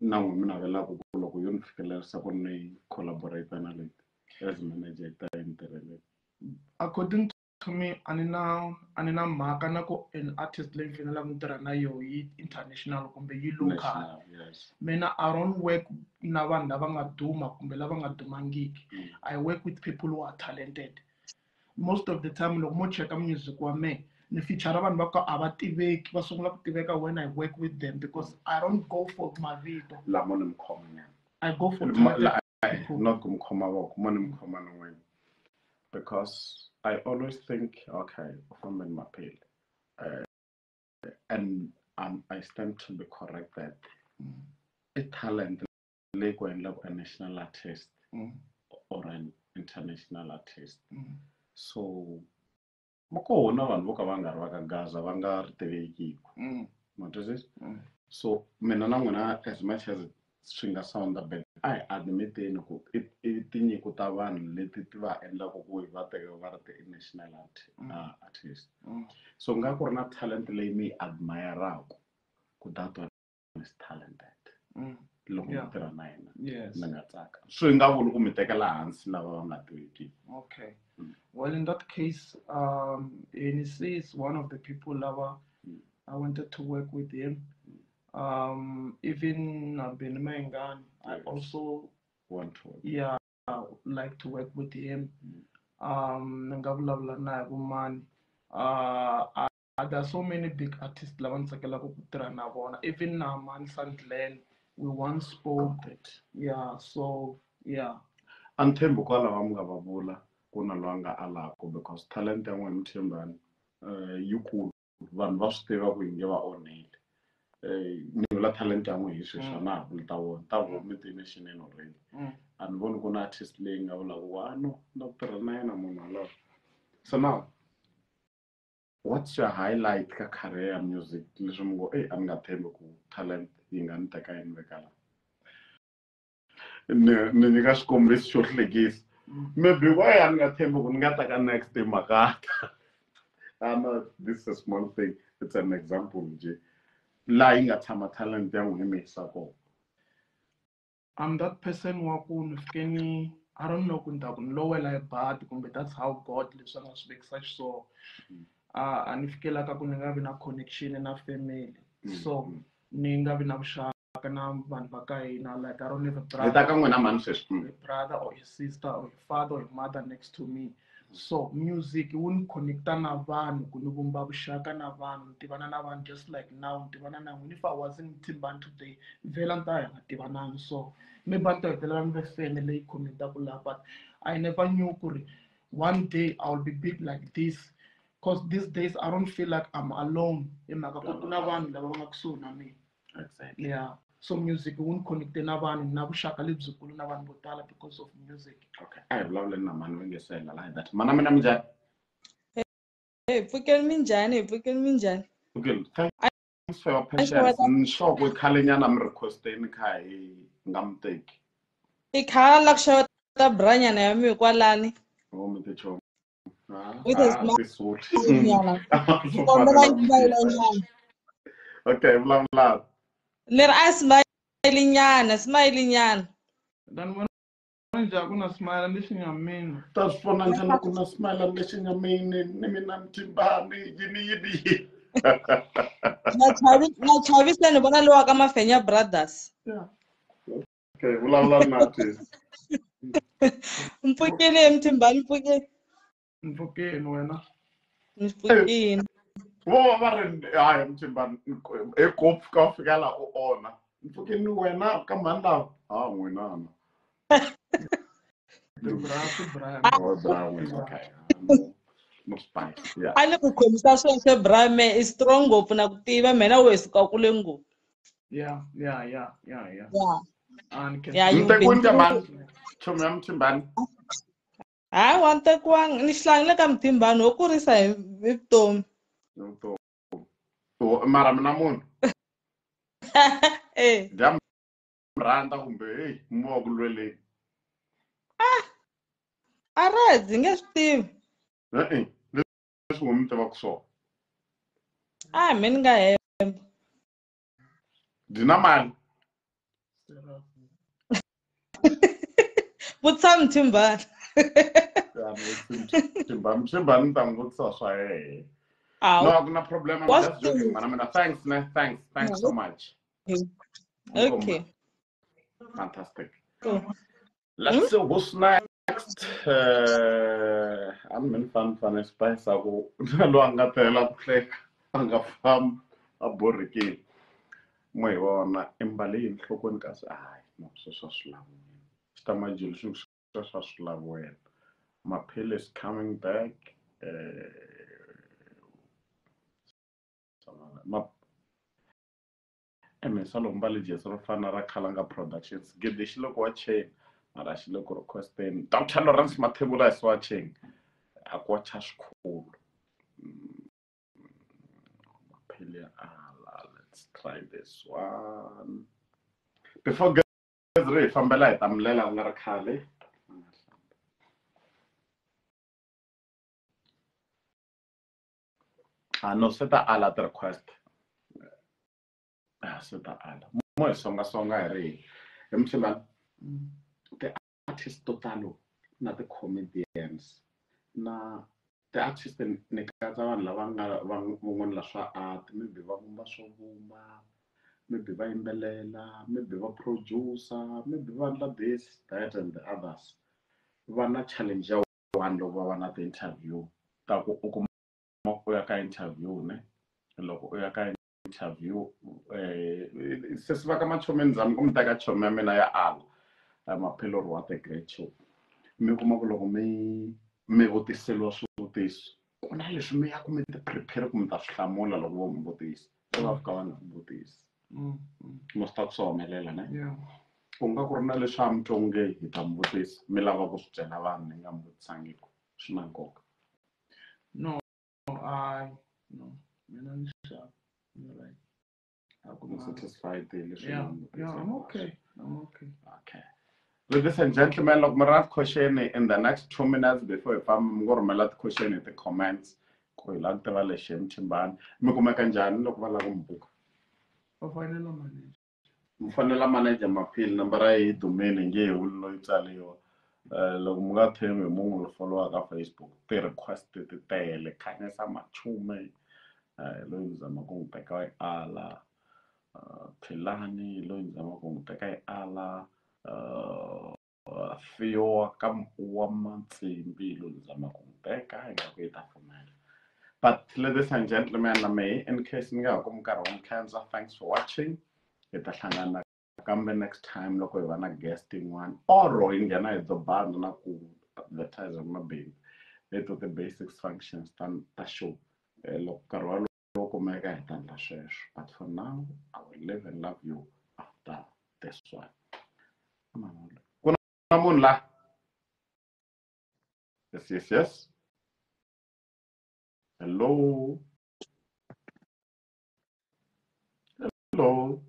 na n'wi mi navelaka ku loko yo ni fikelerisa ku ni collaborate na leti as manager ta entirely. according to me a ni na a ni na mhaka na ku an artist leyi ni fanelaka ni tirha na yoho yi international kumbe yi local mina i don't work na vanhu lava nga duma kumbe lava nga dumangiki Mm. i work with people who are talented most of the time loko mo cheka music wa me ni feature vanhu va ka a va tiveki va sungula ku tiveka when i work with them because i don't go for mavito. Lamo ni mi khoma i go for Ma- talented la- people. not kumkhoma voko mo ni mi khoma n'wini because i always think okay u fambe ni maphile uh, and um, i stand to be correct that Mm, i talent leyi ku endlaku a national artist mm, or an international artist. Mm, so va kona vanhu vo ka va nga ri va ka gaza va nga ri tivekiku mm, ma mm. so mina na n'wina as much as swi nga sound bad a hi admiteni ku i- tinyiko ta vanhu leti ti va endlaka ku va teka va ri ti-national art, Mm. uh, artist Mm. so nga ku ri na talent leyi mi yi admiraka ku that one is talented Mm. Loko mi Yeah. tirha na yena Yes. mi nga tsaka swi nga vuli ku mi tekela hansi lava va nga tiveki Okay. Mm. Well, in that case, um, NEC is one of the people lava Mm. I wanted to work with him. Um, even Benny Mayengani, I also one to one. yeah like to work with him. Mm. Um, Ngavulavula naye Vumani. Uh, I, there's so many big artists lava ni tsakelaka ku tirha na vona. Even uh, Man Sandlen, we once spoke. Yeah, so yeah. a ni tshembi kwalaho mi nga va vula ku na loyi a nga alaka because talent ya n'wina mi tshembani um yikulu vanhu va swi tiva ku yi nge va onheli um ni vula talent ya n'wina hi sweswi a na ha vuli ta vona ta vona mi tine xinene already Mm. a ni voni ku na artist leyi nga vulaku wa a no? Na ku tirha na yena munhu walowo so now what's your highlight ka career ya music? Leswi mi ngo ei a ni nga tshembi ku talent yi nga ni teka yi ni nyika xikombiso xo hlekisa Mm. maybe why a ni nga tshembi ku ni nga teka next day makata. I this is a small thing. It's an example nje laha yi nga tshama talent ya n'wina mi yisa kona I'm that person wa ku ni fike ni I don't know ku ni ta ku ni lowela hi badi kumbe that's how God leswi a nga swi vekisa xiswona a ni fikelaka ku ni nga vi na connection na family. So mm. nga vi na vuxaka na vanhu va ka hina like I don't have a brother ta ka n'wina mani sweswi a brother or a sister or a father or a mother next to me. So music wu ni connecta na vanhu ku ni vumba vuxaka na vanhu ni tivana na vanhu just like now ni tivana na n'wina. If I wasn't Timbani today vhela ni ta hi nga so maybe ni ta hetelela ni ve fene leyi connectaku laha but I never knew ku ri one day I'll be big like this because these days I don't feel like I'm alone. Hi mhaka ku ku na vanhu lava va nga kusuhi na mina exactly. Yeah. So music wu ni connecte na vanhu na vuxaka lebyikulu na vanhu because of music. Okay. A hi vulavuleni na mani va nge se hela like that. Mana mina minjhani? Hey, pfukeni minjhani? Pfukeni minjhani? okay thanks for your patience. Wena- ni sure ku khale nyana mi requesteni kha oh, hi nga mi teki I khala la ku xeweta branyana ya mi kwalani. o mi ti chomi With a smile. tisuli Nyana. Kombela smile nyana. okay vulavulani Ni ri a smile nyana, smile nyana. then when njhani ku na smile ni xinyamini ta swi vona njhani ku na smile lexi nyamini ni mina mtimbani yini yini Na chavi na chavisa ni vona lowa ka Mafenya Brothers. yeah okay vulavula na artist Mpfukeni emthimbani mpfukeni. Mfokeni wena. ni pfukini vo va va ri haya mthimbani ekopfu ka fika la u ona mpfukeni wena ka mani lava ha n'winana Tibra, tibra. Oh, Brian, okay. No, no spice. Yeah. a ni ku khomisa sweswe brame i strong ngopfu na ku tiva mina we suka kule ngopfu Yeah, yeah, yeah, yeah, yeah. ya And can you've been Mtekuni. Chomi ya mthimbani. hayi wa ni tekiwanga ni hlangile ka mthimbano wo kurisa hi vutomi mara mina munhu eh. ja rhandza kumbe heyi mi wa ku lweleni. Ah, a red hi nge swi tivi. E-e leswi ho mi tivaka swona. A hi mi ni nga hemba. Dina mali. Vutshami thimbana Ya, Mthimbani mthimbani ni ta n'wi vutisa swa. No, a na problem. I'm just joking, mana mina. Thanks, ne. Thanks. Thanks so much. Okay Fantastic. cool. Let's see who's next. Uh, I'm in fun fun spice lo anga tela hle anga fam aboriki. Mo hi vona imbali enhlokweni kasi hayi no swilavweni. Xitamajulu xi swa swilavweni. Maphilisi is coming back. Uh, ma emesa loko mbali jesi ro fana ra khalanga productions. Gede xi loko wa chain mara xi le ku requesteni dr lawrence mathebula is watching a ku wacha xikhulu Mm, maphili ya ala let's try this one. Before gezi ri hi fambela hi tamulela ku nga ah no se ta ala ti-request a se ta ala. Mo hi songasonga hi ri hi mutshembani ti-artist to talo na ti-comedians na ti-artist ni katsa vanhu lava nga va van'wana la swa art maybe va vumba swo vumba maybe va yimbelela maybe va producer maybe va endla this that and the others. Va na challenge ya one loko va va na ti-interview ta ku u kuma u ya ka interview ne? Loko u ya ka interview eh se swi va ka machomi zami ku mi teka chomi ya mina ya ala maphelori wa the great show. Mi kuma ku loko mi mi vutiseliwa swivutiso. Ku na leswi mi ya ku mi ti prepare ku mi ta swi hlamula loko vo mi vutisa. Se va fika va nga mi vutisi Mm, mm, mo swi ta ku swi humelela ne? Ku nga ku ri na leswi a mi twonge hi ta mi vutisa. Mi lava ku swi byela vanhu ni nga mi vutisangiku swi na nkoka. No, I no. Mina ni sharp. You're right. a ku satisfied hi Yeah, yeah, I'm okay. I'm okay. Okay. Ladies and gentlemen, look, my question in the next two minutes before if I'm going to last question in the comments. Ku hi lava ku tiva lexi hi mthimbani mi kumeka njhani loko va lava ku mi buka Va fanele manager. mi fonela manager maphili nambara yi dumile nge hi vuli loyi tsaliwa loko mi nga tshembi hi munhu lo followa ka facebook ti-request ti tele khanyisa machume um loyi ni zama ku n'wi teka yi ala uh, philani loyi ni zama ku n'wi teka yi ala fiyo fiwa ka wa matsimbi loyi ni zama ku n'wi teka hi nga ku yi ta pfumela but ladies and gentlemen na mehe in case ni nga ha kumi nkarhi wa mi khensa thanks for watching. Hi ta hlangana kambe next time loko hi va na guest yin'wana or hi nghena hi dzobana na ku advertise mabindzu leto ti-basics functions ta ta show. Eh, loko nkarhi walowo kumeka hi ta endla sweswo but for now i will live and love you after this one. Ku na munhu la. Yes yes yes. Hello. Hello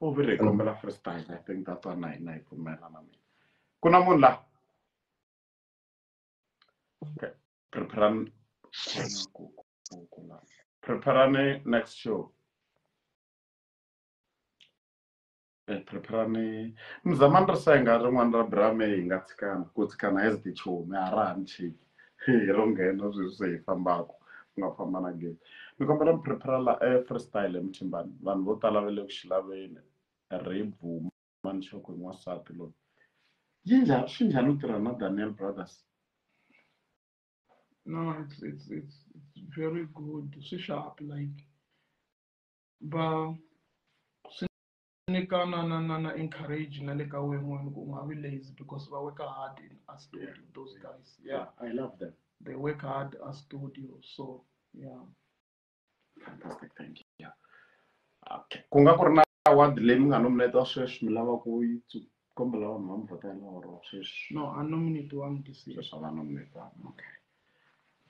over vi kommer first freestyle. I think that's a night night for me. Kuna mula. Okay. prepare Preparane next show. preparane muzamani ri senga rin'wana ra brame hi nga tshikana ku tshikana as tichomi a ra ha ni chiki hi ro nghena sweswi hi fambaku ku nga famba na gezi ni kombela mi prepara la eh, freestyle emuthimbani vanhu vo tala va le ku xi laveni ribvuma ni xo ku hi n'wansati loyi yi njhani swi njhani u tirha na daniel brothers No, it's it's it's it's very good. Swi sharp like ba swi nyika na na na na encourage na le ka wena n'wini ku u nga vi lazy because va work hard in a studio those guys. Yeah. I love them. They work hard a studio. So yeah. Ku nga ku ri na award leyi mi nga nominate sweswi mi lava ku yi kumbe kombela vanhu va mi vhotela or sweswi. No, a nominate one this year. sweswi a va nominate okay.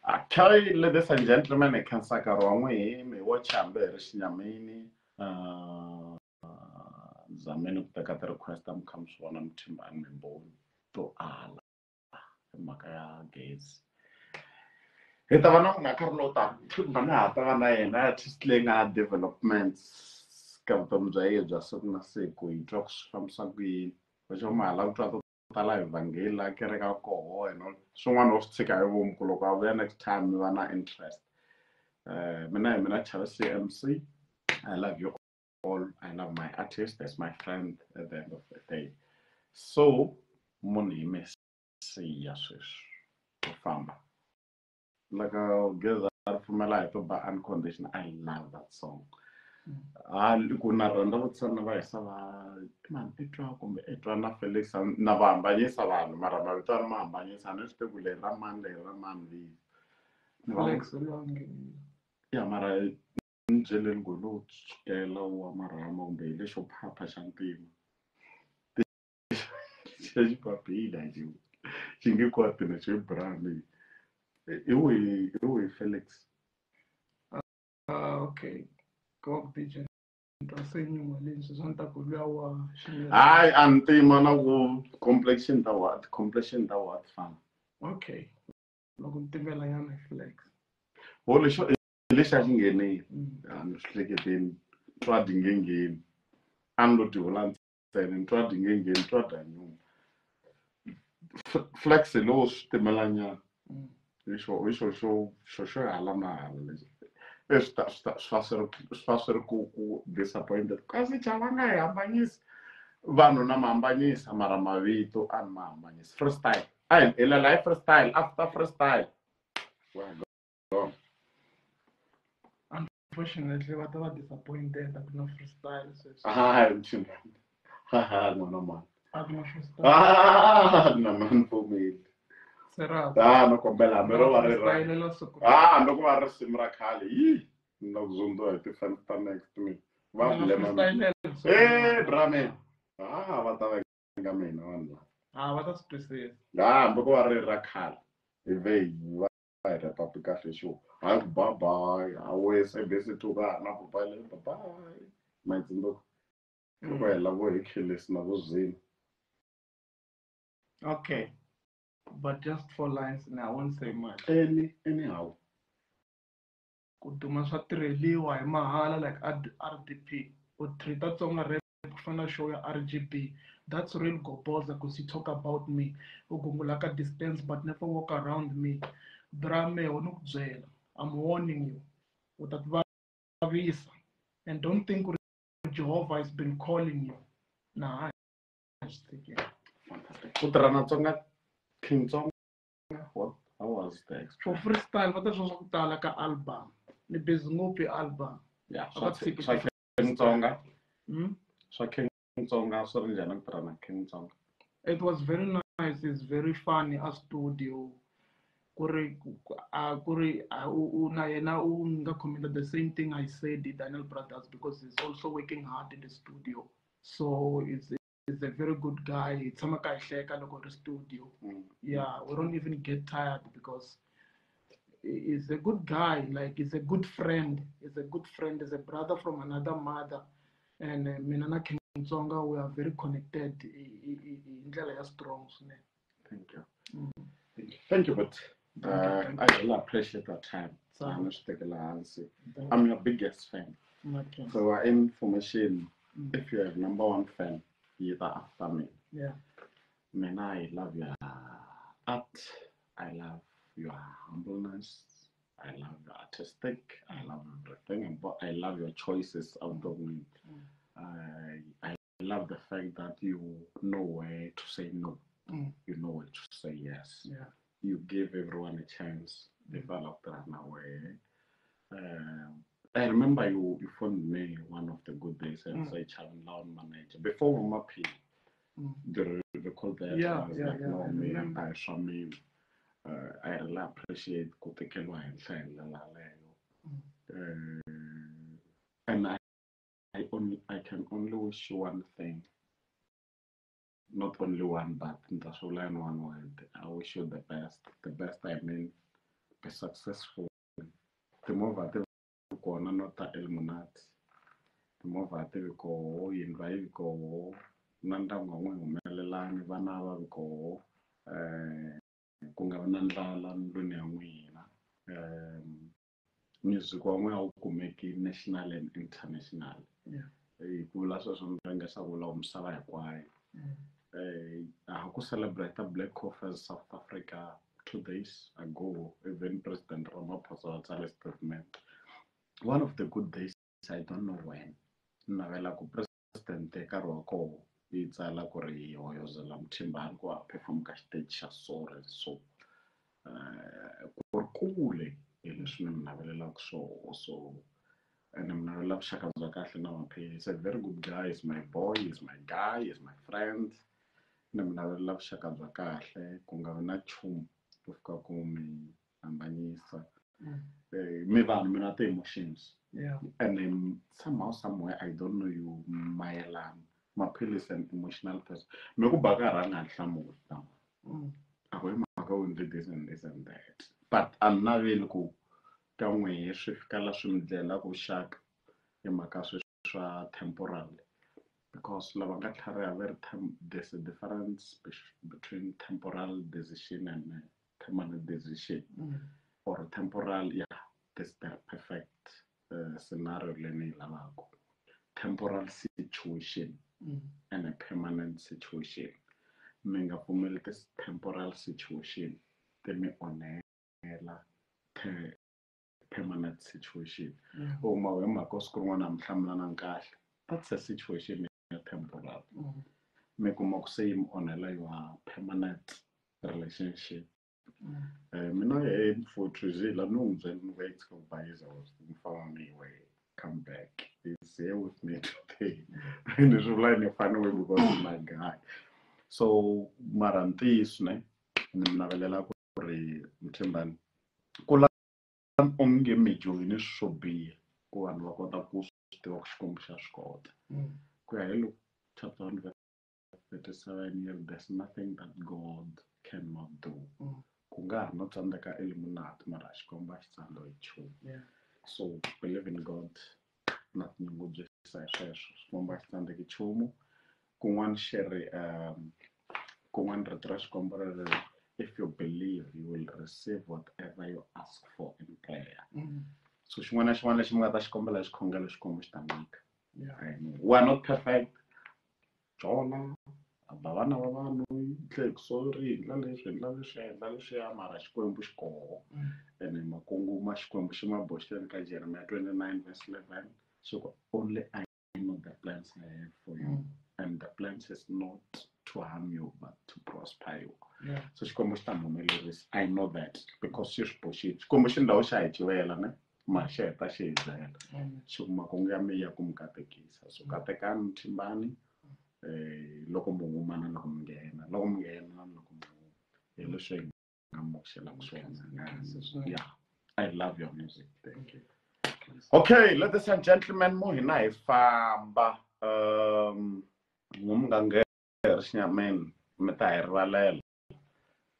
Okay ladies and gentlemen hi khensa nkarhi wa n'wihi mi watch hambi hi ri xinyamini uh, zameni ku teka ti-request mi kha mi swi vona mi thimbani mimboni to ala hi mhaka ya gezi hi ta va na n'wina nkarhi lowu taka mani ha ta na yena artist leyi nga developments ka vutomi bya yena bya siku na siku hi twa ku swi fambisa ku yini vaxo ma hala ku twa to tala hi vhangeli la kereka koho and all swin'wana wo swi tshika hi vomu ku loko a vuya next time mi va na interest. Uh, mina hi mina chava cmc i love you all. I love my artist as my friend at the end of the day. So munhu hi mesiya sweswi ku famba geza a ri pfumela hi to ba unconditional. I love that song. Ha ku na rhandza vutisa na vahisa va mani i twa kumbe i twa na felix na va hambanyisa vanhu mara mavito a ni ma hambanyisa ni swi tivi ku leri ra mani leri ra mani va- Lwange. ya mara ni byeleni ku lowu tsukela wa marhama kumbe hi lexo phapha xa ntima. Xa xipapila xi xi nge koti na xi brani eu e, eu e Felix. Ah, ok. Competition. hayi a ni tima na ku complexion ta what complexion ta what fana okay loko ni timelanyana flex ho lexo hi lexi a xi nghenile a ni swi hleketeni twadi nge ngheni a ni lo tihola ntsene twadi nge ngheni twada nyuma flex hi lowo swi timelanyana mm. Isso, isso, alama disappointed kubvisa pointed kasi chavangayihambanyisi vanhu na mahambanyisa mara mavito a ni mahambanyisi freestyle. A hi helela hi freestyle. After freestyle. Unfortunately va ta va disappointed a ku na freestyle sweswi n'wana mani a ku na freestyle. Na mani pfumeli ah no kombela mi ro va ri ah ku va ri risimu ra khale yi na ku zundziwa hi tifan ta next me. Va freestyle eh bramen ah va ta venga mina vanhu lava a va ta swi twisisa. ah hambi ku va ri ra khale hi ve hi va va hi repapi kahle xo hayi ku babayi awe sebese tuka na ku bale babayi maitsindoko loko hela vo hi khelesi na vozini Okay. But just four lines and I won't say much. any anyhow Ku duma swa tirheliwa hi mahala like RDP. U treat-a Tsonga rap ku fana show ya RGB. That's real goboza because you talk about me. U gungula ka distance but never walk around me. Drame u ni ku byela. I'm warning you. U ta vavisa. And don't think Jehovah has been calling you. Nah, I just think, yeah. fantastic ku tirha na tsonga king tsonga what how was the for freestyle va ta swa swa ku tala ka album? Ni busy ngopfu hi album. Yeah a swa va swa king tsonga Hmm? swa king tsonga swi ri njhani ku tirha na king tsonga it was very nice it's very funny a studio. Ku ri a ku ri a- u- u- na yena u nga commented the same thing i said the daniel brothers because he's also working hard in the studio. So it's it's a very good guy hi tshama ka hi hleka loko ri studio Mm. yeah we don't even get tired because he's a good guy like he's a good friend he's a good friend he's a brother from another mother and uh, mina na king tsonga we are very connected hi hi- hi- hi ndlela ya strong thank you Mm. Thank you. You, but Thank you, uh, thank I really appreciate that time. So- I'm just taking a answer. Thank I'm your biggest fan. Okay. So uh, information, Mm. if you're number one fan, either after me. yeah Man, I love your art. I love your humbleness. I love your artistic. I love everything. But I love your choices of me. I, I love the fact that you know where to say no. Mm. You know where to say yes. yeah You give everyone a chance. developed tirha na wehe uh, I remember you you phoned me one of the good days and Mm. say Chavan Loan manager before we were. Mm. You recall that? Yeah, I was yeah, like, yeah, no, I me. I saw me. Uh, I really appreciate ku tekeriwa henhla hi leyo. Mm. Uh, and I, I only I can only wish you one thing. Not only one, but that's all in one word. I wish you the best. The best I mean, be successful. Timovha ti vi kona no ta elmunati Timovha ti vi koho, yindlu yi vi koho, na ndyangu wa n'wina humelelani, vana va vi koho. Eh, ku nga vi na ndlala ndlwini ya n'wina. Um, music wa n'wina wu kumeki national and international. Hi ku vula sweswo ni nga xa vula misava hinkwayo. um uh, ku celebrate Black Coffers South Africa two days ago. Even President Ramaphosa was tsale statement. One of the good days, I don't know when. Navela ku president nkarhi wa koho yi tsala ku ri hoyozela muthimbani ku a perform ka xiteji xa sore so. um ku ri kule hi leswi ni mi navelelaka swoho so and mi navela vuxaka bya kahle na maphili. A very good guy, is my boy, is my guy, is my friend. ni mi navelela vuxaka bya kahle ku nga vi na nchumu ku fika ku mi hambanyisa Eh, mi vanhu mi ti-emotions Yeah. and then somehow somewhere i don't know you mayelana maphilisi an emotional person mi ku ba ka rhanga ni hlamula Mm. a ku hi mhaka u endle this and this and that but I'm not ku ka n'wehe swi fika la swi mi dlelaka vuxaka hi mhaka sweswi swa temporal because lava nga tlhariha va ri tem- there's a difference between temporal decision and permanent decision Mm. Or temporal yeah this the perfect uh, scenario leyi lavaka temporal situation Mm. and a permanent situation mi nga pfumeli temporal situation ti mi onhela pe- permanent situation Yeah. uma hi mhaka siku rin'wana mi hlamulana kahle that's a situation ya temporal Mm. mi kuma ku se yi mi onhela your permanent relationship Mm. Mina he la ni n'wi byele and wait ku bayiza mfana mi way come back. He's here with me today. Ni swi a ni way because my guy. So mara ntiyiso ne ni mi navelela ku ri mthimbani ku la onge mi joyine swo biha ku vanhu va kota ku swi tiva ku xikwembu xa swi kota Mm. ku ya hi loko chapter 1 verse 37 years there's nothing that god cannot do. Mm. Ku nga ha no tsandzeka eliminati mara xikwembu xi tsandza hi nchumu Yeah. so believe in god na tinyungubyisa hi sweswo xikwembu a xi tsandzeki nchumu kun'wana xi ri um kun'wana rito ra xikwembu ri ri if you believe you will receive whatever you ask for in prayer Mm. so xin'wana na xin'wana lexi mi nga ta xi kombela hi xikhongelo xikwembu xi ta nyika Yeah. I know. we are not perfect jona ba vana va vanhu sorry hi ndla leswi hi ndla leswi hi ndla leswiya mara xikwembu xi koho Mm. ene makungu ma xikwembu xi ma boxeni ka jeremiah 29 verse 11 xi ku only i know the plans i have for you. Mm. and the plans is not to harm you but to prosper you. Yeah. so xikwembu xi ta mi humelerisa. I know that because xi swi boxile. Xikwembu xi ndhawu xa hi civela ne? Ma xi heta xi hi byela. Xi xi makungu ya mi ya ku mi katekisa. So katekani mthimbani eh loko mi huma na loko mi nghena loko mi nghena na loko mi hi leswi hi nga moxelaka swona. Ya i love your music. Thank you. Okay ladies and gentlemen mo hina hi famba. Um ngumngangeri xinyameni mi ta hi rivalela.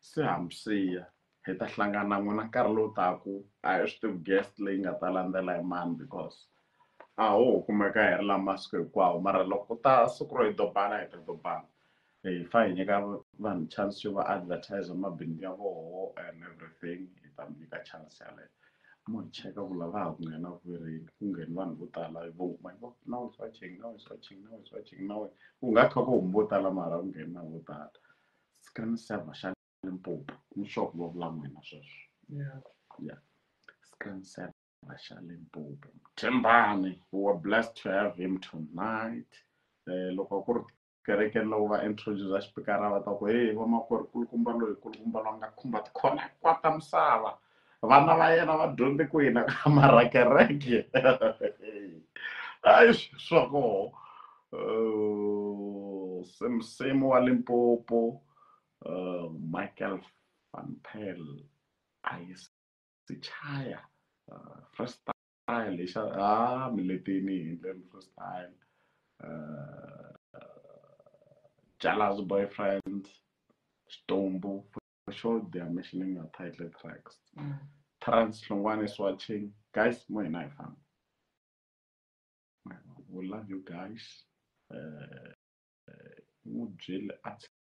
Se hamsiya hi ta hlangana n'wina nkarhi lowu taku a hi swi tivi guest leyi nga ta landzela hi mani because a ho kumeka hi ri la masiku hinkwawo mara loko ta siku ro hi dobana hi ta dobana. Hi fa hi nyika vanhu chance yo va advertise mabindzu ya voho and everything hi ta mi nyika chance yaleyo. Mo hi cheka ku lava ha ku nghena kwirini ku ngheni vanhu vo tala vo my now is watching now is watching now is watching now ku nga kha ku humi vo tala mara ku ngheni na vo tala. Screen server xa limpopo ni sure ku va vula n'wina sweswo. Yeah. yeah. Screen saver xa limpopo mthembani we were blessed to have him tonight. Eh, loko ku ri kerekeni loko va introduce xipikara va ta ku hey vamakwerhu kulukumba loyi kulukumba loyi nga khumba tikhona kwata ta misava vana va yena va dyondze kwina ka marakereke. Hayi swa koho. Semsemo semsem wa limpopo uh, michael van pel a yi si chaya freestyle lexa ah miletini ndleni freestyle uh, Jala's boyfriend Stombo for sure they are mentioning your title tracks. Trans Longwane is watching. Guys more in fam we love you guys. Uh,